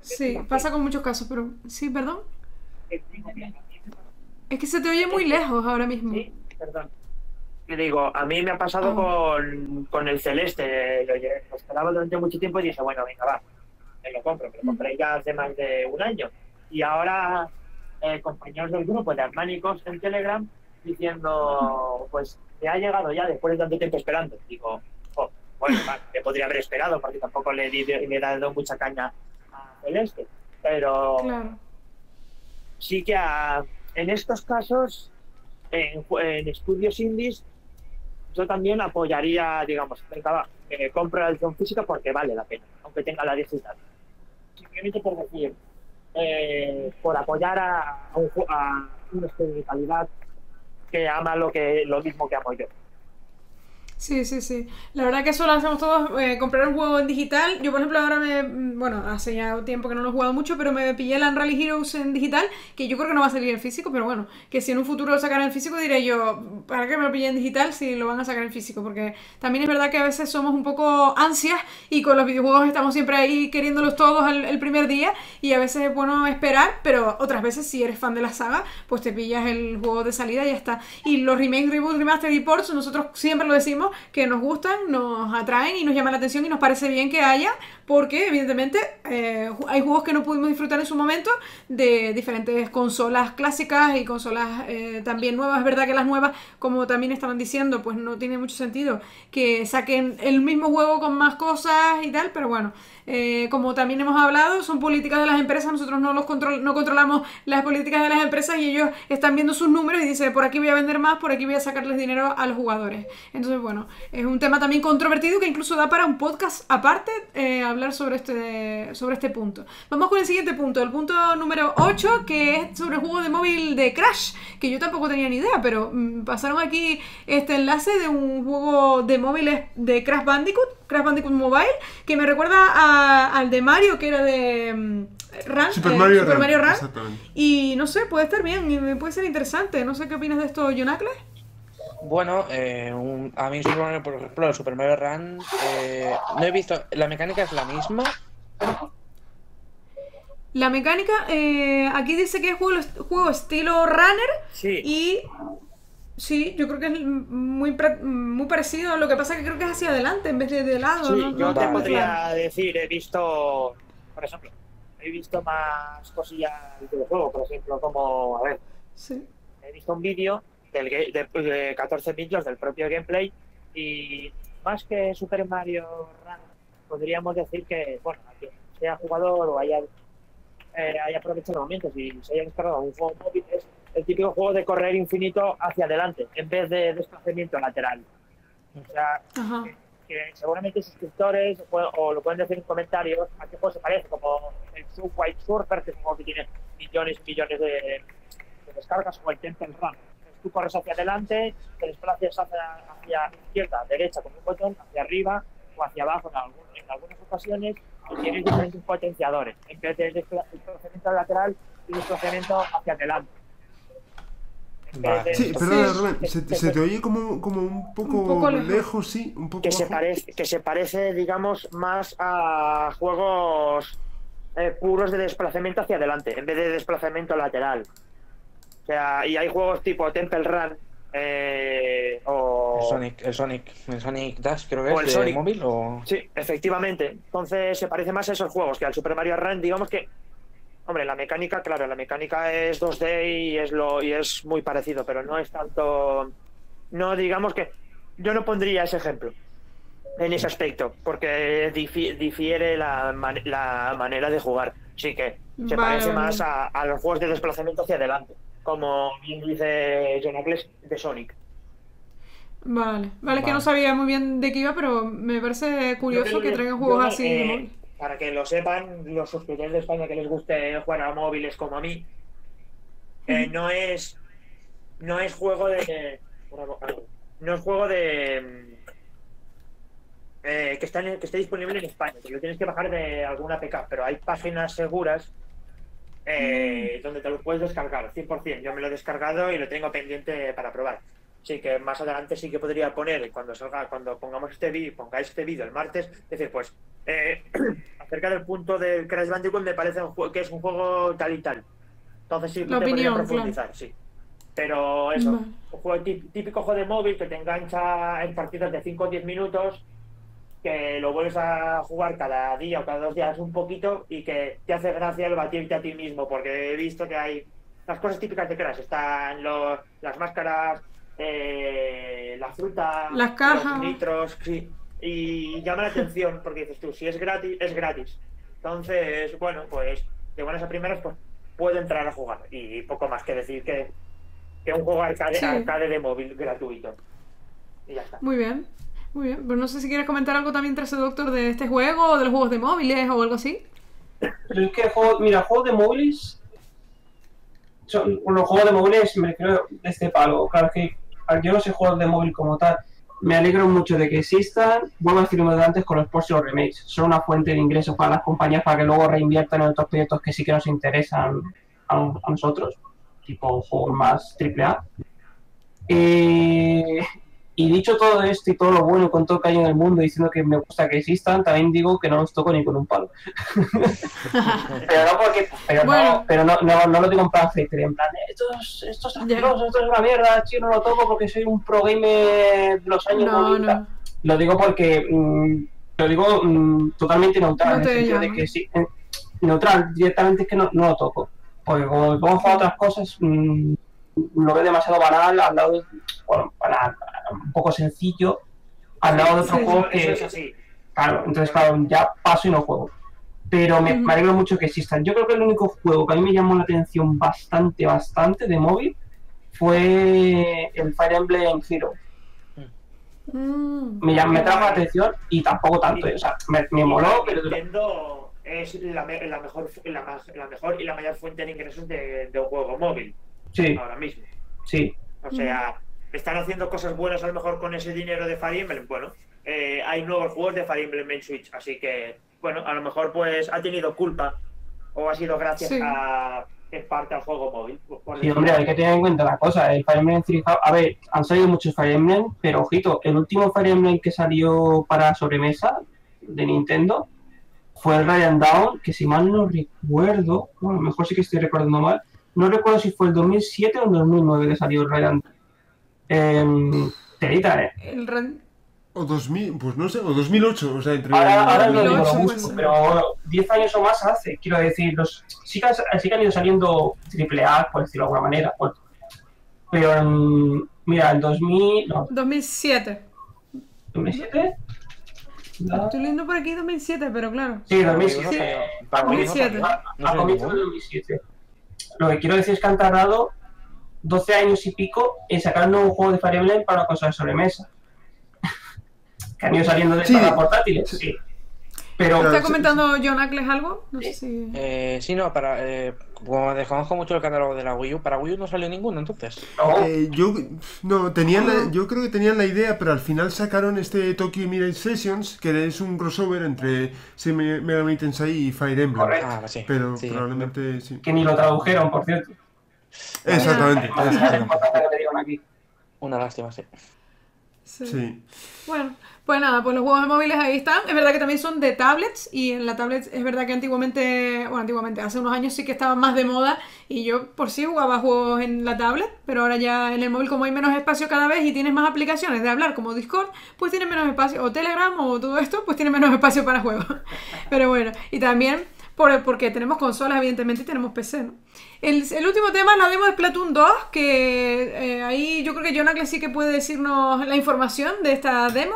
Sí, pasa con muchos casos, pero sí, perdón. Es que se te oye muy lejos ahora mismo. Sí, perdón. Que digo, a mí me ha pasado Ah. con, con el celeste. Lo, lo esperaba durante mucho tiempo y dije, bueno, venga, va, me lo compro. Me lo compré ya hace más de un año. Y ahora, eh, compañeros del grupo de Armánicos en Telegram diciendo, pues me ha llegado ya después de tanto tiempo esperando. Digo, oh, bueno, va, me podría haber esperado porque tampoco le, di- le he dado mucha caña a Celeste. Pero Claro. sí que a- en estos casos, en, en estudios indies, yo también apoyaría, digamos, venga, va, eh, compro la edición física porque vale la pena, aunque tenga la digital. Simplemente por decir, eh, por apoyar a, a un, a estudio de calidad que ama lo que lo mismo que amo yo. Sí, sí, sí. La verdad que eso lo hacemos todos, eh, comprar un juego en digital. Yo, por ejemplo, ahora me... mm, Bueno, hace ya tiempo que no lo he jugado mucho, pero me pillé el Unreal Heroes en digital, que yo creo que no va a salir en físico, pero bueno, que si en un futuro lo sacan en físico, diré yo, ¿para qué me lo pillé en digital si lo van a sacar en físico? Porque también es verdad que a veces somos un poco ansias y con los videojuegos estamos siempre ahí queriéndolos todos el, el primer día y a veces es bueno esperar, pero otras veces si eres fan de la saga, pues te pillas el juego de salida y ya está. Y los remakes, reboots, remaster y ports, nosotros siempre lo decimos, que nos gustan, nos atraen y nos llama la atención y nos parece bien que haya, porque evidentemente eh, hay juegos que no pudimos disfrutar en su momento de diferentes consolas clásicas y consolas eh, también nuevas. Es verdad que las nuevas, como también estaban diciendo, pues no tiene mucho sentido que saquen el mismo juego con más cosas y tal, pero bueno, eh, como también hemos hablado, son políticas de las empresas, nosotros no, los control, no controlamos las políticas de las empresas y ellos están viendo sus números y dicen, por aquí voy a vender más, por aquí voy a sacarles dinero a los jugadores. Entonces, bueno, es un tema también controvertido que incluso da para un podcast aparte hablar sobre este, sobre este punto. Vamos con el siguiente punto, el punto número 8, que es sobre el juego de móvil de Crash, que yo tampoco tenía ni idea, pero mm, pasaron aquí este enlace de un juego de móviles de Crash Bandicoot, Crash Bandicoot Mobile, que me recuerda a- al de Mario, que era de mm, Run, Super eh, Mario Super Run, Mario Run. Y no sé, puede estar bien, puede ser interesante. No sé qué opinas de esto, Jonacles. Bueno, eh, un- a mí Super Mario, por ejemplo, el Super Mario Run, eh, no he visto, la mecánica es la misma, La mecánica, eh, aquí dice que es juego, juego estilo runner Sí, y sí, yo creo que es muy, muy parecido. Lo que pasa es que creo que es hacia adelante en vez de de lado. Sí, ¿no? yo No te podría decir, he visto, por ejemplo, he visto más cosillas del juego, por ejemplo, como, a ver, Sí. he visto un vídeo del de, de 14 vídeos del propio gameplay y más que Super Mario Run, podríamos decir que, bueno, a quien sea jugador o haya, eh, haya aprovechado el momento, si se haya descargado un juego móvil, es el típico juego de correr infinito hacia adelante, en vez de desplazamiento lateral. O sea, Ajá. que seguramente suscriptores o, o lo pueden decir en comentarios a qué juego se parece, como el Sub White Surfer, que es un juego que tiene millones y millones de, de descargas, o el Temple Run. Tú corres hacia adelante, te desplaces hacia, hacia izquierda, derecha con un botón, hacia arriba, o hacia abajo en, algún- en algunas ocasiones y tienes diferentes potenciadores. En vez de despla- desplazamiento lateral y desplazamiento hacia adelante. En vez Vale. de- Sí, perdona, Sí. Rubén, se, se te oye como, como un poco, Un poco lejos. lejos. sí, un poco que se parece que se parece digamos más a juegos eh, puros de desplazamiento hacia adelante en vez de desplazamiento lateral sea y hay juegos tipo Temple Run eh, o El Sonic, el Sonic, el Sonic Dash creo que O es el de Sonic. móvil o sí efectivamente. Entonces se parece más a esos juegos que al Super Mario Run. Digamos que hombre la mecánica claro la mecánica es 2D y es lo y es muy parecido pero no es tanto no digamos que yo no pondría ese ejemplo en ese aspecto, porque difi- difiere la, man- la manera de jugar. Sí que se Vale, parece más a, a los juegos de desplazamiento hacia adelante, como bien dice John Ackles de Sonic. Vale, vale, es que Vale. no sabía muy bien de qué iba, pero me parece curioso que creo traigan juegos así de eh, móvil. Para que lo sepan los suscriptores de España que les guste jugar a móviles como a mí, eh, no es no es juego de no es juego de eh, que, está en- que esté disponible en España, que lo tienes que bajar de alguna APK, pero hay páginas seguras eh, donde te lo puedes descargar, 100%. Yo me lo he descargado y lo tengo pendiente para probar. Sí que más adelante sí que podría poner, cuando salga, cuando pongamos este vídeo, pongáis este vídeo el martes, decir, pues, eh, acerca del punto del Crash Bandicoot me parece un que es un juego tal y tal. Entonces sí, La te podría opinión, profundizar, sí. Pero eso, Vale. un juego tí- típico juego de móvil que te engancha en partidas de 5 o 10 minutos, que lo vuelves a jugar cada día o cada dos días un poquito y que te hace gracia el batirte a ti mismo, porque he visto que hay las cosas típicas de Crash, están los, las máscaras, eh, la fruta, Las cajas. los nitros, sí, y llama la atención porque dices tú, si es gratis, es gratis. Entonces, bueno, pues de buenas a primeras, pues puedo entrar a jugar y poco más que decir que, que un juego arcade, Sí. arcade de móvil gratuito. Y ya está. Muy bien, muy bien. Pues no sé si quieres comentar algo también, Trace Doctor, de este juego, o de los juegos de móviles o algo así. Pero es que, mira, juegos de móviles. Son, los juegos de móviles me creo de este palo. Claro que yo no sé juegos de móvil como tal. Me alegro mucho de que existan. Vuelvo a decirlo de antes con los ports remakes. Son una fuente de ingresos para las compañías para que luego reinviertan en otros proyectos que sí que nos interesan a, a nosotros. Tipo juegos más AAA. Eh, y dicho todo esto y todo lo bueno con todo que hay en el mundo diciendo que me gusta que existan, también digo que no los toco ni con un palo. Pero no porque, pero Bueno. no, pero no, no, no lo digo en plan hater, en plan, esto es, esto es asqueroso, esto es una mierda, tío, no lo toco porque soy un pro gamer de los años No, 90. no. Lo digo porque, mm, lo digo mm, totalmente neutral, en el sentido de que sí, eh, neutral, directamente es que no, no lo toco. Porque como me pongo a jugar otras cosas, mm, lo veo demasiado banal, al lado de, bueno, banal, un poco sencillo, al lado de otros Sí. juegos Eso que, es así. Claro, entonces claro, ya paso y no juego. Pero me, Ujú. me alegro mucho que existan. Yo creo que el único juego que a mí me llamó la atención bastante, bastante de móvil fue el Fire Emblem Hero. Mm. Me, llam- me trajo la atención y tampoco tanto. eh, O sea, me, me moló, pero... Nintendo es la, me- la mejor la, la mejor y la mayor fuente de ingresos de, de un juego móvil Sí, ahora mismo. sí. O sea, están haciendo cosas buenas a lo mejor con ese dinero de Fire Emblem. Bueno, eh, hay nuevos juegos de Fire Emblem en Switch, así que, bueno, a lo mejor pues ha tenido culpa o ha sido gracias Sí. a, en parte al juego móvil. Y decirlo hombre, hay que tener en cuenta una cosa, el Fire Emblem Three A ver, han salido muchos Fire Emblem, pero ojito, el último Fire Emblem que salió para sobremesa de Nintendo fue el Ryan Down, que si mal no recuerdo, bueno, a lo mejor sí que estoy recordando mal, no recuerdo si fue el 2007 o el 2009 que salió el Ryan eh, Telita, ¿eh? El Ren- O 2000, pues no sé, o 2008, o sea, entre... Ahora, ahora no digo lo 2008, justo, pues, pero 10 años o más hace, quiero decir, los, sí, que, han- sí que han ido saliendo triple A, por decirlo de alguna manera, bueno. pero en- mira, en 2000, no, 2007. 2007, No. Estoy leyendo por aquí 2007, pero claro. sí, Para Wii 2007, no salió. a Para Wii no 2007. salió. a, No a salió comienzos del ninguno. 2007. Lo que quiero decir es que han tardado 12 años y pico en sacar un juego de Fire Emblem para una cosa de sobremesa. que han ido saliendo de Sí. para portátiles, sí. Pero ¿Está comentando John Ackles algo? No sé si... Eh, sí, no, para. Eh, como desconozco mucho el catálogo de la Wii U, para Wii U no salió ninguno entonces. no, Eh, yo no tenían la- yo creo que tenían la idea, pero al final sacaron este Tokyo Mirage Sessions, que es un crossover entre Shin Megami Tensei y Fire Emblem. Correcto. Ah, sí. Pero sí. probablemente sí. que ni lo tradujeron, por cierto. Exactamente. Una lástima, sí. Sí. Sí. Bueno, pues nada, pues los juegos de móviles ahí están. Es verdad que también son de tablets y en la tablet es verdad que antiguamente, bueno, antiguamente, hace unos años sí que estaban más de moda y yo por sí jugaba juegos en la tablet, pero ahora ya en el móvil como hay menos espacio cada vez y tienes más aplicaciones de hablar como Discord, pues tienes menos espacio, o Telegram o todo esto, pues tiene menos espacio para juegos. Pero bueno, y también por, porque tenemos consolas evidentemente y tenemos PC, ¿no? El, el último tema es la demo de Splatoon 2, que eh, ahí yo creo que Jonah sí que puede decirnos la información de esta demo.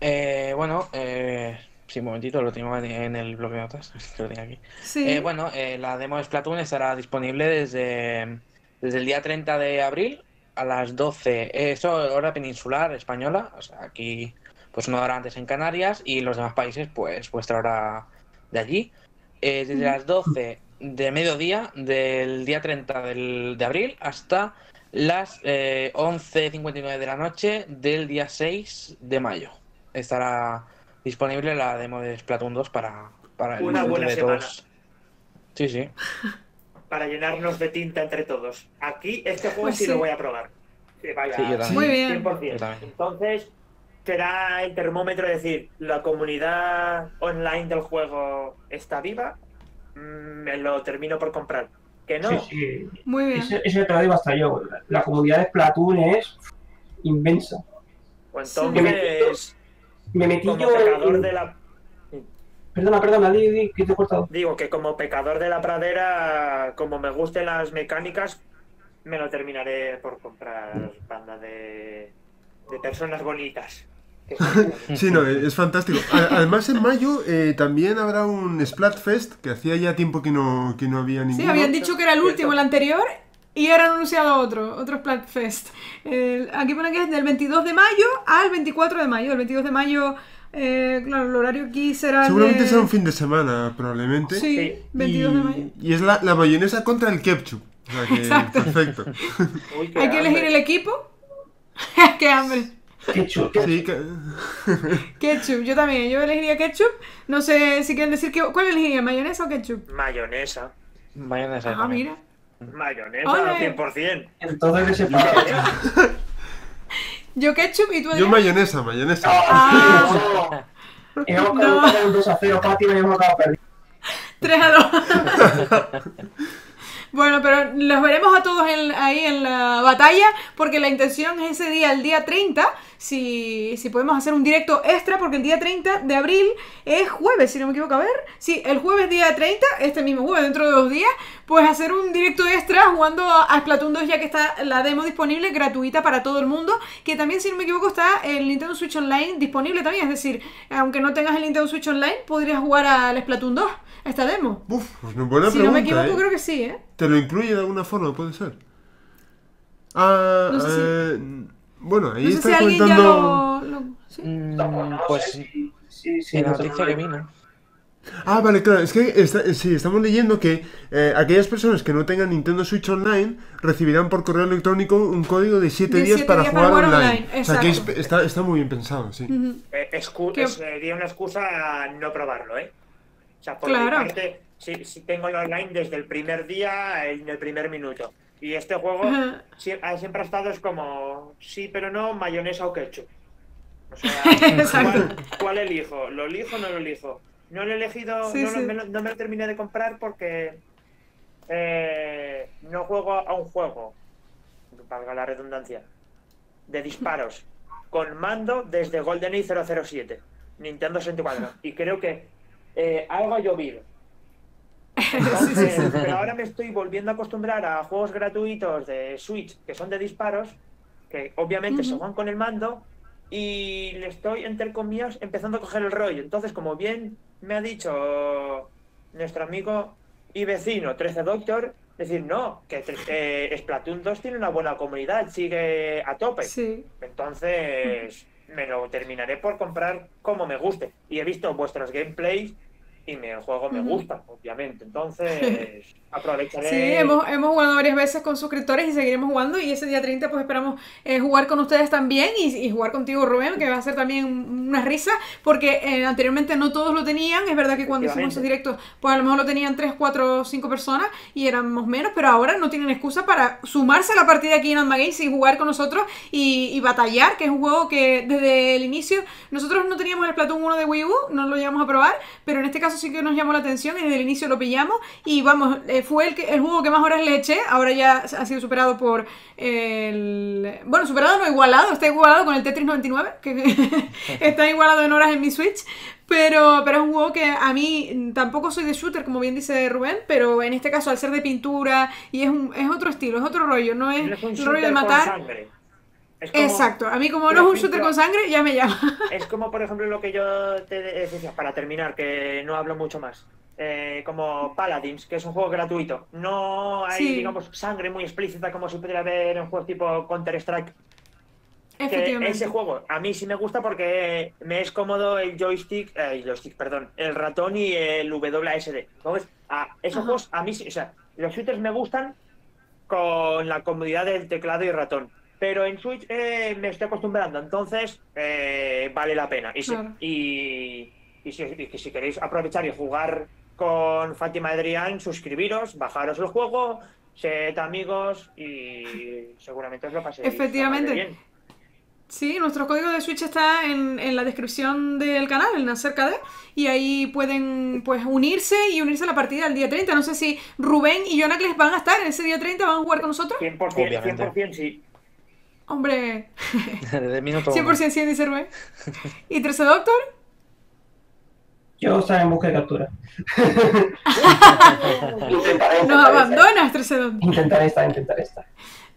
Eh, bueno, eh, sí, un momentito, lo tengo en el bloque de notas. que lo tengo aquí. Sí. Eh, bueno, eh, la demo de Splatoon estará disponible desde, desde el día 30 de abril a las 12. eh, Eso, hora peninsular española. O sea, aquí, pues una hora antes en Canarias y los demás países, pues vuestra hora de allí. Eh, desde las 12 de mediodía del día 30 del- de abril hasta las eh, 11.59 de la noche del día 6 de mayo. Estará disponible la demo de Splatoon 2 para, para el Una buena de semana. todos. Sí, sí. Para llenarnos de tinta entre todos. Aquí este juego Pues sí, sí. lo voy a probar. Sí, vaya, Sí, yo también. Muy bien. 100%. Yo también. Entonces, será el termómetro, es decir, la comunidad online del juego está viva, mm, me lo termino por comprar. Que no, Sí, sí. Muy bien. Eso, eso te lo digo hasta yo. La, la comunidad de Splatoon es inmensa. pues Sí. entonces, Me metí como yo en- de la... Perdona, perdona, di, di, que te he cortado. Digo que como pecador de la pradera, como me gusten las mecánicas, me lo terminaré por comprar banda de, de personas bonitas. Sí, no, es fantástico. Además, en mayo eh, también habrá un Splatfest, que hacía ya tiempo que no, que no había ninguno. Sí, habían dicho que era el último, el anterior, y ahora han anunciado otro, otro Splatfest. El- aquí pone que es del 22 de mayo al 24 de mayo. El 22 de mayo, eh, claro, el horario aquí será. el Seguramente de- será un fin de semana, probablemente. Sí, Sí. 22 de mayo. Y, es la, la mayonesa contra el ketchup. O sea que, Exacto. perfecto. Uy, Hay que elegir el equipo. ¡Qué hambre! Que- Ketchup, yo también. Yo elegiría ketchup. No sé si quieren decir que. ¿Cuál elegiría? ¿Mayonesa o ketchup? Mayonesa. Mayonesa Ah, también. mira. Mayonesa, Ole. 100%. Entonces ese. Yo ketchup y tú yo mayonesa, mayonesa. Ah, Hemos quedado 2 a 0, Fátima, y hemos acabado perdiendo. 3 a 2. Bueno, pero los veremos a todos en- ahí en la batalla, porque la intención es ese día, el día 30, si, si podemos hacer un directo extra, porque el día 30 de abril es jueves, si no me equivoco, a ver. Sí, el jueves día 30, este mismo jueves, dentro de dos días, pues hacer un directo extra jugando a Splatoon 2, ya que está la demo disponible gratuita para todo el mundo, que también, si no me equivoco, está el Nintendo Switch Online disponible también, es decir, aunque no tengas el Nintendo Switch Online, podrías jugar al Splatoon 2, a esta demo. Uf, pues buena Si no me equivoco, ¿eh? creo que sí, ¿eh? ¿Te lo incluye de alguna forma? Puede ser. Ah, No sé si- eh, bueno, ahí No sé está si comentando... lo... lo- ¿sí? Mm, pues si- si en la noticia que vino. Ah, vale, claro, es que está- eh, sí, estamos leyendo que eh, aquellas personas que no tengan Nintendo Switch Online recibirán por correo electrónico un código de 7 De días siete para días jugar para jugar online. online, O sea que es- está, está muy bien pensado, sí. Ujú. Eh, excu- ¿Qué? Sería una excusa a no probarlo, ¿eh? O sea, por Claro. mi parte, si, si tengo el online desde el primer día, en el primer minuto. Y este juego ah, siempre ha estado es como, sí, pero no, mayonesa o ketchup. O sea. ¿cuál, cuál elijo? ¿Lo elijo o no lo elijo? No lo he elegido, Sí, no, lo- sí. me lo, no me lo terminé de comprar porque eh, no juego a un juego, valga la redundancia, de disparos con mando desde GoldenEye 007, Nintendo 64. Y creo que eh, algo ha llovido. Entonces, pero ahora me estoy volviendo a acostumbrar a juegos gratuitos de Switch que son de disparos, que obviamente se Ujú. juegan con el mando, y le estoy, entre comillas, empezando a coger el rollo. Entonces, como bien me ha dicho nuestro amigo y vecino 13 Doctor, decir, no, que eh, Splatoon 2 tiene una buena comunidad, sigue a tope. Sí. Entonces, me lo terminaré por comprar como me guste. Y he visto vuestros gameplays y me, el juego me Ujú. gusta, obviamente. Entonces, aprovecharé. Sí, hemos, hemos jugado varias veces con suscriptores y seguiremos jugando. Y ese día 30, pues esperamos eh, jugar con ustedes también y, y jugar contigo, Rubén, que va a ser también una risa, porque eh, anteriormente no todos lo tenían. Es verdad que cuando hicimos esos directos, pues a lo mejor lo tenían 3, 4, 5 personas y éramos menos, pero ahora no tienen excusa para sumarse a la partida aquí en Alma Games y jugar con nosotros y, y batallar, que es un juego que desde el inicio nosotros no teníamos el Splatoon 1 de Wii U, no lo llegamos a probar, pero en este caso sí que nos llamó la atención y desde el inicio lo pillamos. Y vamos, eh, fue el, que, el juego que más horas le eché, ahora ya ha sido superado por el... Bueno, superado no, igualado, está igualado con el Tetris 99, que está igualado en horas en mi Switch, pero, pero es un juego que a mí tampoco soy de shooter, como bien dice Rubén, pero en este caso al ser de pintura y es, un, es otro estilo, es otro rollo, no es, No es un rollo de con matar. Es como- Exacto, a mí como no es un ejemplo, shooter con sangre, ya me llama. Es como, por ejemplo, lo que yo te decía, para terminar, que no hablo mucho más. Eh, como Paladins, que es un juego gratuito. No hay, Sí. digamos, sangre muy explícita como si pudiera haber en juegos tipo Counter-Strike. Que Efectivamente. ese juego a mí sí me gusta porque me es cómodo el joystick, eh, el joystick, perdón, el ratón y el WASD. Entonces, a esos Ajá. juegos a mí sí, o sea, los shooters me gustan con la comodidad del teclado y ratón. Pero en Switch eh, me estoy acostumbrando, entonces eh, vale la pena. Y, si, Claro. y, y si, y que si queréis aprovechar y jugar con Fátima Adrián, suscribiros, bajaros el juego, sed amigos y seguramente os lo paséis. Efectivamente. bien. Sí, nuestro código de Switch está en, en la descripción del canal, en acerca de, y ahí pueden pues unirse y unirse a la partida el día 30. No sé si Rubén y Jonacles van a estar en ese día 30, van a jugar con nosotros. 100%, Obviamente. 100% sí. Hombre, Desde el minuto uno. 100% sí, dice Rubén. ¿Y 13 Doctor? Yo estaré en busca de captura. intentaré, Nos abandonas, 13 Doctor. Intentaré estar, intentaré estar.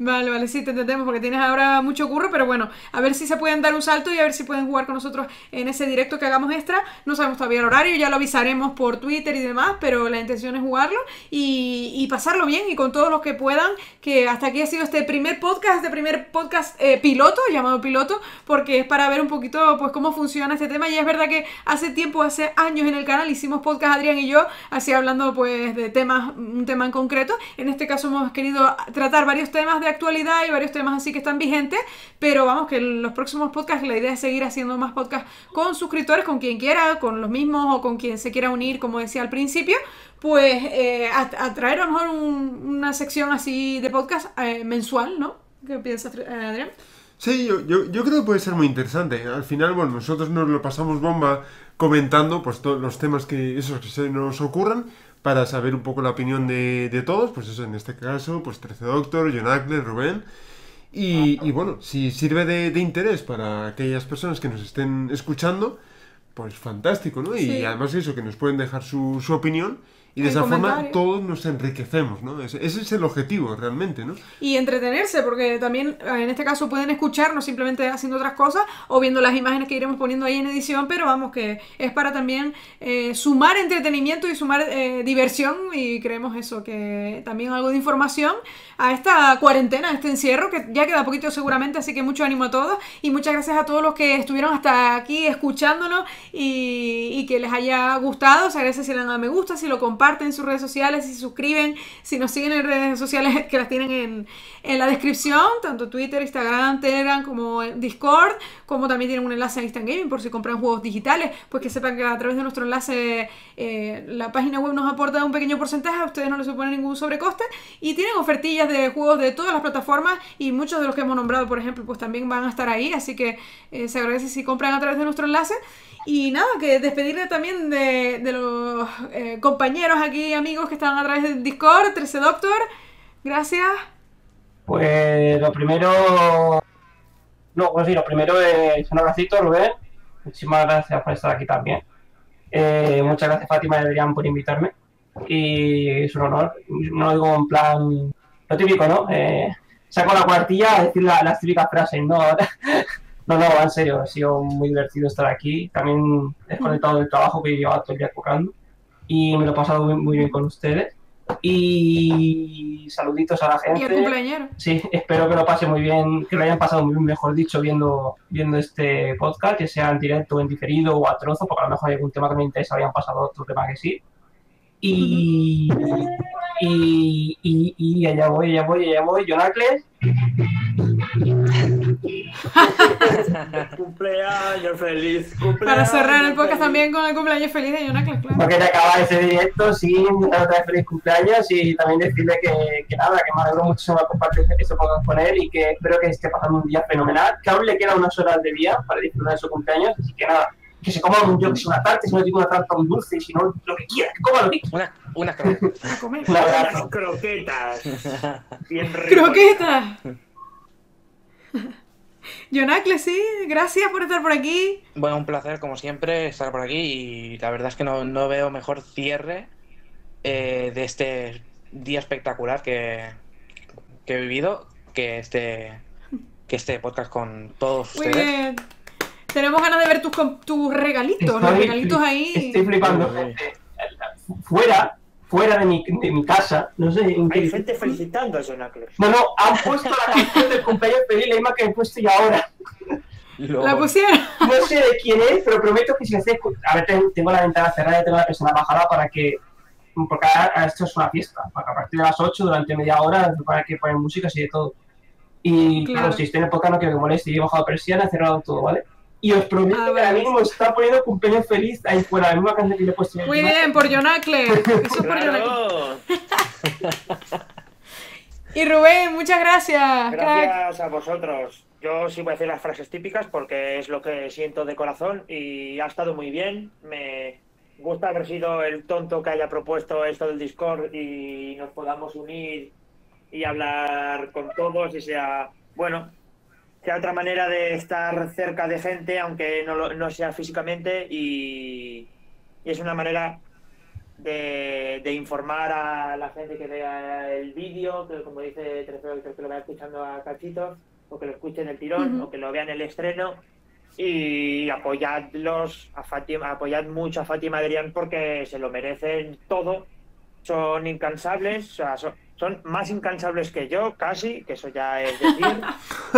Vale, vale, sí, te entendemos porque tienes ahora mucho curro, pero bueno, a ver si se pueden dar un salto y a ver si pueden jugar con nosotros en ese directo que hagamos extra. No sabemos todavía el horario, ya lo avisaremos por Twitter y demás, pero la intención es jugarlo y, y pasarlo bien y con todos los que puedan, que hasta aquí ha sido este primer podcast, este primer podcast eh, piloto, llamado piloto, porque es para ver un poquito pues cómo funciona este tema y es verdad que hace tiempo, hace años en el canal hicimos podcast Adrián y yo, así hablando pues de temas, un tema en concreto. En este caso hemos querido tratar varios temas de actualidad y varios temas así que están vigentes, pero vamos que los próximos podcasts la idea es seguir haciendo más podcasts con suscriptores, con quien quiera, con los mismos o con quien se quiera unir, como decía al principio, pues eh, a, a traer a lo mejor un- una sección así de podcast eh, mensual, ¿no? ¿Qué piensas, eh, Adrián? Sí, yo, yo, yo creo que puede ser muy interesante. Al final, bueno, nosotros nos lo pasamos bomba comentando pues todos los temas que esos que se nos ocurran para saber un poco la opinión de, de todos, pues eso en este caso, pues 13 Doctor, John Ackler, Rubén. Y, y bueno, si sirve de, de interés para aquellas personas que nos estén escuchando, pues fantástico, ¿no? Sí. Y además eso, que nos pueden dejar su, su opinión y de esa forma comentarios. todos nos enriquecemos, ¿no? Ese, ese es el objetivo realmente, ¿no? Y entretenerse, porque también eh, en este caso pueden escucharnos simplemente haciendo otras cosas o viendo las imágenes que iremos poniendo ahí en edición, pero vamos que es para también eh, sumar entretenimiento y sumar eh, diversión y creemos eso, que también algo de información a esta cuarentena, a este encierro, que ya queda poquito seguramente, así que mucho ánimo a todos y muchas gracias a todos los que estuvieron hasta aquí escuchándonos y, y que les haya gustado, se agradece si le dan a me gusta, si lo comparten en sus redes sociales, si se suscriben, si nos siguen en redes sociales que las tienen en, en la descripción, tanto Twitter, Instagram, Telegram como Discord, como también tienen un enlace a Instant Gaming por si compran juegos digitales, pues que sepan que a través de nuestro enlace eh, la página web nos aporta un pequeño porcentaje, a ustedes no les supone ningún sobrecoste. Y tienen ofertillas de juegos de todas las plataformas y muchos de los que hemos nombrado, por ejemplo, pues también van a estar ahí, así que eh, se agradece si compran a través de nuestro enlace. Y nada, que despedirle también de, de los eh, compañeros aquí, amigos que están a través del Discord, 13 Doctor. Gracias. Pues lo primero. No, pues sí, lo primero es un abracito, Rubén. Muchísimas gracias por estar aquí también. Eh, muchas gracias, Fátima y Adrián, por invitarme. Y es un honor. No lo digo en plan. Lo típico, ¿no? Eh, saco la cuartilla a decir la- las típicas frases, ¿no? No, no, en serio, ha sido muy divertido estar aquí. También desconectado del trabajo que llevaba todo el día tocando. Y me lo he pasado muy, muy bien con ustedes. Y saluditos a la gente. Y el cumpleañero. Sí, espero que lo pase muy bien, que lo hayan pasado muy bien, mejor dicho, viendo, viendo este podcast, que sea en directo en diferido o a trozo, porque a lo mejor hay algún tema que me interesa, habían pasado otro tema que sí. Y, y, y, y allá voy, allá voy, allá voy, Jonacles. cumpleaños feliz, cumpleaños Para cerrar el podcast feliz. también con el cumpleaños feliz de Jonacles, claro. No quería acabar ese directo sin dar otra vez feliz cumpleaños y también decirle que, que nada, que me alegro mucho de compartir podcast con él y que espero que esté pasando un día fenomenal, que aún le quedan unas horas de día para disfrutar de su cumpleaños, así que nada, que se coma un, yo que sé, una tarta, si no tiene una tarta un dulce, si no lo que quiera, que coma lo que quiera. Una, una croqueta. A comer. Un Unas croquetas. Bien ricas. Jonacles, sí, gracias por estar por aquí. Bueno, un placer, como siempre, estar por aquí y la verdad es que no, no veo mejor cierre eh, de este día espectacular que, que he vivido que este, que este podcast con todos Muy ustedes. bien. Tenemos ganas de ver tus, com- tus regalitos, los regalitos ahí. Estoy flipando. Fuera, fuera de mi, de mi casa, no sé en qué... Hay gente felicitando a Jonacles. No, no, han puesto la canción del cumpleaños feliz, la misma que he puesto yo ahora. La pusieron. No sé de quién es, pero prometo que si estáis escu- A ver, ten- tengo la ventana cerrada y tengo la persona bajada para que. Porque ahora esto es una fiesta. Para a partir de las 8, durante media hora, para que poner música y de todo. Y claro, Claro. si estoy en podcast no quiero que moleste. Y he bajado persiana, he cerrado todo, ¿vale? Y os prometo Ah, que ahora mismo está poniendo cumpleaños feliz ahí fuera, la misma canción que le he puesto. en el Muy bien, por Jonacles. Eso es por. Claro. Y Rubén, muchas gracias. crack. Gracias a vosotros. Yo sí voy a decir las frases típicas porque es lo que siento de corazón y ha estado muy bien. Me gusta haber sido el tonto que haya propuesto esto del Discord y nos podamos unir y hablar con todos y sea, bueno, sea otra manera de estar cerca de gente, aunque no, lo- no sea físicamente y, y es una manera de, de informar a la gente que vea el vídeo, que como dice Víctor, que lo vaya escuchando a cachitos, o que lo escuchen el tirón, o que lo vean el estreno. Y apoyadlos, a Fátima, apoyad mucho a Fátima Adrián porque se lo merecen todo. Son incansables, o sea, son, son más incansables que yo, casi, que eso ya es decir.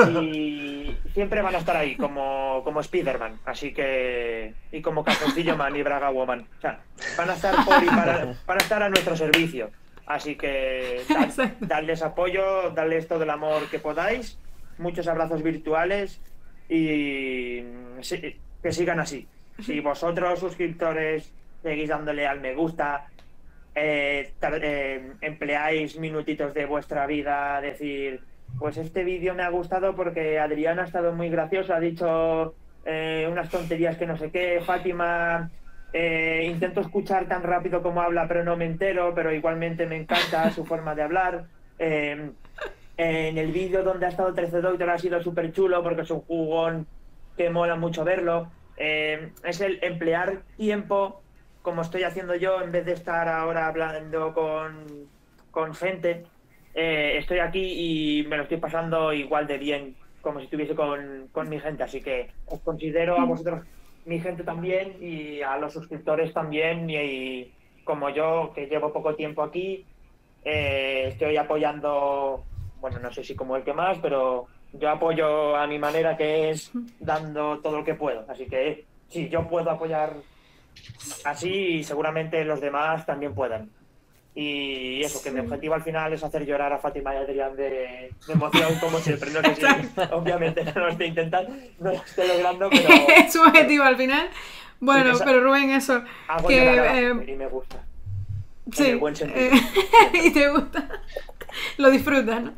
y siempre van a estar ahí, como, como Spider-Man, así que. Y como Calzoncillo Man y Braga Woman. O sea, van a estar por y para, van a estar a nuestro servicio. Así que Exacto. dadles apoyo, dadles todo el amor que podáis, muchos abrazos virtuales y mm, sí, que sigan así. Si vosotros, suscriptores, seguís dándole al me gusta, eh, eh, empleáis minutitos de vuestra vida a decir, pues este vídeo me ha gustado porque Adrián ha estado muy gracioso, ha dicho eh, unas tonterías que no sé qué, Fátima, eh, intento escuchar tan rápido como habla pero no me entero, pero igualmente me encanta su forma de hablar. Eh, en el vídeo donde ha estado 13 Doctor ha sido súper chulo porque es un jugón que mola mucho verlo. Eh, es el emplear tiempo como estoy haciendo yo en vez de estar ahora hablando con, con gente. Eh, estoy aquí y me lo estoy pasando igual de bien como si estuviese con, con mi gente. Así que os considero a vosotros mi gente también y a los suscriptores también. Y, y como yo, que llevo poco tiempo aquí, eh, estoy apoyando, bueno, no sé si como el que más, pero yo apoyo a mi manera que es dando todo lo que puedo. Así que si yo puedo apoyar así, seguramente los demás también puedan. Y eso, que mi objetivo al final es hacer llorar a Fátima y Adrián de, de emoción, como siempre. No sé si, obviamente no lo estoy intentando, no lo estoy logrando, pero es su objetivo al final. Bueno, esa- pero Rubén, eso. hago que, llorar a la eh, y me gusta. Sí, el buen sentido. eh, y te gusta. Lo disfrutas, ¿no?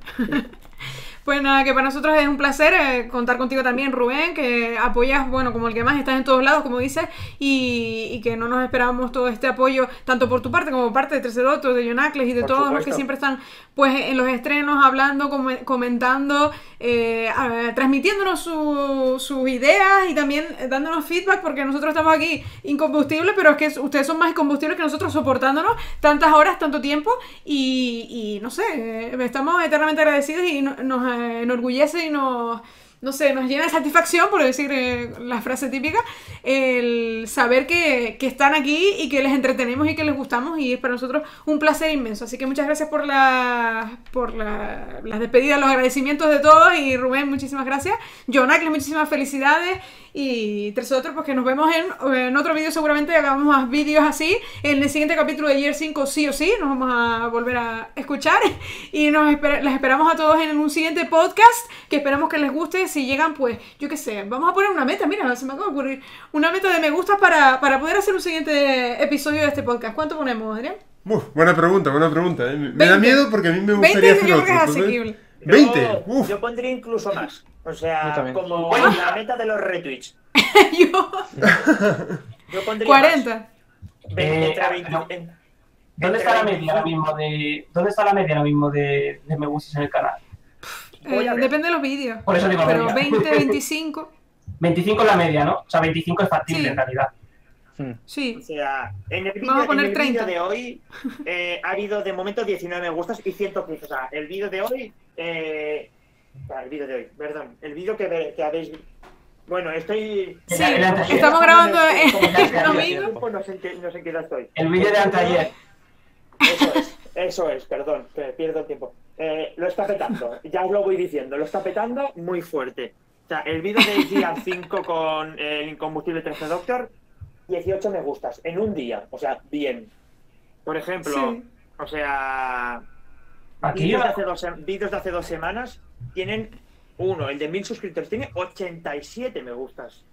Pues nada, que para nosotros es un placer eh, contar contigo también, Rubén, que apoyas, bueno, como el que más estás en todos lados, como dices, y, y que no nos esperábamos todo este apoyo, tanto por tu parte como por parte de Trece Doctor, de Jonacles y de Por todos los que siempre están pues en los estrenos, hablando, come- comentando, eh, a- transmitiéndonos su- sus ideas y también eh, dándonos feedback, porque nosotros estamos aquí incombustibles, pero es que ustedes son más incombustibles que nosotros soportándonos tantas horas, tanto tiempo, y, y no sé, eh, estamos eternamente agradecidos y no- nos enorgullece y nos no sé, nos llena de satisfacción, por decir eh, la frase típica, el saber que, que están aquí y que les entretenemos y que les gustamos y es para nosotros un placer inmenso. Así que muchas gracias por, la, por la- las despedidas, los agradecimientos de todos y Rubén, muchísimas gracias. Jonakles, muchísimas felicidades y tres otros, pues que nos vemos en, en otro vídeo seguramente, hagamos más vídeos así. En el siguiente capítulo de Year 5 sí o sí, nos vamos a volver a escuchar y nos esper- les esperamos a todos en un siguiente podcast que esperamos que les guste. Si llegan, pues yo qué sé, vamos a poner una meta, mira, se me acaba de ocurrir una meta de me gustas para, para poder hacer un siguiente episodio de este podcast. ¿Cuánto ponemos, Adrián? Uf, buena pregunta, buena pregunta. ¿eh? Me- Me da 20. miedo porque a mí me 20 gustaría yo hacer creo otro. que es asequible. Yo- 20. Uf. Yo pondría incluso más. O Yo sea, como la meta de los retweets. yo, Yo pondría 40. más. Ve- Eh, entre 20 no. en- ¿Dónde entre está la 20 media ahora mismo de. ¿Dónde está la media ahora mismo de, de me gustas en el canal? Eh, depende de los vídeos. Por eso digo Pero media. 20, 25. 25 es la media, ¿no? O sea, 25 es factible Sí. en realidad. Hmm. Sí. O sea, en el Vamos a vídeo poner en el 30. vídeo de hoy eh, ha habido de momento 19 me gustas y 115. O sea, el vídeo de hoy. Eh, el vídeo de hoy, perdón. El vídeo que, que habéis. Bueno, estoy. Sí, estamos grabando el domingo. Pues no sé, en qué, no sé en qué edad estoy. El vídeo de anteayer. Eso es, eso es, perdón, que pierdo el tiempo. Eh, lo está petando, ya os lo voy diciendo, lo está petando muy fuerte. O sea, el vídeo de Gear 5 con el incombustible 13 Doctor, 18 me gustas en un día, o sea, bien. Por ejemplo, Sí. o sea, Aquí vídeos de, hace dos, vídeos de hace dos semanas tienen uno, el de 1000 suscriptores tiene 87 me gustas.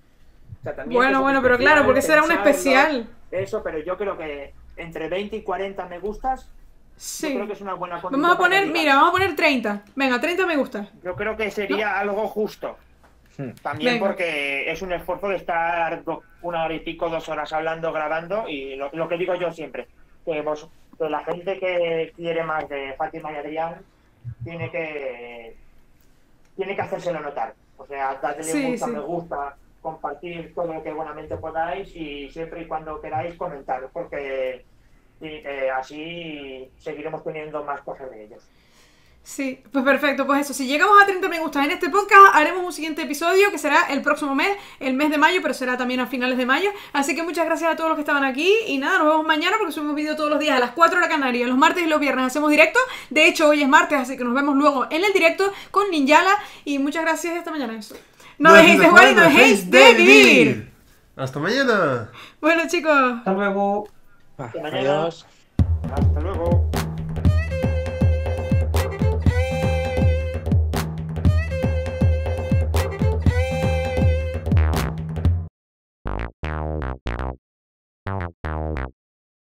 O sea, también Bueno, bueno, un pero claro, porque será un pensarlo, especial. Eso, pero yo creo que entre 20 y 40 me gustas yo Sí. creo que es una buena Vamos a poner, mira, vamos a poner 30. Venga, 30 me gusta. Yo creo que sería algo justo. Hmm. También Venga. porque es un esfuerzo de estar do- una hora y pico, dos horas hablando, grabando, y lo, lo que digo yo siempre, que, vos, que la gente que quiere más de Fátima y Adrián tiene que tiene que hacérselo notar. O sea, darle Sí, mucho sí. me gusta, compartir todo lo que buenamente podáis y siempre y cuando queráis comentar, porque y, eh, así seguiremos teniendo más cosas de ellos. Sí, pues perfecto, pues eso, si llegamos a 30 me gustas en este podcast, haremos un siguiente episodio que será el próximo mes, el mes de mayo, pero será también a finales de mayo. Así que muchas gracias a todos los que estaban aquí y nada, nos vemos mañana porque subimos vídeo todos los días a las 4 de la Canaria, los martes y los viernes hacemos directo. De hecho, hoy es martes, así que nos vemos luego en el directo con Ninjala y muchas gracias y hasta mañana eso. No dejéis de jugar y no dejéis de vivir. Hasta mañana. Bueno chicos. Hasta luego. Adiós. Hasta luego.